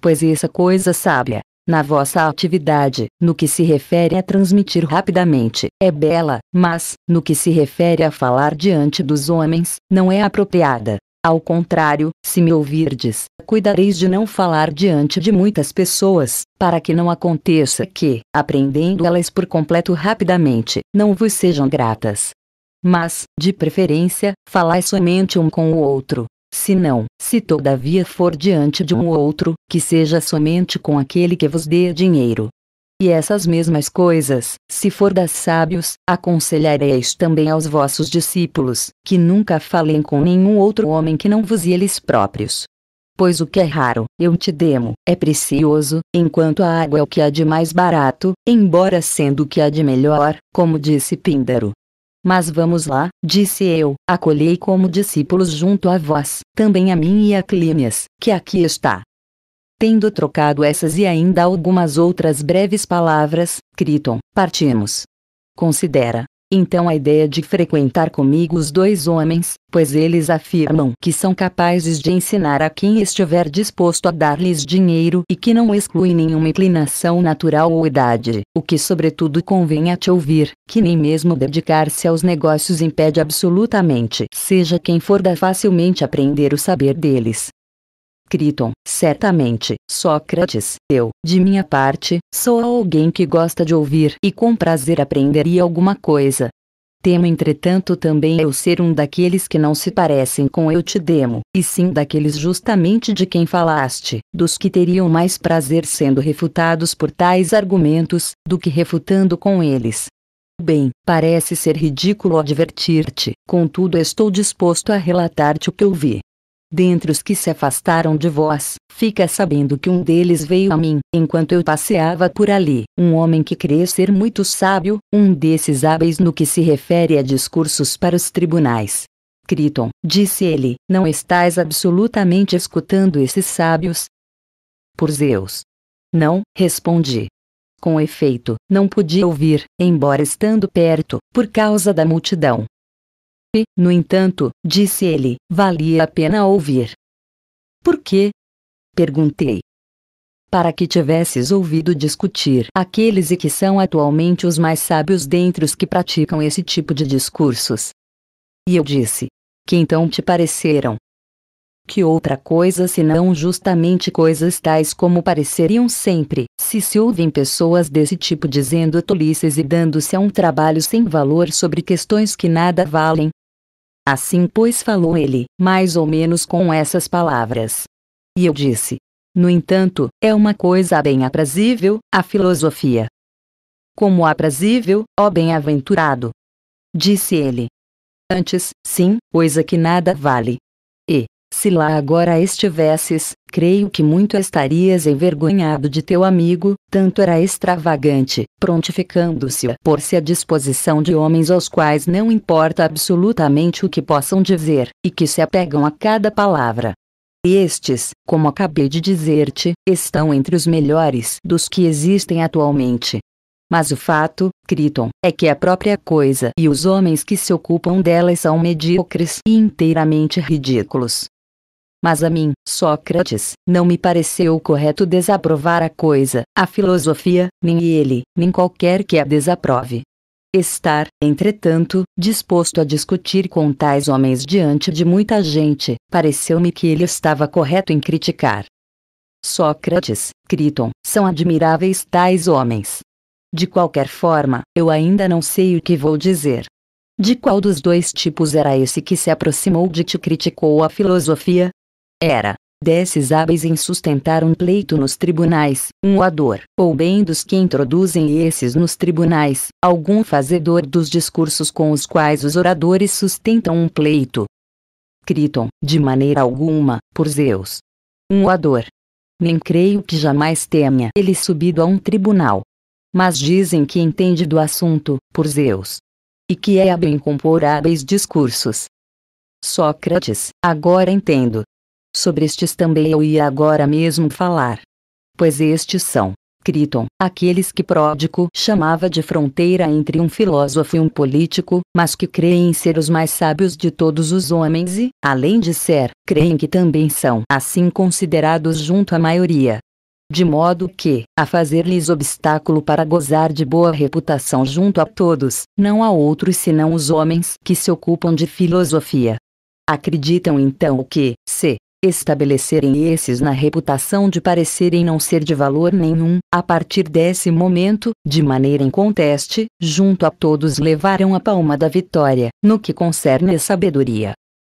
Pois essa coisa sábia, na vossa atividade, no que se refere a transmitir rapidamente, é bela, mas, no que se refere a falar diante dos homens, não é apropriada. Ao contrário, se me ouvirdes, cuidareis de não falar diante de muitas pessoas, para que não aconteça que, aprendendo elas por completo rapidamente, não vos sejam gratas. Mas, de preferência, falai somente um com o outro. Se não, se todavia for diante de um ou outro, que seja somente com aquele que vos dê dinheiro, e essas mesmas coisas, se for das sábios, aconselhareis também aos vossos discípulos, que nunca falem com nenhum outro homem que não vos e eles próprios. Pois o que é raro, eu te demo, é precioso, enquanto a água é o que há de mais barato, embora sendo o que há de melhor, como disse Píndaro. Mas vamos lá, disse eu, acolhei como discípulos junto a vós, também a mim e a Clínias, que aqui está. Tendo trocado essas e ainda algumas outras breves palavras, Criton, partimos. Considera. então a ideia de frequentar comigo os dois homens, pois eles afirmam que são capazes de ensinar a quem estiver disposto a dar-lhes dinheiro e que não exclui nenhuma inclinação natural ou idade, o que sobretudo convém a te ouvir, que nem mesmo dedicar-se aos negócios impede absolutamente, seja quem for da facilmente aprender o saber deles. Criton, certamente, Sócrates, eu, de minha parte, sou alguém que gosta de ouvir e com prazer aprenderia alguma coisa. Temo entretanto também eu ser um daqueles que não se parecem com eu te demo, e sim daqueles justamente de quem falaste, dos que teriam mais prazer sendo refutados por tais argumentos, do que refutando com eles. Bem, parece ser ridículo advertir-te, contudo estou disposto a relatar-te o que ouvi. Dentre os que se afastaram de vós, fica sabendo que um deles veio a mim, enquanto eu passeava por ali, um homem que crê ser muito sábio, um desses hábeis no que se refere a discursos para os tribunais. Criton, disse ele, não estás absolutamente escutando esses sábios? Por Zeus. Não, respondi. Com efeito, não podia ouvir, embora estando perto, por causa da multidão. No entanto, disse ele, valia a pena ouvir. Por quê? Perguntei. Para que tivesses ouvido discutir aqueles e que são atualmente os mais sábios dentre os que praticam esse tipo de discursos. E eu disse: Que então te pareceram? Que outra coisa senão justamente coisas tais como pareceriam sempre, se se ouvem pessoas desse tipo dizendo tolices e dando-se a um trabalho sem valor sobre questões que nada valem, Assim pois falou ele, mais ou menos com essas palavras. E eu disse: No entanto, é uma coisa bem aprazível, a filosofia. Como aprazível, ó bem-aventurado. Disse ele. Antes, sim, coisa que nada vale. Se lá agora estivesses, creio que muito estarias envergonhado de teu amigo, tanto era extravagante, prontificando-se a pôr-se à disposição de homens aos quais não importa absolutamente o que possam dizer, e que se apegam a cada palavra. Estes, como acabei de dizer-te, estão entre os melhores dos que existem atualmente. Mas o fato, Criton, é que a própria coisa e os homens que se ocupam delas são medíocres e inteiramente ridículos. Mas a mim, Sócrates, não me pareceu correto desaprovar a coisa, a filosofia, nem ele, nem qualquer que a desaprove. Estar, entretanto, disposto a discutir com tais homens diante de muita gente, pareceu-me que ele estava correto em criticar. Sócrates, Criton, são admiráveis tais homens. De qualquer forma, eu ainda não sei o que vou dizer. De qual dos dois tipos era esse que se aproximou de ti criticou a filosofia? Era desses hábeis em sustentar um pleito nos tribunais, um oador, ou bem dos que introduzem esses nos tribunais, algum fazedor dos discursos com os quais os oradores sustentam um pleito. Criton, de maneira alguma, por Zeus. Um oador. Nem creio que jamais tenha ele subido a um tribunal. Mas dizem que entende do assunto, por Zeus. E que é hábil em compor hábeis discursos. Sócrates, agora entendo, Sobre estes também eu ia agora mesmo falar. Pois estes são, Criton, aqueles que Pródico chamava de fronteira entre um filósofo e um político, mas que creem ser os mais sábios de todos os homens e, além de ser, creem que também são assim considerados junto à maioria. De modo que, a fazer-lhes obstáculo para gozar de boa reputação junto a todos, não há outros senão os homens que se ocupam de filosofia. Acreditam então que, se, estabelecerem esses na reputação de parecerem não ser de valor nenhum, a partir desse momento, de maneira inconteste, junto a todos levarão a palma da vitória, no que concerne a sabedoria.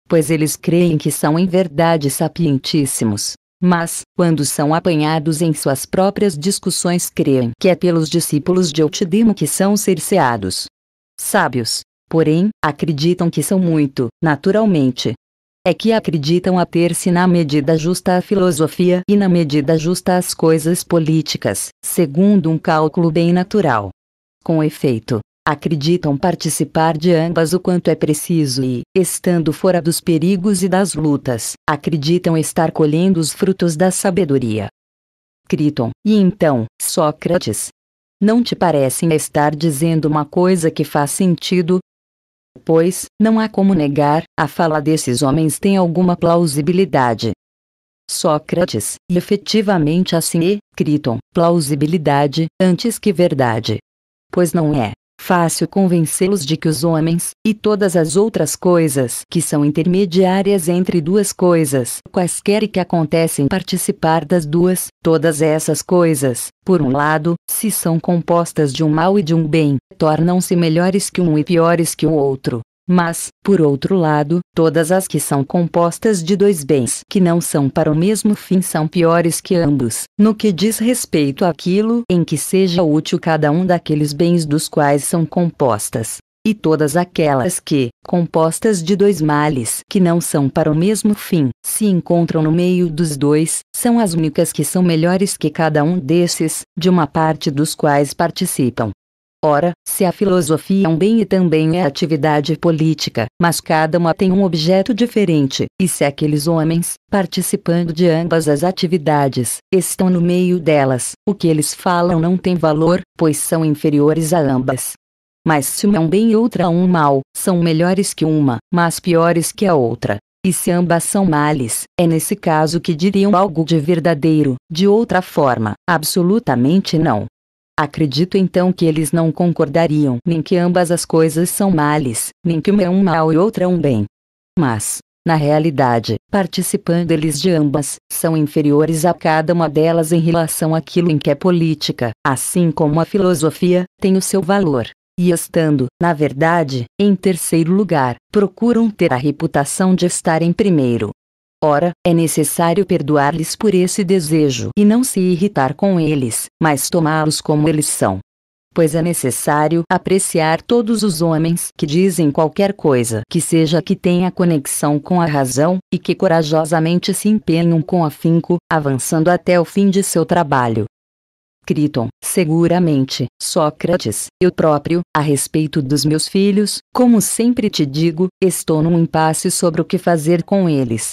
Pois eles creem que são em verdade sapientíssimos. Mas, quando são apanhados em suas próprias discussões, creem que é pelos discípulos de Eutidemo que são cerceados. Sábios, porém, acreditam que são muito, naturalmente, é que acreditam a ter-se na medida justa a filosofia e na medida justa as coisas políticas, segundo um cálculo bem natural. Com efeito, acreditam participar de ambas o quanto é preciso e, estando fora dos perigos e das lutas, acreditam estar colhendo os frutos da sabedoria. Criton, e então, Sócrates. não te parecem estar dizendo uma coisa que faz sentido? Pois, não há como negar, a fala desses homens tem alguma plausibilidade. Sócrates, e efetivamente assim é, Criton, plausibilidade, antes que verdade. Pois não é fácil convencê-los de que os homens, e todas as outras coisas que são intermediárias entre duas coisas, quaisquer que acontecem participar das duas, todas essas coisas, por um lado, se são compostas de um mal e de um bem, tornam-se melhores que um e piores que o outro. Mas, por outro lado, todas as que são compostas de dois bens que não são para o mesmo fim são piores que ambos, no que diz respeito àquilo em que seja útil cada um daqueles bens dos quais são compostas. E todas aquelas que, compostas de dois males que não são para o mesmo fim, se encontram no meio dos dois, são as únicas que são melhores que cada um desses, de uma parte dos quais participam. Ora, se a filosofia é um bem e também é atividade política, mas cada uma tem um objeto diferente, e se aqueles homens, participando de ambas as atividades, estão no meio delas, o que eles falam não tem valor, pois são inferiores a ambas. Mas se uma é um bem e outra um mal, são melhores que uma, mas piores que a outra. E se ambas são males, é nesse caso que diriam algo de verdadeiro, de outra forma, absolutamente não. Acredito então que eles não concordariam nem que ambas as coisas são males, nem que uma é um mal e outra um bem. Mas, na realidade, participando eles de ambas, são inferiores a cada uma delas em relação àquilo em que é política, assim como a filosofia tem o seu valor. E estando, na verdade, em terceiro lugar, procuram ter a reputação de estar em primeiro. Ora, é necessário perdoar-lhes por esse desejo e não se irritar com eles, mas tomá-los como eles são. Pois é necessário apreciar todos os homens que dizem qualquer coisa que seja que tenha conexão com a razão, e que corajosamente se empenham com afinco, avançando até o fim de seu trabalho. Criton, seguramente, Sócrates, eu próprio, a respeito dos meus filhos, como sempre te digo, estou num impasse sobre o que fazer com eles.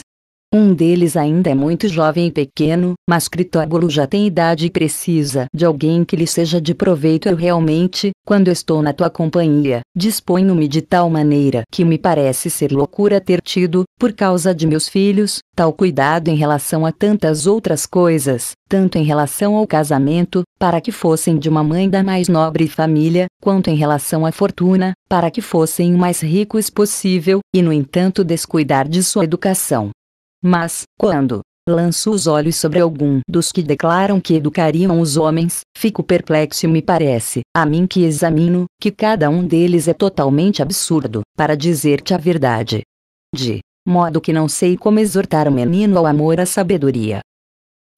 Um deles ainda é muito jovem e pequeno, mas Critóbulo já tem idade e precisa de alguém que lhe seja de proveito. Eu realmente, quando estou na tua companhia, disponho-me de tal maneira que me parece ser loucura ter tido, por causa de meus filhos, tal cuidado em relação a tantas outras coisas, tanto em relação ao casamento, para que fossem de uma mãe da mais nobre família, quanto em relação à fortuna, para que fossem o mais ricos possível, e no entanto descuidar de sua educação. Mas, quando lanço os olhos sobre algum dos que declaram que educariam os homens, fico perplexo e me parece, a mim que examino, que cada um deles é totalmente absurdo, para dizer-te a verdade. De modo que não sei como exortar o menino ao amor à sabedoria.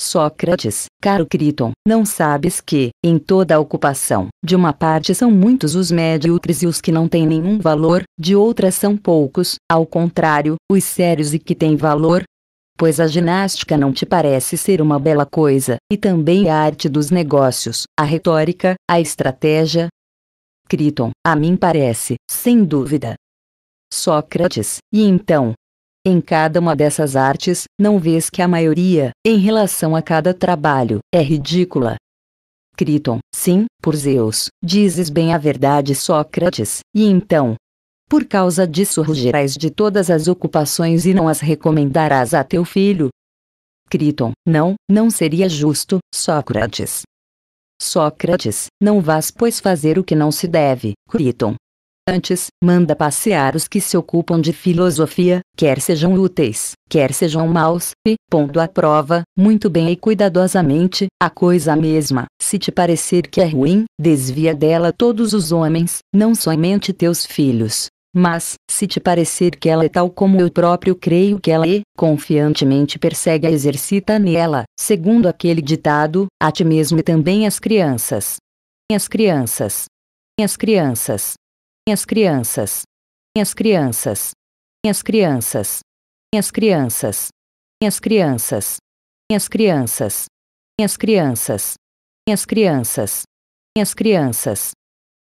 Sócrates, caro Criton, não sabes que, em toda a ocupação, de uma parte são muitos os médiocres e os que não têm nenhum valor, de outra são poucos, ao contrário, os sérios e que têm valor, pois a ginástica não te parece ser uma bela coisa, e também a arte dos negócios, a retórica, a estratégia? Criton, a mim parece, sem dúvida. Sócrates, e então? Em cada uma dessas artes, não vês que a maioria, em relação a cada trabalho, é ridícula? Criton, sim, por Zeus, dizes bem a verdade Sócrates, e então, por causa disso rugirás de todas as ocupações e não as recomendarás a teu filho. Criton, não, não seria justo, Sócrates. Sócrates, não vás pois fazer o que não se deve, Criton. Antes, manda passear os que se ocupam de filosofia, quer sejam úteis, quer sejam maus, e, pondo à prova, muito bem e cuidadosamente, a coisa mesma, se te parecer que é ruim, desvia dela todos os homens, não somente teus filhos, mas, se te parecer que ela é tal como eu próprio creio que ela é, confiantemente persegue e exercita nela, segundo aquele ditado, a ti mesmo e também as crianças. As crianças. As crianças. As crianças. As crianças. As crianças. As crianças. As crianças. As crianças. As crianças. As crianças. As crianças.